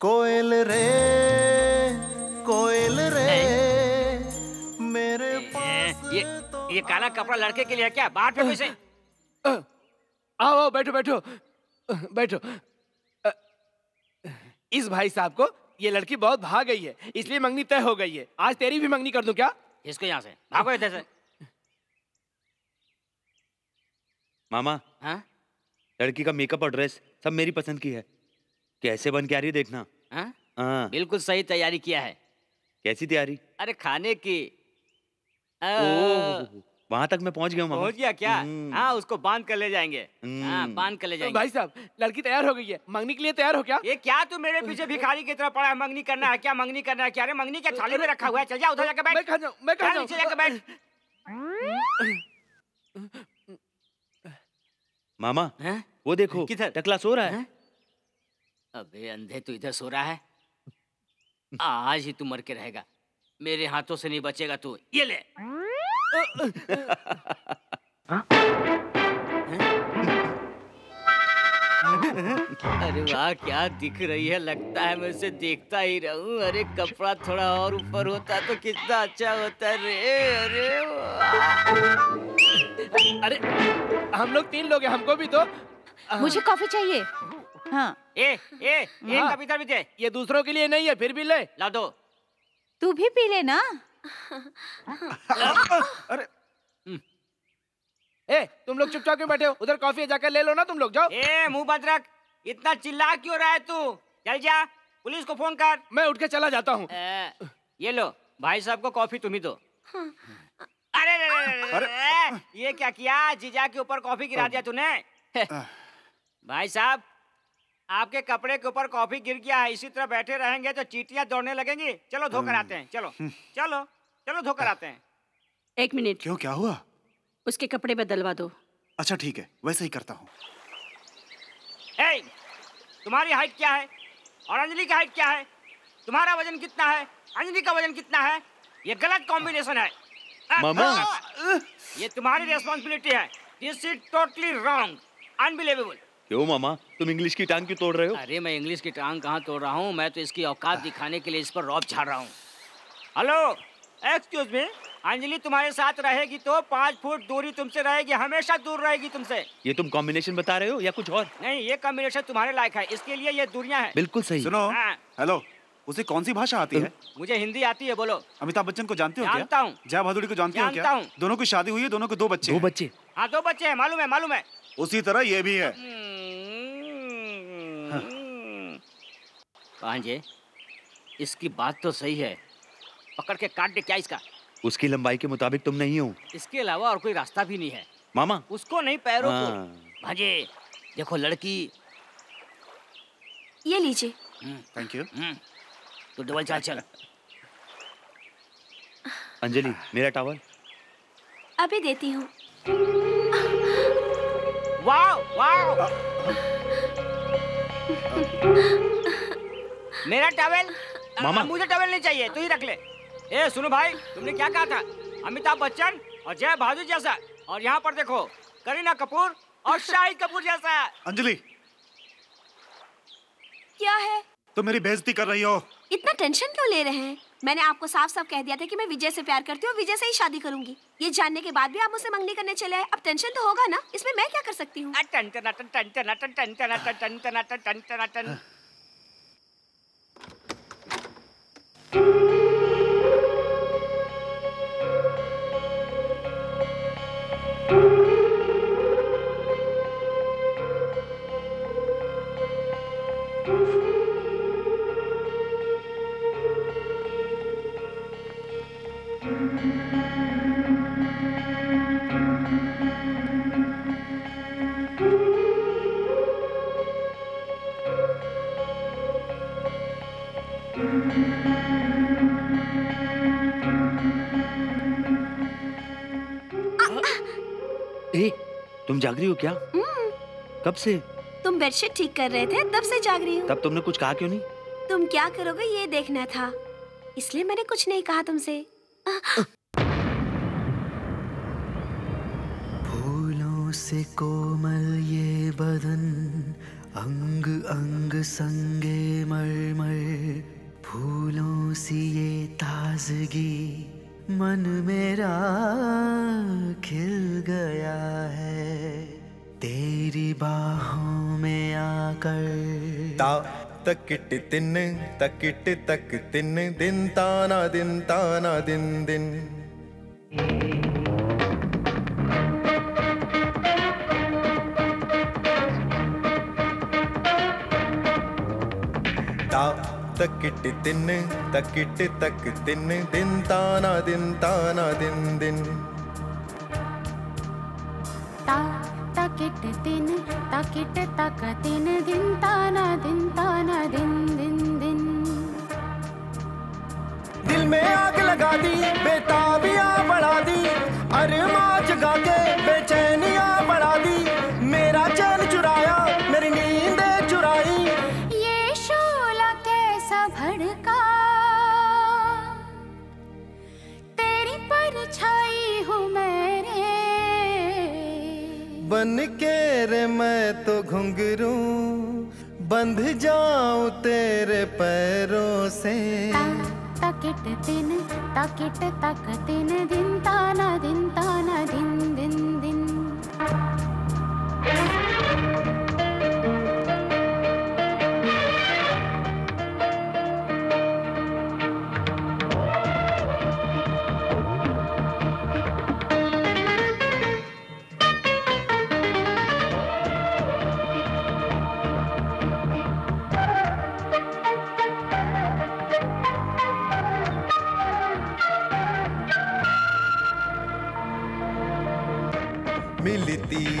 कोयल रे कोयल रे मेरे ए, ये ये काला कपड़ा लड़के के लिए क्या? बाहर फेंको इसे। आओ आओ बैठो बैठो बैठो। इस भाई साहब को ये लड़की बहुत भाग गई है इसलिए मंगनी तय हो गई है। आज तेरी भी मंगनी कर दूँ क्या? इसको यहाँ से। भागो इधर से। मामा हाँ? लड़की का मेकअप और ड्रेस सब मेरी पसंद की है। कैसे बन के आ रही है देखना। हाँ? हाँ। बिल्कुल सही तैयारी किया है। कैसी तैयारी? अरे खाने की। आ, वहाँ तक मैं पहुँच गया हूँ मामा। पहुँच गया क्या? हम्म। हाँ उसको बाँध कर ले जाएँगे। हाँ हम्म। बाँध कर ले जाएँगे। भाई साहब लड़की तैयार हो गई है। मंगनी के लिए तैयार हो क्या? ये क्या तू मेरे पीछे भिखारी की तरह पड़ा है? मंगनी करना है क्या? मंगनी करना है क्या? अरे मंगनी क्या थाली में रखा हुआ है? चल जा उधर जाकर बैठ। मैं कहा जाऊँ? मैं कहा जाऊँ नीचे जाकर बैठ। मामा वो देखो किधर? टकला सो रहा है? अबे अंधे तू इधर सो रहा है? आज ही तू मर के रहेगा। मेरे हाथों से नहीं बचेगा तू। ये ले। अरे वाह क्या दिख रही है? लगता है मैं उसे देखता ही रहूँ। अरे कपड़ा थोड़ा और ऊपर होता तो कितना अच्छा होता रे अरे अरे हम लोग तीन लोग हैं हमको भी तो मुझे कॉफ़ी चाहिए। हाँ। ए ए एक हाँ। भी ये दूसरों के लिए नहीं है फिर भी ले। ला दो। तू भी पी ले (laughs) ना ए तुम लोग चुपचाप क्यों बैठे हो? उधर कॉफ़ी है, जाकर ले लो ना तुम लोग जाओ। ए मुँह बंद रख। इतना चिल्ला क्यों रहा है तू? चल जा पुलिस को फ़ोन कर। मैं उठ के चला जाता हूँ। ये लो भाई साहब को कॉफ़ी तुम ही। दो अरे रे, रे, रे, रे, रे, ये क्या किया? जीजा के ऊपर कॉफ़ी गिरा दिया तूने? भाई साहब आपके कपड़े के ऊपर कॉफ़ी गिर गया है इसी तरह बैठे रहेंगे तो चीटियाँ दौड़ने लगेंगी। चलो धोकर आते हैं चलो चलो। चलो धोकर आते हैं। एक मिनट। क्यों क्या हुआ? उसके कपड़े बदलवा दो। अच्छा ठीक है वैसे ही करता हूँ। ए, तुम्हारी हाइट क्या है? और अंजलि की हाइट क्या है? तुम्हारा वज़न कितना है? अंजलि का वज़न कितना है? ये गलत कॉम्बिनेशन है। मामा। ये तुम्हारी रेस्पॉन्सिबिलिटी है। This is totally wrong unbelievable क्यों मामा? तुम इंग्लिश की टांग क्यों तोड़ रहे हो? अरे मैं इंग्लिश की टांग कहाँ तोड़ रहा हूँ? मैं तो इसकी औकात दिखाने के लिए इस पर रौब झाड़ रहा हूँ। हेलो एक्सक्यूज मी अंजलि तुम्हारे साथ रहेगी तो पाँच फुट दूरी तुमसे रहेगी हमेशा दूर रहेगी तुमसे। ये तुम कॉम्बिनेशन बता रहे हो या कुछ और? नहीं ये कॉम्बिनेशन तुम्हारे लायक है इसके लिए ये दूरियाँ हैं। बिल्कुल सही। सुनो हाँ। हेलो उसे कौन सी भाषा आती है? मुझे हिंदी आती है बोलो। अमिताभ बच्चन को जानते हो जानता हूँ। जया भादुड़ी को जानते हो जानता क्या हूँ। दोनों की शादी हुई है दोनों के दो बच्चे दो बच्चे। हाँ दो बच्चे हैं मालूम है मालूम है। उसी तरह ये भी है। भांजे इसकी बात तो सही है। पकड़ के काट दे क्या इसका? उसकी लंबाई के मुताबिक तुम नहीं हो। इसके अलावा और कोई रास्ता भी नहीं है। मामा। उसको नहीं पैरों को। हाँ। भांजे देखो लड़की। ये लीजिए। थैंक यू तू डबल चाल चल। अंजलि मेरा टावल। अभी देती हूँ। Wow wow. मेरा टावल। मामा। मुझे टॉवेल नहीं चाहिए तू ही रख ले। ए सुनो भाई तुमने क्या कहा था अमिताभ बच्चन और जय बहादुर जैसा और यहाँ पर देखो करीना कपूर और शाहिद कपूर जैसा अंजलि क्या है तुम मेरी बेइज्जती कर रही हो इतना टेंशन क्यों ले रहे हैं मैंने आपको साफ़ साफ़ कह दिया था कि मैं विजय से प्यार करती हूँ विजय से ही शादी करूँगी ये जानने के बाद भी आप मुझसे मंगनी करने चले आए अब टेंशन तो होगा ना इसमें मैं क्या कर सकती हूँ टन टन जाग रही हो क्या? कब से? तुम बेडशीट ठीक कर रहे थे तब से जाग रही हूँ। तब तुमने कुछ कहा क्यों नहीं? तुम क्या करोगे ये देखना था। इसलिए मैंने कुछ नहीं कहा तुमसे। फूलों से कोमल ये बदन अंग अंग संगे मरमर फूलों सी ये ताजगी। मन मेरा खिल गया है। तेरी बाहों में आकर। ता तकिट तिन तकिट तक तिन, दिन ताना दिन ताना दिन दिन। ता तकिट तिन तकिट तक तिन दिन ताना दिन ताना दिन दिन ता तकिट तकिट तक दिन दिन ताना दिन ताना दिन दिन दिन दिल में आग लगा दी बेताबियाँ बढ़ा दी अरमा जगा के बेचैनियाँ बढ़ा दी मेरा चैन बन के रे मैं तो घुंगरू बंध जाऊँ तेरे पैरों से। तकिट दिन तकिट तक दिन दिन ताना दिन ताना दिन दिन दिन।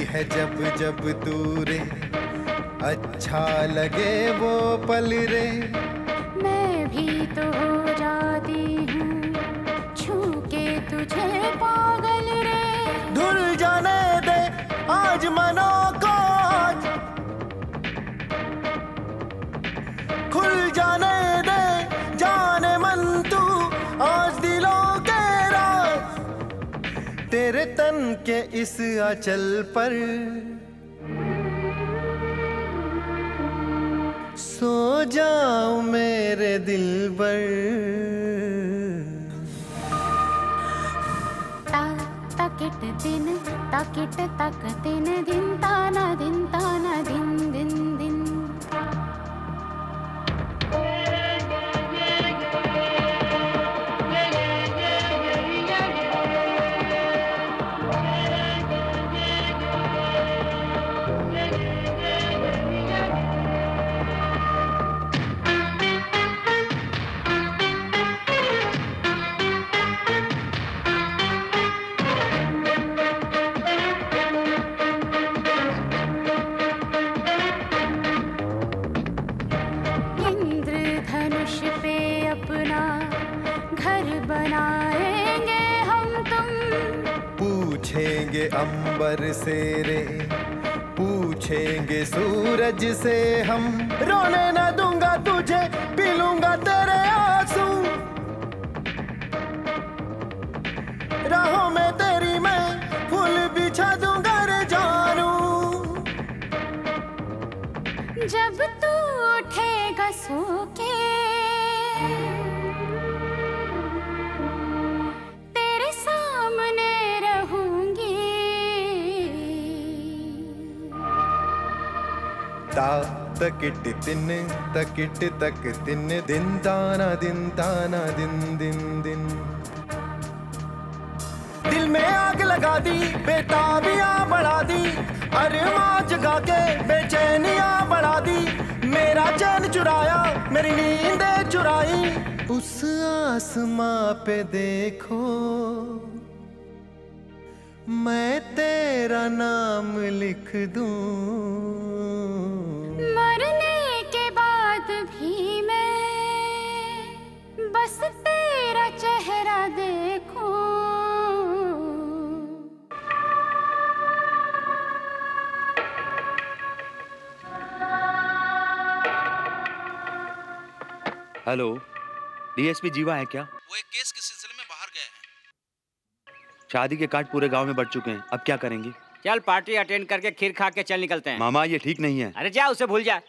है जब जब दूरे। अच्छा लगे वो पल रे। मैं भी तो हो जाती हूँ छू के तुझे पागल रे। धुल जाने के इस अचल पर। सो जाओ मेरे दिल पर। तकिट दिन तकिट तक दिन दिन ताना दिन ताना दिन। अंबर से रे पूछेंगे सूरज से हम, रोने न दूँगा तुझे, पी लूँगा तेरे आँसू। राहों में तेरी मैं फूल बिछा दूँगा रे जानू। जब ता तकिट तिन तकिट तक तिन दिन ताना दिन ताना दिन दिन दिन दिल में आग लगा दी बेताबियाँ बढ़ा दी अरमा जगा के बेचैनियाँ बढ़ा दी मेरा चैन चुराया मेरी नींदें चुराई उस आसमां पे देखो मैं तेरा नाम लिख दूँ बस तेरा चेहरा देखूँ। हेलो डीएसपी जीवा है क्या? वो एक केस के सिलसिले में बाहर गए हैं। शादी के कार्ड पूरे गाँव में बढ़ चुके हैं। अब क्या करेंगे? चल पार्टी अटेंड करके खीर खा के चल निकलते हैं। मामा ये ठीक नहीं है। अरे जा उसे भूल जा।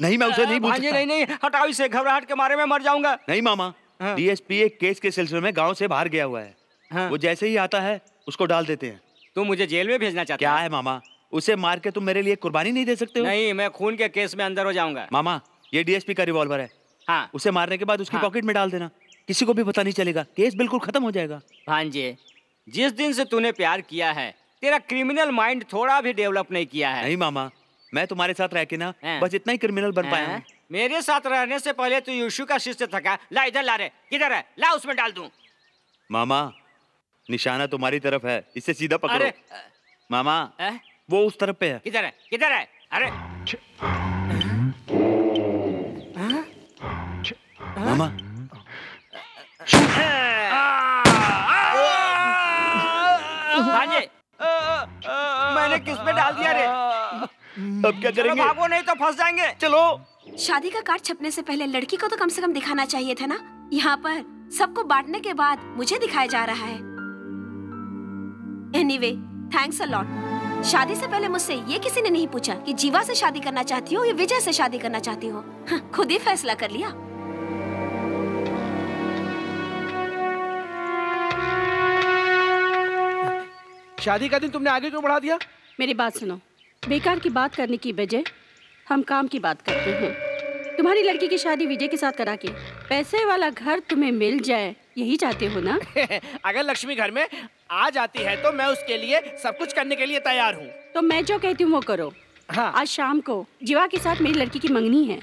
नहीं मैं उसे नहीं सकता। नहीं नहीं हटाओ इसे घबराहट के मारे में मर जाऊँगा। नहीं मामा डीएसपी एक केस के सिलसिले में गाँव से बाहर गया हुआ है। वो जैसे ही आता है उसको डाल देते हैं। तू मुझे जेल में भेजना चाहता क्या है? मामा? उसे मार के तुम मेरे लिए कुर्बानी नहीं दे सकते हो? नहीं मैं खून के केस में अंदर हो जाऊँगा। मामा ये डीएसपी का रिवॉल्वर है। हाँ। उसे मारने के बाद उसकी हाँ। पॉकेट में डाल देना। किसी को भी पता नहीं चलेगा। केस बिल्कुल खत्म हो जाएगा। भांजे जिस दिन से तूने प्यार किया है तेरा क्रिमिनल माइंड थोड़ा भी डेवलप नहीं किया है। नहीं मामा। मैं तुम्हारे साथ रह के ना हाँ। बस इतना ही क्रिमिनल बन पाया हूँ। मेरे साथ रहने से पहले तू यीशु का शिष्य थका ला इधर ला रे किधर है? ला उसमें डाल दूँ। मामा निशाना तुम्हारी तरफ़ है इसे सीधा पकड़ो। अरे मामा हैं? वो उस तरफ़ पे है। किधर है? किधर है? अरे। मामा। मैंने किस पे डाल दिया रे? अब क्या चलो करेंगे? भागो नहीं तो फंस जाएँगे। चलो। शादी का कार्ड छपने से पहले लड़की को तो कम से कम दिखाना चाहिए था ना? यहाँ पर सबको बांटने के बाद मुझे दिखाया जा रहा है। एनीवे थैंक्स अ लॉट शादी से पहले मुझसे ये किसी ने नहीं पूछा कि जीवा से शादी करना चाहती हो या विजय से शादी करना चाहती हो। हाँ, खुद ही फैसला कर लिया। शादी का दिन तुमने आगे क्यों बढ़ा दिया? मेरी बात सुनो। बेकार की बात करने की बजाय हम काम की बात करते हैं तुम्हारी लड़की की शादी विजय के साथ करा के पैसे वाला घर तुम्हें मिल जाए यही चाहते हो ना (laughs) अगर लक्ष्मी घर में आ जाती है तो मैं उसके लिए सब कुछ करने के लिए तैयार हूँ तो मैं जो कहती हूँ वो करो हाँ। आज शाम को जीवा के साथ मेरी लड़की की मंगनी है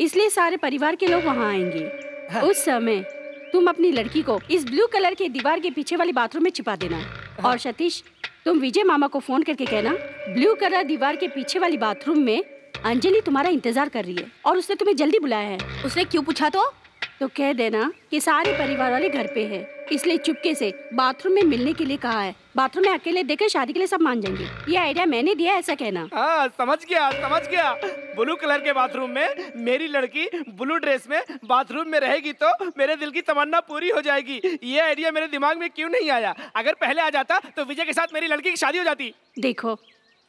इसलिए सारे परिवार के लोग वहाँ आएँगे हाँ। उस समय तुम अपनी लड़की को इस ब्लू कलर के दीवार के पीछे वाले बाथरूम में छिपा देना हाँ। और सतीश तुम विजय मामा को फ़ोन करके कहना, ब्लू कलर दीवार के पीछे वाली बाथरूम में अंजलि तुम्हारा इंतज़ार कर रही है और उसने तुम्हें जल्दी बुलाया है। उसने क्यों पूछा तो? तो कह देना कि सारे परिवार वाले घर पे है। इसलिए चुपके से बाथरूम में मिलने के लिए कहा है। बाथरूम में अकेले देकर शादी के लिए सब मान जाएँगे। ये आइडिया मैंने दिया ऐसा कहना। हाँ समझ गया समझ गया। ब्लू कलर के बाथरूम में मेरी लड़की ब्लू ड्रेस में बाथरूम में रहेगी तो मेरे दिल की तमन्ना पूरी हो जाएगी। ये आइडिया मेरे दिमाग में क्यों नहीं आया? अगर पहले आ जाता तो विजय के साथ मेरी लड़की की शादी हो जाती। देखो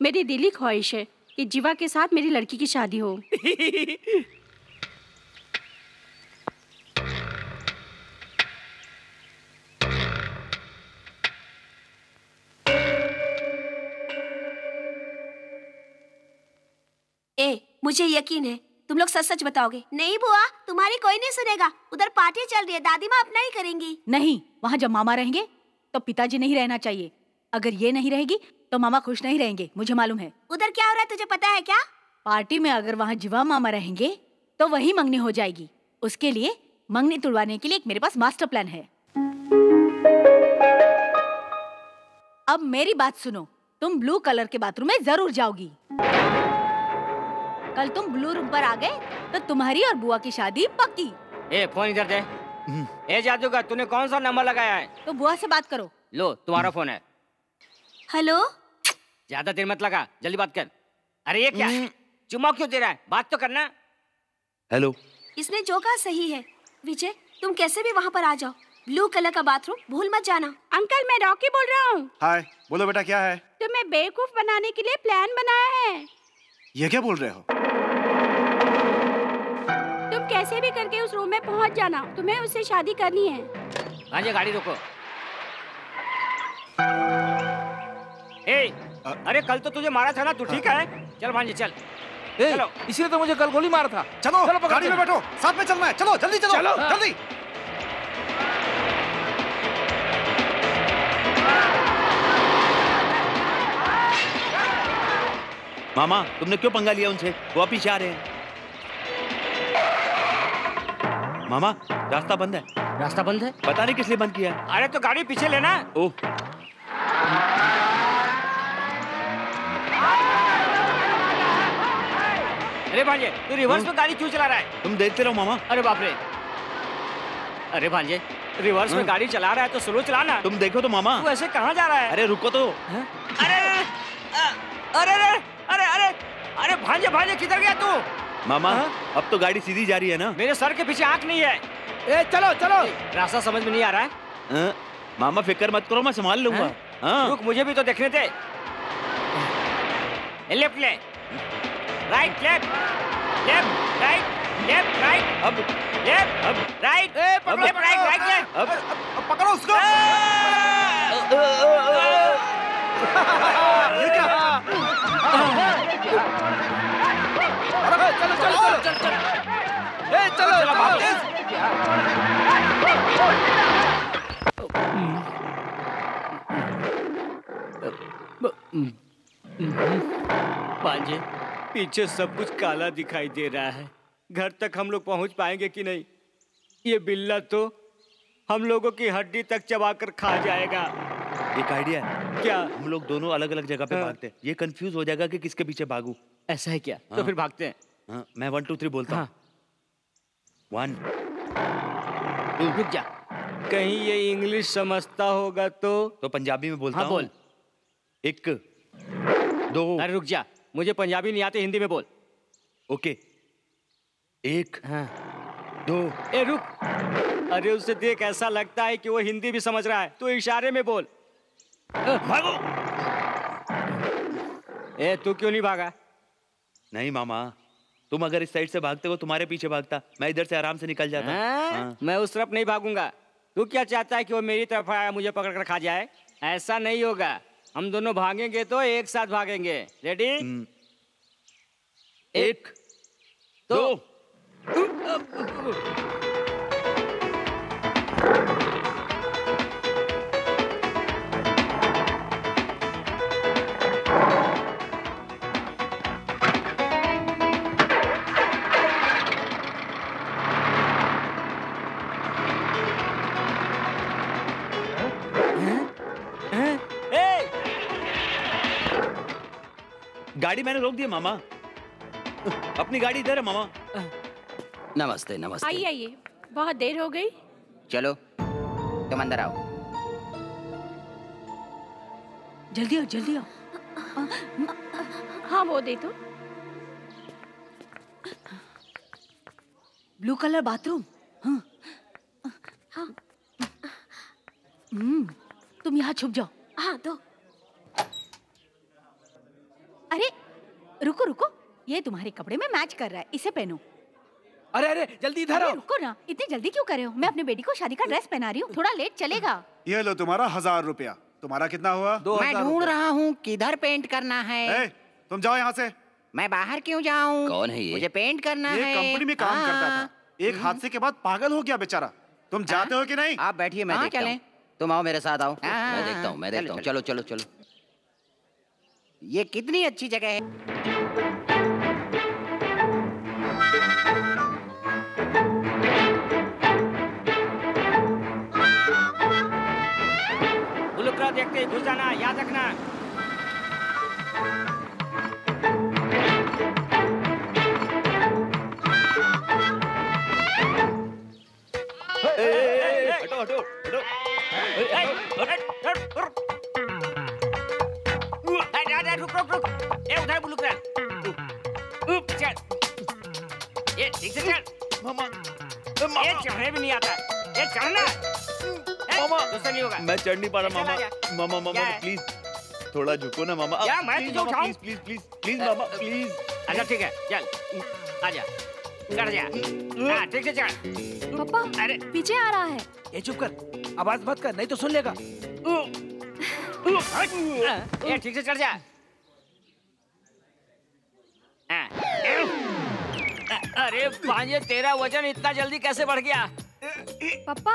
मेरी दिली ख्वाहिश है कि जीवा के साथ मेरी लड़की की शादी हो। (laughs) ए मुझे यकीन है तुम लोग सच सच बताओगे। नहीं बुआ तुम्हारी कोई नहीं सुनेगा। उधर पार्टी चल रही है दादी माँ अपना ही करेंगी। नहीं वहाँ जब मामा रहेंगे तो पिताजी नहीं रहना चाहिए। अगर ये नहीं रहेगी तो मामा खुश नहीं रहेंगे मुझे मालूम है। उधर क्या हो रहा है तुझे पता है क्या? पार्टी में अगर वहाँ जीवा मामा रहेंगे तो वही मंगनी हो जाएगी। उसके लिए मंगनी तुड़वाने के लिए मेरे पास मास्टर प्लान है। अब मेरी बात सुनो तुम ब्लू कलर के बाथरूम में ज़रूर जाओगी। कल तुम ब्लू रूम पर आ गए तो तुम्हारी और बुआ की शादी पक्की। ए फ़ोन इधर दे। ए जादूगर तूने कौन सा नंबर लगाया है? तो बुआ से बात करो। लो तुम्हारा फ़ोन है। हेलो? ज़्यादा देर मत लगा जल्दी बात कर। अरे ये क्या? है चुम्मा क्यों दे रहा है? बात तो करना। हेलो। इसने जो कहा सही है। विजय तुम कैसे भी वहाँ पर आ जाओ। ब्लू कलर का बाथरूम भूल मत जाना। अंकल मैं रॉकी बोल रहा हूँ। हाय बोलो बेटा क्या है? तुम्हें बेवकूफ़ बनाने के लिए प्लान बनाया है। ये क्या बोल रहे हो? कैसे भी करके उस रूम में पहुँच जाना। तुम्हें उससे शादी करनी है। भांजे गाड़ी रोको। ए अरे कल तो तुझे मारा था ना तू ठीक है? चल भांजे चल। ए, चलो। इसलिए तो मुझे कल गोली मारा था। चलो चलो गाड़ी में बैठो। साथ में चलना है। चलो जल्दी चलो चलो। जल्दी। मामा तुमने क्यों पंगा लिया उनसे? वो पीछे आ रहे हैं। मामा रास्ता बंद है। रास्ता बंद है? पता नहीं किस लिए बंद किया है। अरे तो गाड़ी पीछे लेना। ओह। अरे भांजे तू रिवर्स में गाड़ी क्यों चला रहा है? तुम देखते रहो मामा। अरे बाप रे। अरे भांजे रिवर्स में हाँ। गाड़ी चला रहा है तो स्लो चलाना तुम देखो तो मामा। तू ऐसे कहाँ जा रहा है? अरे रुको तो। अरे अरे अरे अरे अरे अरे अरे भांजे भांजे किधर गया तू? मामा अब तो गाड़ी सीधी जा रही है ना? मेरे सर के पीछे आँख नहीं है। ए चलो चलो। रास्ता समझ में नहीं आ रहा है। हाँ? मामा फ़िक्र मत करो मैं संभाल लूँगा। हाँ? रुक मुझे भी तो देखने थे लेफ़्ट ले right left. Left right left right. अब। लेफ़्ट अब। Right. Left right right left. अब पकड़ो उसको। (laughs) ये क्या? (laughs) (laughs) चलो चलो चलो चलो चलो। ए चलो चलो पांजे पीछे सब कुछ काला दिखाई दे रहा है। घर तक हम लोग पहुँच पाएँगे कि नहीं? ये बिल्ला तो हम लोगों की हड्डी तक चबाकर खा जाएगा। एक आइडिया है। क्या? हम लोग दोनों अलग अलग जगह पे हाँ। भागते हैं। ये कंफ्यूज हो जाएगा कि किसके पीछे भागू। ऐसा है क्या? हाँ। तो हाँ। फिर भागते हैं। हाँ, मैं वन टू थ्री बोलता हूँ। वन रुक जा। कहीं ये इंग्लिश समझता होगा तो? तो पंजाबी में बोलता हाँ, बोल। एक दो। अरे रुक जा। मुझे पंजाबी नहीं आते हिंदी में बोल। ओके। एक हाँ। दो। ए रुक। अरे उसे देख ऐसा लगता है कि वो हिंदी भी समझ रहा है। तो इशारे में बोल। भागो। ए तू क्यों नहीं भागा? नहीं मामा। तुम अगर इस साइड से भागते हो तुम्हारे पीछे भागता। मैं इधर से आराम से निकल जाता। हाँ? हाँ। मैं उस तरफ़ नहीं भागूँगा। तू क्या चाहता है कि वो मेरी तरफ़ आया मुझे पकड़ कर खा जाए? ऐसा नहीं होगा। हम दोनों भागेंगे तो एक साथ भागेंगे। रेडी एक दो। गाड़ी मैंने रोक दी मामा। अपनी गाड़ी इधर है मामा। नमस्ते नमस्ते। आइए आइए। बहुत देर हो गई। चलो तुम अंदर आओ। जल्दी आओ जल्दी आओ। हाँ वो दे दो ब्लू कलर बाथरूम हाँ। हाँ। हम्म, तुम यहाँ छुप जाओ। हाँ तो अरे रुको रुको। ये तुम्हारे कपड़े में मैच कर रहा है। इसे पहनो। अरे अरे जल्दी इधर आओ। रुको ना। इतनी जल्दी क्यों कर रहे हो? मैं अपने बेटी को शादी का ड्रेस पहना रही हूँ। थोड़ा लेट चलेगा। ये लो तुम्हारा हज़ार रुपया। तुम्हारा कितना हुआ? दो मैं ढूंढ रहा हूँ किधर पेंट करना है। ए, तुम जाओ यहाँ से। मैं बाहर क्यों जाऊँ? कौन है ये? मुझे पेंट करना ये है। कंपनी में काम करता हाँ। था एक हादसे के बाद पागल हो गया बेचारा। तुम जाते हो कि नहीं? आप बैठिए मैं हाँ, देखता चलें। तुम आओ मेरे साथ आओ। हाँ, मैं हाँ, देखता हूँ मैं देखता हूँ। चलो चलो चलो। ये कितनी अच्छी जगह है बुलुकरा देखते ही घुस जाना याद रखना हटो हटो हटो उधर बुलुकरा चल ये ठीक से चल मामा ये चढ़ने भी नहीं आता ये चढ़ना मामा दूसरा नहीं होगा मैं चढ़ नहीं पा रहा मामा मामा मामा प्लीज़ थोड़ा झुको ना मामा क्या मैं तुझे मामा उठाऊं? प्लीज़ प्लीज़ प्लीज़ प्लीज़ मामा प्लीज़ अच्छा ठीक है चल आजा चढ़ जा हाँ ठीक से चढ़ पापा अरे पीछे आ रहा है. ये चुप कर आवाज़ मत कर नहीं तो सुन लेगा ये ठीक से चढ़ जा अरे भांजे तेरा वज़न इतना जल्दी कैसे बढ़ गया? पापा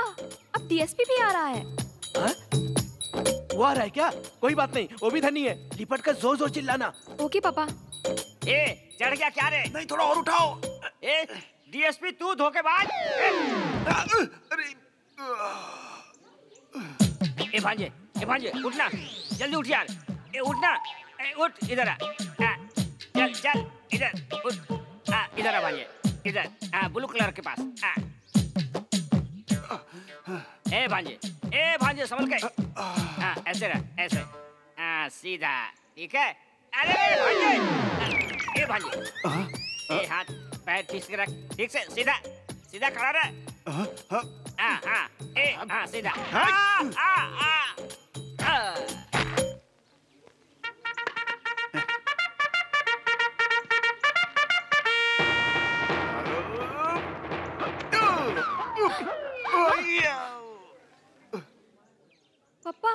अब डीएसपी भी आ रहा है। वो आ रहा है क्या? कोई बात नहीं वो भी धनी है। लिपट कर ज़ोर ज़ोर चिल्लाना। ओके पापा। ए चढ़ गया क्या रे? नहीं थोड़ा और उठाओ। ए डीएसपी तू धोखेबाज ए भांजे ए भांजे उठना। जल्दी उठ यार। ए उठना। ए उठ इधर आ। आ, चल चल इधर उठ। आ इधर आ भांजे। इधर ब्लू कलर के पास ए, भांजे ए, भांजे, संभल के। ऐसे रह, ऐसे। हाँ सीधा, ठीक है? अरे, भांजे! ए भांजे। ए, हाथ, पैर ठीक से रख, ठीक से, सीधा सीधा खड़ा रह। हाँ हाँ ए हाँ सीधा। हाँ हाँ हाँ पापा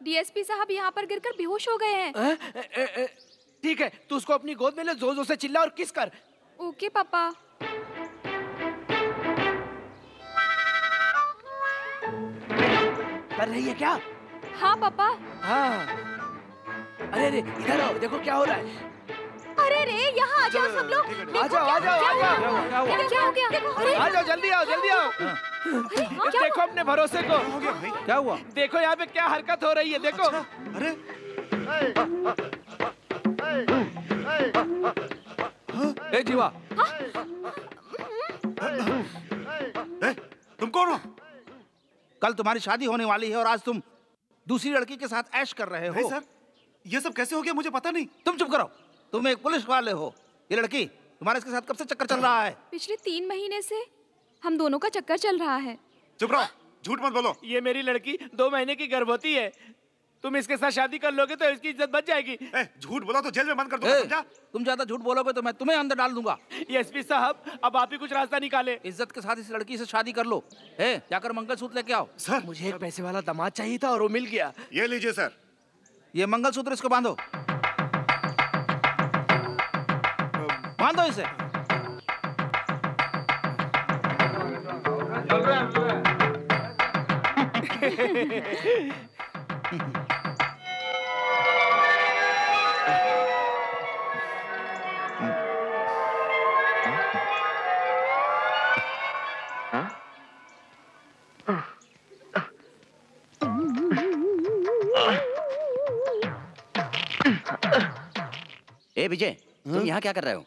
डीएसपी साहब यहाँ पर गिरकर बेहोश हो गए हैं। हैं? ठीक है तू उसको अपनी गोद में ले ज़ोर ज़ोर से चिल्ला और किस कर? ओके पापा। कर रही है क्या? हाँ पापा। हाँ। अरे अरे इधर आओ देखो क्या हो रहा है। यहाँ आ जाओ सब लोग। आ जाओ आ जाओ आ जाओ। क्या हो गया? देखो, आ जाओ जल्दी आओ जल्दी आओ। देखो अपने भरोसे को। क्या हुआ? देखो यहाँ पे क्या हरकत हो रही है देखो। अरे। ए जीवा। तुम कौन हो? कल तुम्हारी शादी होने वाली है और आज तुम दूसरी लड़की के साथ ऐश कर रहे हो। सर ये सब कैसे हो गया मुझे पता नहीं। तुम चुप करो। तुम एक पुलिस वाले हो। ये लड़की तुम्हारे इसके साथ कब से चक्कर चल रहा है? पिछले तीन महीने से हम दोनों का चक्कर चल रहा है। चुप रहो झूठ मत बोलो। ये मेरी लड़की दो महीने की गर्भवती है। तुम इसके साथ शादी कर लोगे तो इसकी इज़्ज़त बच जाएगी। झूठ बोला तो जेल में बंद कर ए, तुम ज़्यादा झूठ बोलोगे तो मैं तुम्हें अंदर डाल दूँगा। एसपी साहब अब आप ही कुछ रास्ता निकाले। इज़्ज़त के साथ इस लड़की से शादी कर लो। ए जाकर मंगलसूत्र लेके आओ। सर। मुझे एक पैसे वाला दामाद चाहिए था और वो मिल गया। ये लीजिए सर। ये मंगलसूत्र इसको बांधो। बांधो इसे। ए विजय तुम यहाँ क्या कर रहे हो?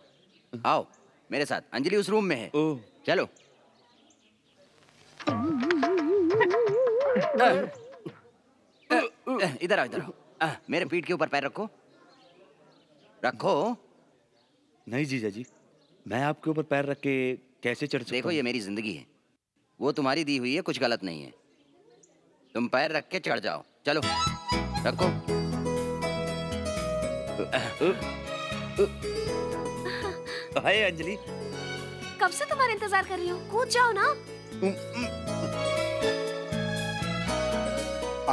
आओ मेरे साथ। अंजलि उस रूम में है। चलो। (laughs) इधर आओ इधर आओ। मेरे पीठ के ऊपर पैर रखो। रखो। नहीं जीजा जी मैं आपके ऊपर पैर रख के कैसे चढ़ सकता देखो ये मेरी ज़िंदगी है। वो तुम्हारी दी हुई है कुछ गलत नहीं है। तुम पैर रख के चढ़ जाओ। चलो। रखो। हाय अंजलि। कब से तुम्हारा इंतज़ार कर रही हूँ? कूद जाओ ना।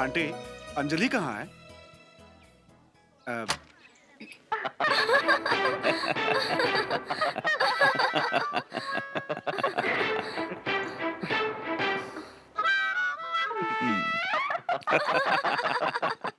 आंटी अंजलि कहाँ है? अ, (laughs) (laughs) (laughs)